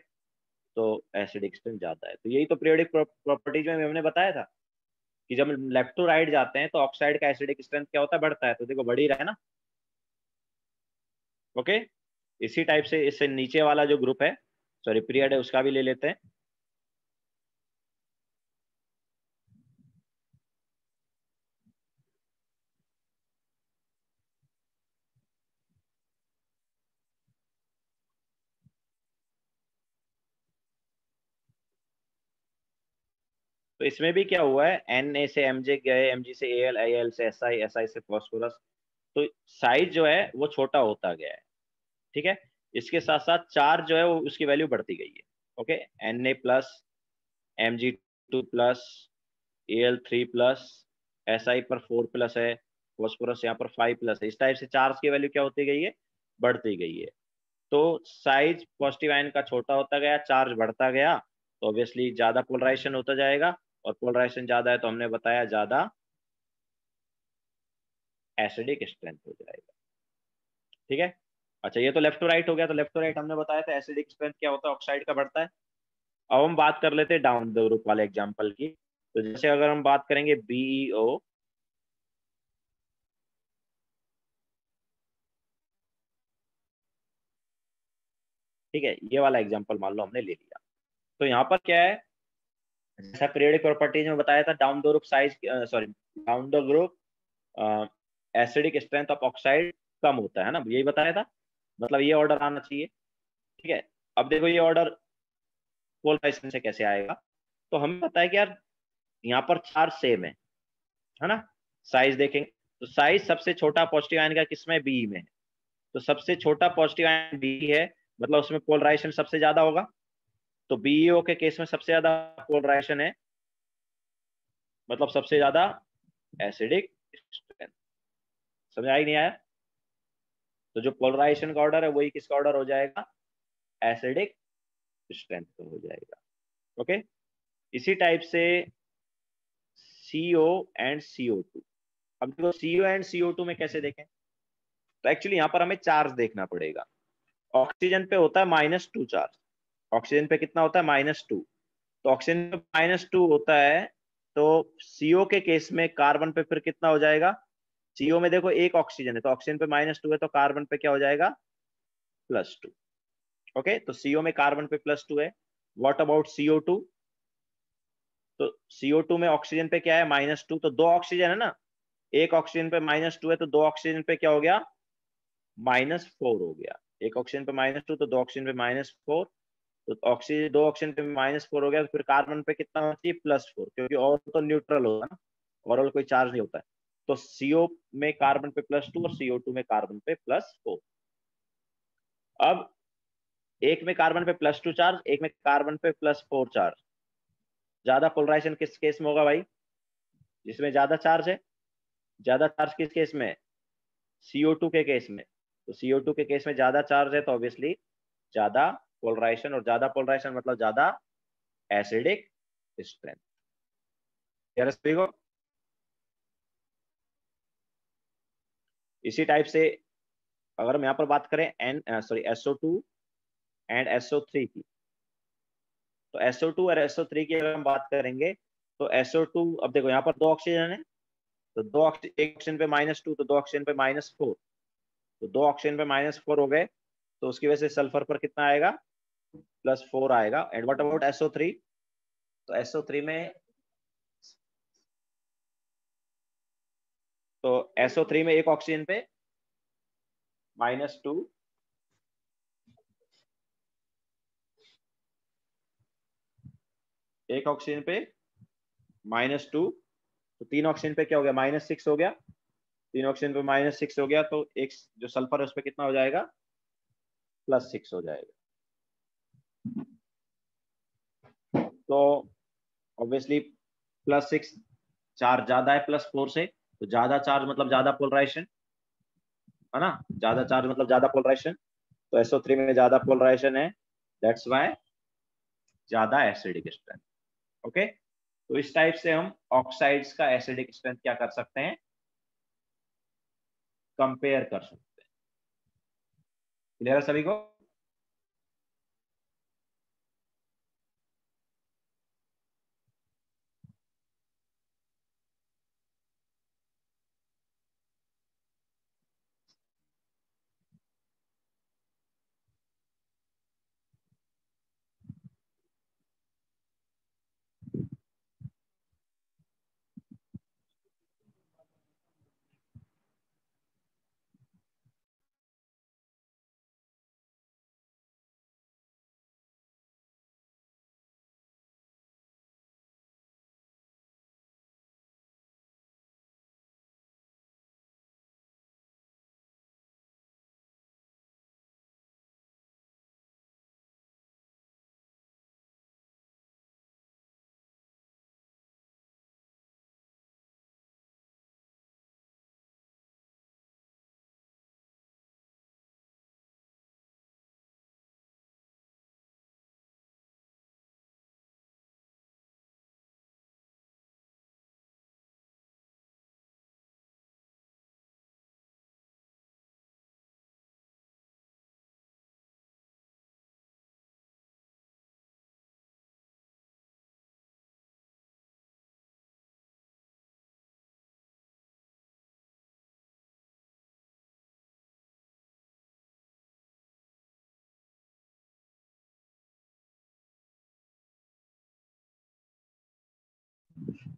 तो एसिडिक स्ट्रेंथ ज़्यादा है। तो यही तो पीरियोडिक प्रॉपर्टीज़ में हमने बताया था कि जब लेफ़्ट टू राइट जाते हैं तो ऑक्साइड का एसिडिक स्ट्रेंथ क्या होता है? बढ़ता है। तो देखो, बढ़ ही रहा है ना। ओके इसी टाइप से इससे नीचे वाला जो ग्रुप है सॉरी पीरियड है, उसका भी ले लेते हैं। तो इसमें भी क्या हुआ है? एन ए से एम जे गए एम जी से ए एल आई एल से एस आई एस आई से फॉस्फोरस तो साइज़ जो है, वो छोटा होता गया है। ठीक है? इसके साथ साथ चार्ज जो है वो उसकी वैल्यू बढ़ती गई है। Okay N A plus M G two plus A L three plus S I पर फोर प्लस है फॉस्फोरस यहाँ पर फाइव प्लस है। इस टाइप से चार्ज की वैल्यू क्या होती गई है? बढ़ती गई है। तो साइज़ पॉजिटिव आयन का छोटा होता गया चार्ज बढ़ता गया तो ऑब्वियसली ज़्यादा पोलराइजेशन होता जाएगा और पोलराइजेशन ज़्यादा है तो हमने बताया ज़्यादा एसिडिक स्ट्रेंथ हो जाएगा। ठीक है? अच्छा ये तो लेफ़्ट राइट हो गया तो लेफ़्ट राइट हमने बताया था एसिडिक स्ट्रेंथ क्या होता है ऑक्साइड का बढ़ता है। अब हम बात कर लेते हैं डाउन द ग्रुप वाले एग्ज़ाम्पल की। तो जैसे अगर हम बात करेंगे बीईओ ठीक है, ये वाला एग्ज़ाम्पल मान लो हमने ले लिया। तो यहाँ पर क्या है, जैसा पीरियडिक प्रॉपर्टीज़ में बताया था down the group size sorry down the group acidic strength of oxide कम होता है ना? यही बताया था। मतलब ये ऑर्डर आना चाहिए। ठीक है? अब देखो ये ऑर्डर पोलराइजेशन से कैसे आएगा? तो हमें पता है कि यार, यहाँ पर चार सेम है। है ना? साइज़ देखेंगे। तो साइज़ सबसे छोटा पॉजिटिव आयन का किसमें? बी में है। तो सबसे छोटा पॉजिटिव आयन बी है मतलब उसमें पोलराइजेशन सबसे ज़्यादा होगा। तो बीईओ के केस में सबसे ज़्यादा पोलराइजेशन है। मतलब सबसे ज़्यादा एसिडिक समझ आई नहीं आया? तो जो पोलराइजेशन का ऑर्डर है, वही किसका ऑर्डर हो जाएगा? एसिडिक स्ट्रेंथ का हो जाएगा। ओके इसी टाइप से CO एंड CO2 अब देखो CO एंड CO2 में कैसे देखें? तो एक्चुअली यहाँ पर हमें चार्ज देखना पड़ेगा। ऑक्सीजन पे होता है माइनस टू चार्ज ऑक्सीजन पे कितना होता है? माइनस टू तो ऑक्सीजन पे माइनस टू होता है तो सीओ के केस में कार्बन पे फिर कितना हो जाएगा? सीओ में देखो एक ऑक्सीजन है तो ऑक्सीजन पे माइनस टू है तो कार्बन पे क्या हो जाएगा? प्लस टू ओके तो सीओ में कार्बन पे प्लस टू है. What about C O two तो सीओ टू में ऑक्सीजन पे क्या है? माइनस टू तो दो ऑक्सीजन है ना? एक ऑक्सीजन पे माइनस टू है तो दो ऑक्सीजन पे क्या हो गया? माइनस फोर हो गया. एक ऑक्सीजन पे माइनस टू तो दो ऑक्सीजन पे माइनस फोर तो ऑक्सीजन दो ऑक्सीजन पे माइनस फोर हो गया तो फिर कार्बन पे कितना होना चाहिए? प्लस फोर क्योंकि और तो न्यूट्रल होगा ना. ओवरऑल कोई चार्ज नहीं होता है. तो सीओ में कार्बन पे प्लस टू और सीओ टू में कार्बन पे प्लस फोर अब एक में कार्बन पे प्लस टू चार्ज एक में कार्बन पे प्लस फोर चार्ज ज़्यादा पोलराइजेशन किस केस में होगा भाई? जिसमें ज़्यादा चार्ज है, ज़्यादा चार्ज किस केस में? CO2 के केस में. तो CO2 के केस में ज़्यादा चार्ज है तो ऑब्वियसली ज़्यादा पोलराइजेशन और ज़्यादा पोलराइजेशन मतलब ज़्यादा एसिडिक स्ट्रेंथ इसी टाइप से अगर हम यहाँ पर बात करें N sorry S O two and S O three की। तो SO2 और एसओ थ्री की अगर हम बात करेंगे तो एसओ टू अब देखो यहाँ पर दो ऑक्सीजन है तो दो एक ऑक्सीजन पे माइनस टू तो दो ऑक्सीजन पे माइनस फोर तो दो ऑक्सीजन पे माइनस फोर हो गए तो उसकी वजह से सल्फ़र पर कितना आएगा? प्लस फोर आएगा। And what about S O three तो एसओ थ्री में तो SO3 में एक ऑक्सीजन पे माइनस टू एक ऑक्सीजन पे माइनस टू तो तीन ऑक्सीजन पे क्या हो गया? माइनस सिक्स हो गया। तीन ऑक्सीजन पे माइनस सिक्स हो गया तो एक जो सल्फ़र है, उस पर कितना हो जाएगा? प्लस सिक्स हो जाएगा। तो ऑब्वियसली प्लस सिक्स चार ज़्यादा है प्लस फोर से। तो ज़्यादा चार्ज मतलब ज़्यादा पोलराइजेशन है ना? ज़्यादा चार्ज मतलब ज़्यादा पोलराइजेशन तो एसओ थ्री में ज़्यादा पोलराइजेशन है। दैट्स वाई ज़्यादा एसिडिक स्ट्रेंथ ओके तो इस टाइप से हम ऑक्साइड्स का एसिडिक स्ट्रेंथ क्या कर सकते हैं? कंपेयर कर सकते हैं। क्लियर है सभी को?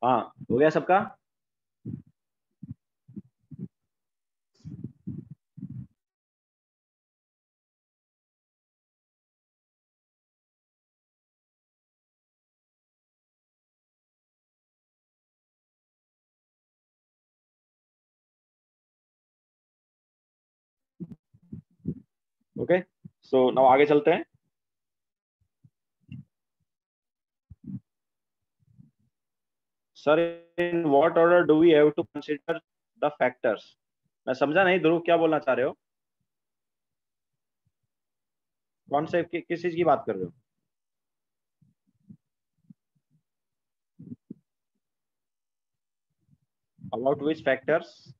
हाँ हो गया सबका? ओके सो नाउ आगे चलते हैं। Sir in what order do we have to consider the factors मैं समझा नहीं ध्रुव क्या बोलना चाह रहे हो? कौन से कि, किस चीज़ की बात कर रहे हो? About which factors?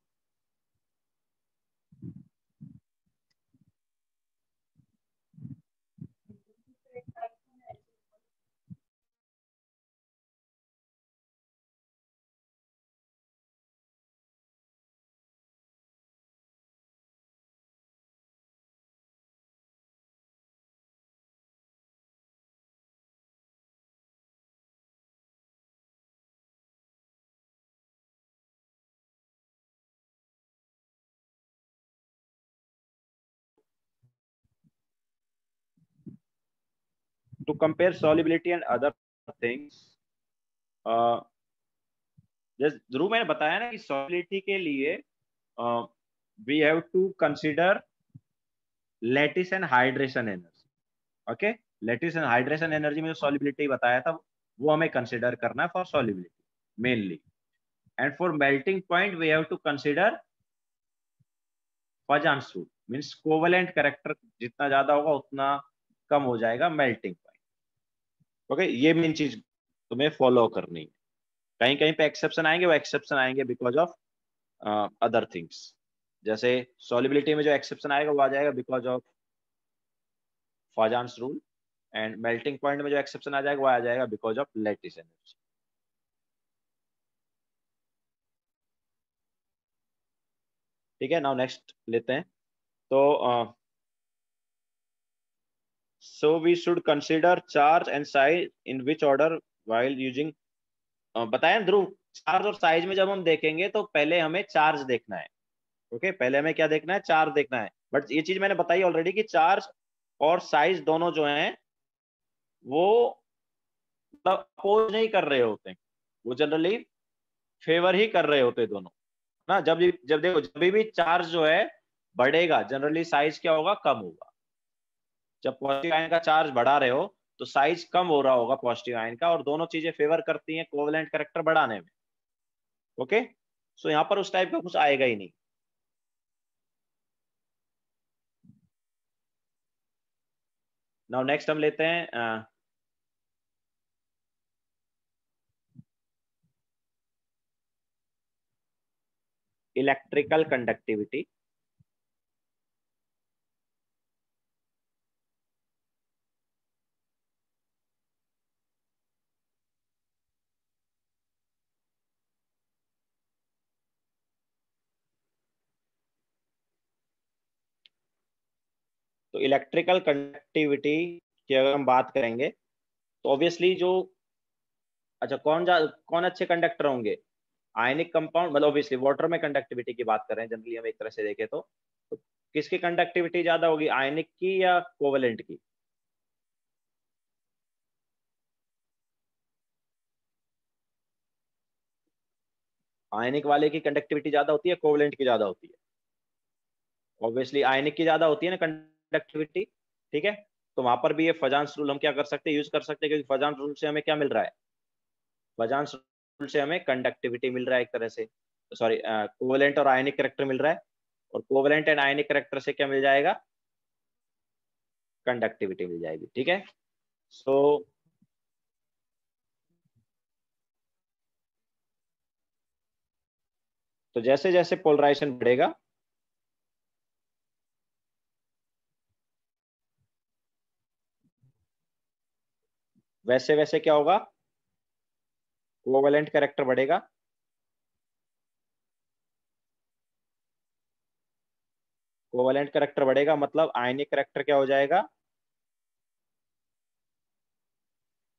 To compare solubility and other things uh, ध्रुव मैंने बताया ना कि सॉलिबिलिटी के लिए we have to consider lattice and hydration energy okay lattice and hydration energy में जो सॉलिबिलिटी बताया था वो हमें कंसीडर करना है for solubility mainly and for melting point we have to consider rule means covalent character जितना ज़्यादा होगा उतना कम हो जाएगा मेल्टिंग ओके ये मेन चीज़ तुम्हें फॉलो करनी है। कहीं कहीं पे एक्सेप्शन आएँगे वो एक्सेप्शन आएँगे बिकॉज़ ऑफ़ अदर थिंग्स जैसे सॉलिबिलिटी में जो एक्सेप्शन आएगा वो आ जाएगा because of Fajans rule and melting point में जो एक्सेप्शन आ जाएगा वो आ जाएगा बिकॉज़ ऑफ़ लेटिस एनर्जी ठीक है नाउ नेक्स्ट लेते हैं। तो uh, so we should consider charge and size in which order while using बताया ध्रुव चार्ज और साइज़ में जब हम देखेंगे तो पहले हमें चार्ज देखना है। Okay okay? पहले हमें क्या देखना है? चार्ज देखना है। बट ये चीज़ मैंने बताई ऑलरेडी कि चार्ज और साइज़ दोनों जो हैं, वो अपोज नहीं कर रहे होते। वो जनरली फेवर ही कर रहे होते दोनों। ना, जब जब देखो, जब भी चार्ज जो है, बढ़ेगा जनरली साइज़ क्या होगा? कम होगा। जब पॉजिटिव आयन का चार्ज बढ़ा रहे हो तो साइज़ कम हो रहा होगा पॉजिटिव आयन का और दोनों चीज़ें फेवर करती हैं कोवलेंट करेक्टर बढ़ाने में। ओके सो यहाँ पर उस टाइप का कुछ आएगा ही नहीं। नाउ नेक्स्ट हम लेते हैं आ, इलेक्ट्रिकल कंडक्टिविटी तो इलेक्ट्रिकल कंडक्टिविटी की अगर हम बात करेंगे तो ऑब्वियसली जो अच्छा कौन जा कौन अच्छे कंडक्टर होंगे? आयनिक कंपाउंड मतलब ऑब्वियसली वाटर में कंडक्टिविटी की बात कर रहे हैं जनरली हम एक तरह से देखें तो, तो किसकी कंडक्टिविटी ज़्यादा होगी आयनिक की या कोवलेंट की? आयनिक वाले की कंडक्टिविटी ज़्यादा होती है कोवलेंट की ज़्यादा होती है। ऑब्वियसली आयनिक की ज़्यादा होती है ना कंडक्टिविटी ठीक है? तो वहाँ पर भी ये फजांस रूल हम क्या कर सकते हैं? यूज़ कर सकते हैं क्योंकि फजांस रूल से हमें क्या मिल रहा है? फजांस रूल से हमें कंडक्टिविटी मिल रहा है एक तरह से। सॉरी कोवलेंट और आयनिक करेक्टर मिल रहा है। और कोवलेंट एंड आयनिक करेक्टर से क्या मिल जाएगा? कंडक्टिविटी मिल जाएगी ठीक है? सो so, तो जैसे जैसे पोलराइजेशन बढ़ेगा वैसे वैसे क्या होगा? कोवेलेंट कैरेक्टर बढ़ेगा। कोवेलेंट कैरेक्टर बढ़ेगा मतलब आयनिक कैरेक्टर क्या हो जाएगा?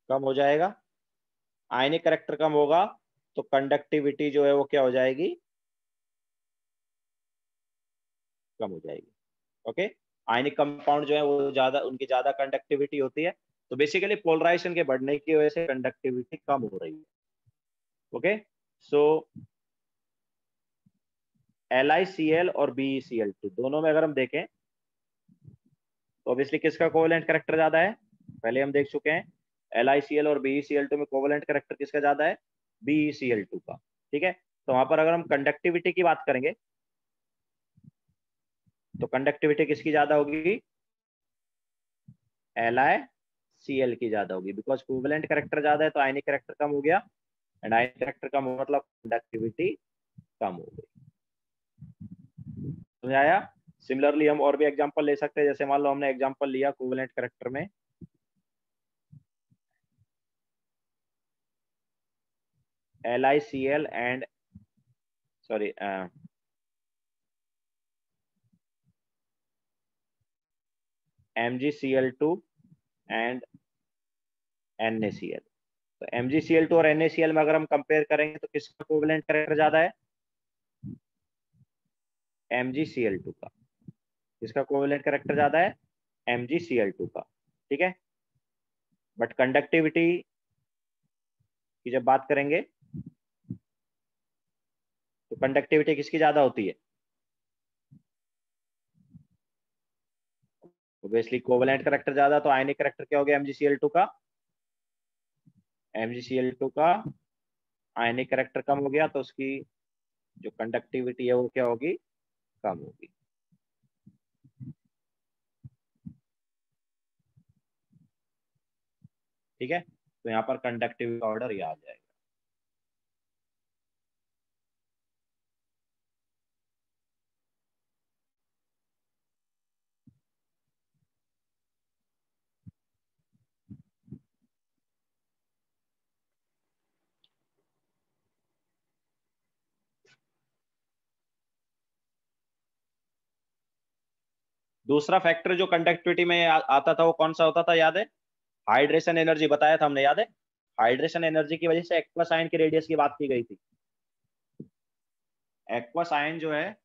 कम हो जाएगा। आयनिक कैरेक्टर कम होगा तो कंडक्टिविटी जो है वो क्या हो जाएगी? कम हो जाएगी। ओके आयनिक कंपाउंड जो है वो ज़्यादा, उनकी ज़्यादा कंडक्टिविटी होती है। तो बेसिकली पोलराइजेशन के बढ़ने की वजह से कंडक्टिविटी कम हो रही है। Okay so L I C L और बी सी एल टू दोनों में अगर हम देखें तो ऑब्वियसली किसका कोवलेंट करेक्टर ज़्यादा है? पहले हम देख चुके हैं एल आई सी एल और बी सी एल टू में कोवलेंट करेक्टर किसका ज़्यादा है? बी सी एल टू का। ठीक है? तो वहाँ पर अगर हम कंडक्टिविटी की बात करेंगे तो कंडक्टिविटी किसकी ज़्यादा होगी? एल आई सी एल की ज़्यादा होगी। बिकॉज़ कोवलेंट करेक्टर ज़्यादा है तो आयनिक करेक्टर कम हो गया। एंड आयनिक करेक्टर कम हो मतलब कंडक्टिविटी कम हो गई। समझाया सिमिलरली हम और भी एग्जांपल ले सकते हैं। जैसे मान लो हमने एग्जांपल लिया कोवलेंट करेक्टर में। L I C L and sorry M G C L two and N A C L तो M G C L two और एन ए सी एल में अगर हम कंपेयर करेंगे तो किसका कोवलेंट करेक्टर ज़्यादा है? M G C L two का। किसका कोवलेंट करेक्टर ज़्यादा है? M G C L two का। ठीक है? बट कंडक्टिविटी की जब बात करेंगे तो कंडक्टिविटी किसकी ज़्यादा होती है? ऑब्वियसली कोवलेंट करेक्टर ज़्यादा तो आयनिक करेक्टर क्या हो गया? एमजीसीएल2 का? एमजीसीएल2 का आयनिक करेक्टर कम हो गया तो उसकी जो कंडक्टिविटी है वो क्या होगी? कम होगी। ठीक है? तो यहाँ पर कंडक्टिविटी ऑर्डर ये आ जाएगा। दूसरा फैक्टर जो कंडक्टिविटी में आता था वो कौन सा होता था याद है? हाइड्रेशन एनर्जी बताया था हमने याद है? हाइड्रेशन एनर्जी की वजह से एक्वस आयन की रेडियस की बात की गई थी। एक्वस आयन जो है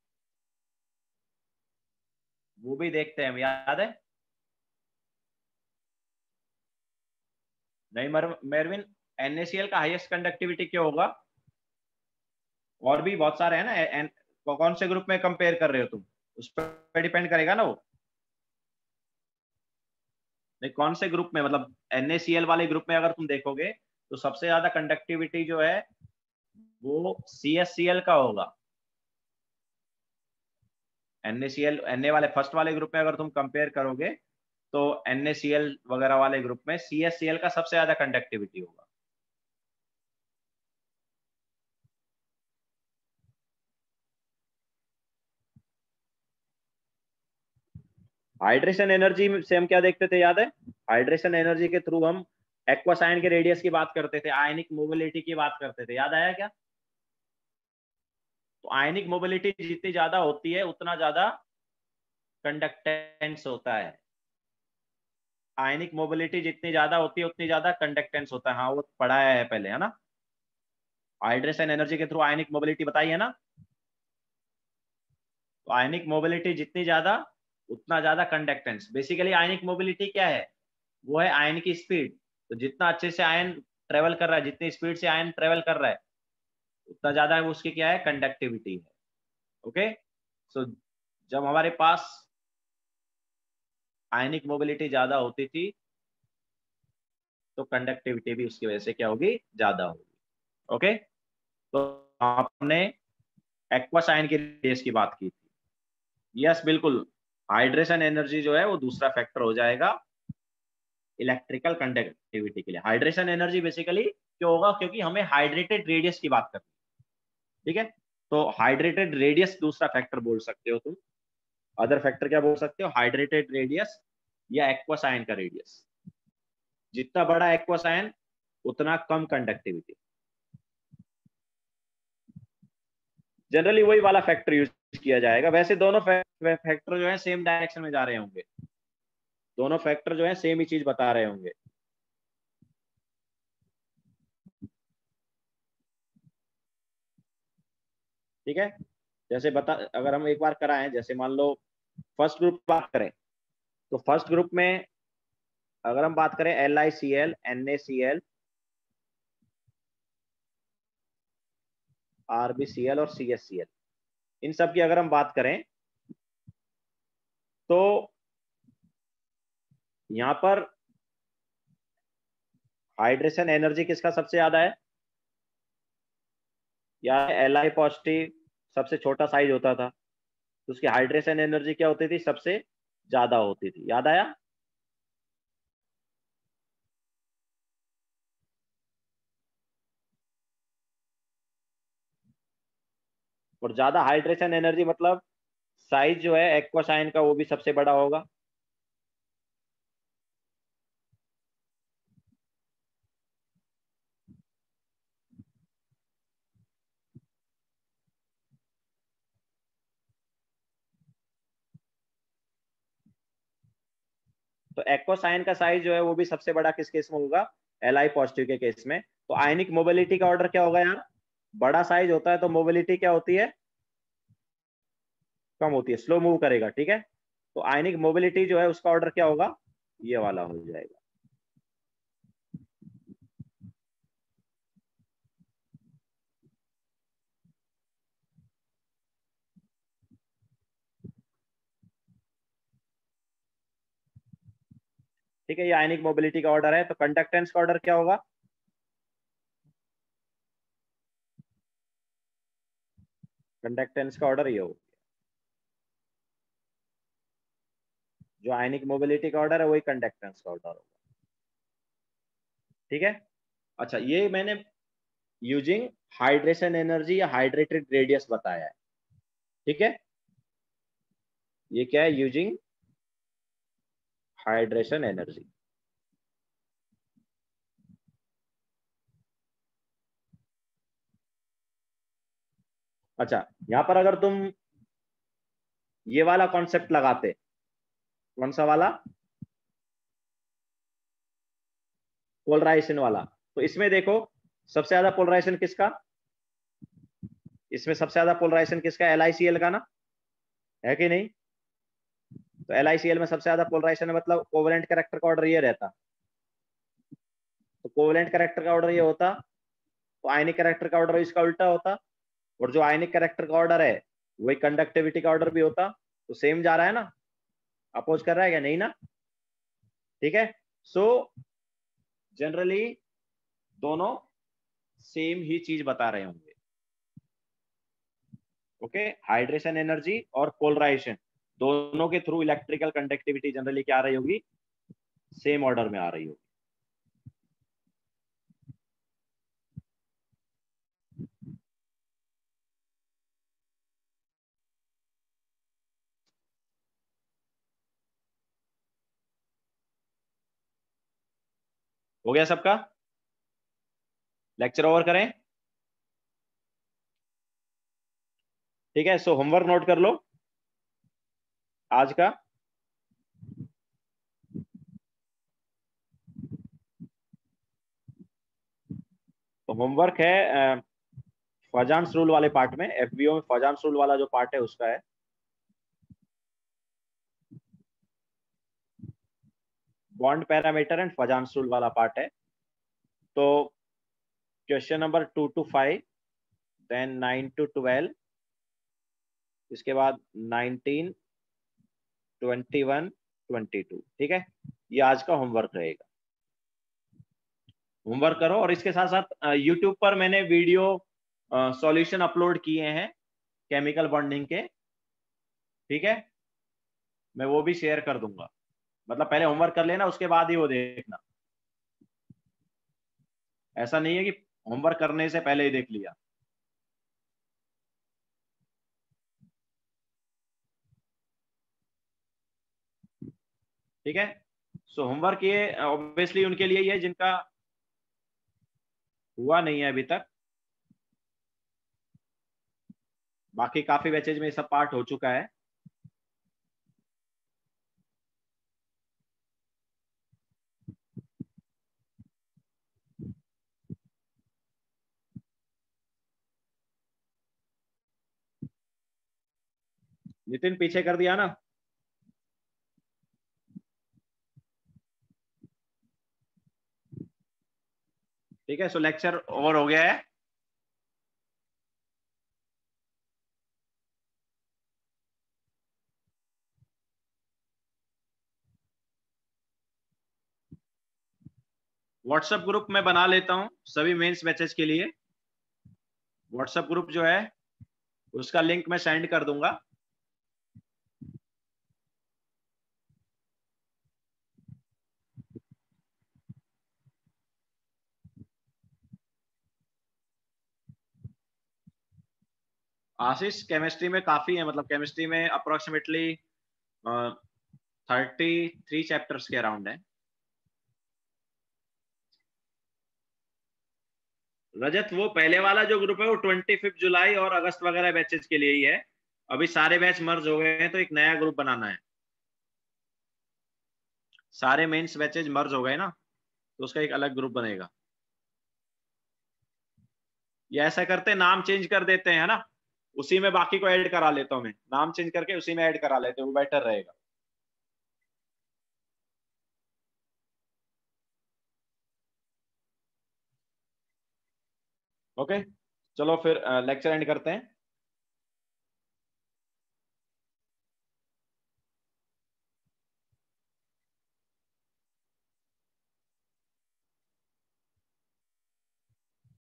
वो भी देखते हैं हम याद है? नहीं मर, मेरविन एनएसीएल का हाईएस्ट कंडक्टिविटी क्या होगा? और भी बहुत सारे हैं ना कौन से ग्रुप में कंपेयर कर रहे हो तुम? उस पर डिपेंड करेगा ना वो? नहीं, कौन से ग्रुप में? मतलब एन वाले ग्रुप में अगर तुम देखोगे तो सबसे ज़्यादा कंडक्टिविटी जो है, वो सी का होगा। एन एन वाले फ़र्स्ट वाले ग्रुप में अगर तुम कंपेयर करोगे तो एन वगैरह वाले ग्रुप में सी एस सी एल का सबसे ज़्यादा कंडक्टिविटी होगा। हाइड्रेशन एनर्जी से हम क्या देखते थे, याद है? हाइड्रेशन एनर्जी के थ्रू हम एक्वासाइन के रेडियस की बात करते थे आयनिक मोबिलिटी की बात करते थे। याद आया क्या? तो आयनिक मोबिलिटी जितनी ज़्यादा होती है, उतना ज़्यादा कंडक्टेंस होता है। आयनिक मोबिलिटी जितनी ज़्यादा होती है, उतनी ज़्यादा कंडक्टेंस होता है। हाँ वो पढ़ाया है पहले, है ना? हाइड्रेशन एनर्जी के थ्रू आयनिक मोबिलिटी बताई है ना। तो आयनिक मोबिलिटी जितनी ज़्यादा उतना ज़्यादा कंडक्टेंस बेसिकली आयनिक मोबिलिटी क्या है? वो है आयन की स्पीड तो जितना अच्छे से आयन ट्रेवल कर रहा है, जितनी स्पीड से आयन ट्रेवल कर रहा है, उतना ज़्यादा है उसकी क्या है? कंडक्टिविटी है। ओके सो जब हमारे पास आयनिक मोबिलिटी ज़्यादा होती थी तो कंडक्टिविटी भी उसकी वजह से क्या होगी? ज़्यादा होगी। ओके तो आपने एक्वस आयन की रेस की बात की थी। यस बिल्कुल। हाइड्रेशन एनर्जी जो है वो दूसरा फैक्टर हो जाएगा इलेक्ट्रिकल कंडक्टिविटी के लिए। हाइड्रेशन एनर्जी बेसिकली क्यों होगा? क्योंकि हमें हाइड्रेटेड रेडियस की बात करनी ठीक है? तो हाइड्रेटेड रेडियस दूसरा फैक्टर बोल सकते हो तुम। अदर फैक्टर क्या बोल सकते हो? हाइड्रेटेड रेडियस या एक्वासाइन का रेडियस जितना बड़ा एक्वासाइन उतना कम कंडक्टिविटी जनरली वही वाला फैक्टर यूज़ किया जाएगा। वैसे दोनों फैक्टर जो है सेम डायरेक्शन में जा रहे होंगे। दोनों फैक्टर जो है सेम ही चीज़ बता रहे होंगे। ठीक है? जैसे बता, अगर हम एक बार कराएँ, जैसे मान लो फ़र्स्ट ग्रुप बात करें तो फ़र्स्ट ग्रुप में अगर हम बात करें L I C L N A C L R B C L और सी एस सी एल इन सब की अगर हम बात करें तो यहाँ पर हाइड्रेशन एनर्जी किसका सबसे ज़्यादा है? या एल आई पॉजिटिव सबसे छोटा साइज़ होता था तो उसकी हाइड्रेशन एनर्जी क्या होती थी? सबसे ज़्यादा होती थी। याद आया? और ज़्यादा हाइड्रेशन एनर्जी मतलब साइज़ जो है एक्वासाइन का वो भी सबसे बड़ा होगा। तो एक्वासाइन का साइज़ जो है वो भी सबसे बड़ा किस केस में होगा? एल आई पॉजिटिव के केस में। तो आयनिक मोबिलिटी का ऑर्डर क्या होगा यार? बड़ा साइज़ होता है तो मोबिलिटी क्या होती है? कम होती है स्लो मूव करेगा, ठीक है? तो आयनिक मोबिलिटी जो है, उसका ऑर्डर क्या होगा? ये वाला हो जाएगा। ठीक है, ये आयनिक मोबिलिटी का ऑर्डर है तो कंडक्टेंस का ऑर्डर क्या होगा? कंडक्टेंस का ऑर्डर ये होगा जो आयनिक मोबिलिटी का ऑर्डर है, वही कंडक्टेंस का ऑर्डर होगा। ठीक है? अच्छा ये मैंने यूजिंग हाइड्रेशन एनर्जी या हाइड्रेटेड रेडियस बताया है। ठीक है? ये क्या है? यूजिंग हाइड्रेशन एनर्जी अच्छा यहाँ पर अगर तुम ये वाला कॉन्सेप्ट लगाते, कौन सा वाला? पोलराइजेशन वाला। तो इसमें देखो, सबसे ज़्यादा पोलराइजेशन किसका? इसमें सबसे ज़्यादा पोलराइजेशन किसका? एल का ना? है कि नहीं? तो एल में सबसे ज़्यादा पोलराइजेशन मतलब कोवलेंट करेक्टर का ऑर्डर ये रहता। तो कोवलेंट करेक्टर का ऑर्डर ये होता तो आयनिक करेक्टर का ऑर्डर इसका उल्टा होता। और जो आयनिक करेक्टर का ऑर्डर है, वही कंडक्टिविटी का ऑर्डर भी होता तो सेम जा रहा है ना? अपोज कर रहा है क्या? नहीं ना? ठीक है? सो जनरली दोनों सेम ही चीज़ बता रहे होंगे। ओके हाइड्रेशन एनर्जी और पोलराइजेशन दोनों के थ्रू इलेक्ट्रिकल कंडक्टिविटी जनरली क्या आ रही होगी? सेम ऑर्डर में आ रही होगी। हो गया सबका? लेक्चर ओवर करें। ठीक है सो होमवर्क नोट कर लो। आज का। तो होमवर्क है फजांस रूल वाले पार्ट में एफबीओ में फजांस रूल वाला जो पार्ट है उसका है। Bond parameter and Fajans rule वाला पार्ट है तो question number two two five then nine two twelve इसके बाद nineteen twenty one twenty two ठीक है? ये आज का होमवर्क रहेगा। होमवर्क करो और इसके साथ साथ यूट्यूब पर मैंने वीडियो सॉल्यूशन अपलोड किए हैं केमिकल बॉन्डिंग के, ठीक है? मैं वो भी शेयर कर दूँगा। मतलब पहले होमवर्क कर लेना, उसके बाद ही वो देखना। ऐसा नहीं है कि होमवर्क करने से पहले ही देख लिया। ठीक है? सो होमवर्क ये ऑब्वियसली उनके लिए ये जिनका हुआ नहीं है अभी तक। बाकी काफ़ी बैचेज में सब पार्ट हो चुका है। नितिन पीछे कर दिया ना। ठीक है सो लेक्चर ओवर हो गया है। व्हाट्सएप ग्रुप में बना लेता हूँ सभी मेंस बैचेस के लिए। व्हाट्सएप ग्रुप जो है, उसका लिंक मैं सेंड कर दूँगा। आशीष केमिस्ट्री में काफ़ी है मतलब केमिस्ट्री में अप्रोक्सीमेटली थर्टी थ्री चैप्टर्स के अराउंड है। रजत, वो पहले वाला जो ग्रुप है, वो ट्वेंटी फिफ्थ जुलाई और अगस्त वगैरह बैचेस के लिए ही है। अभी सारे बैच मर्ज हो गए हैं तो एक नया ग्रुप बनाना है। सारे मेंस बैचेज मर्ज हो गए ना तो उसका एक अलग ग्रुप बनेगा। ये ऐसा करते नाम चेंज कर देते हैं ना? उसी में बाकी को ऐड करा लेता हूँ मैं। नाम चेंज करके उसी में ऐड करा लेते वो बेटर रहेगा। ओके चलो फिर लेक्चर एंड करते हैं।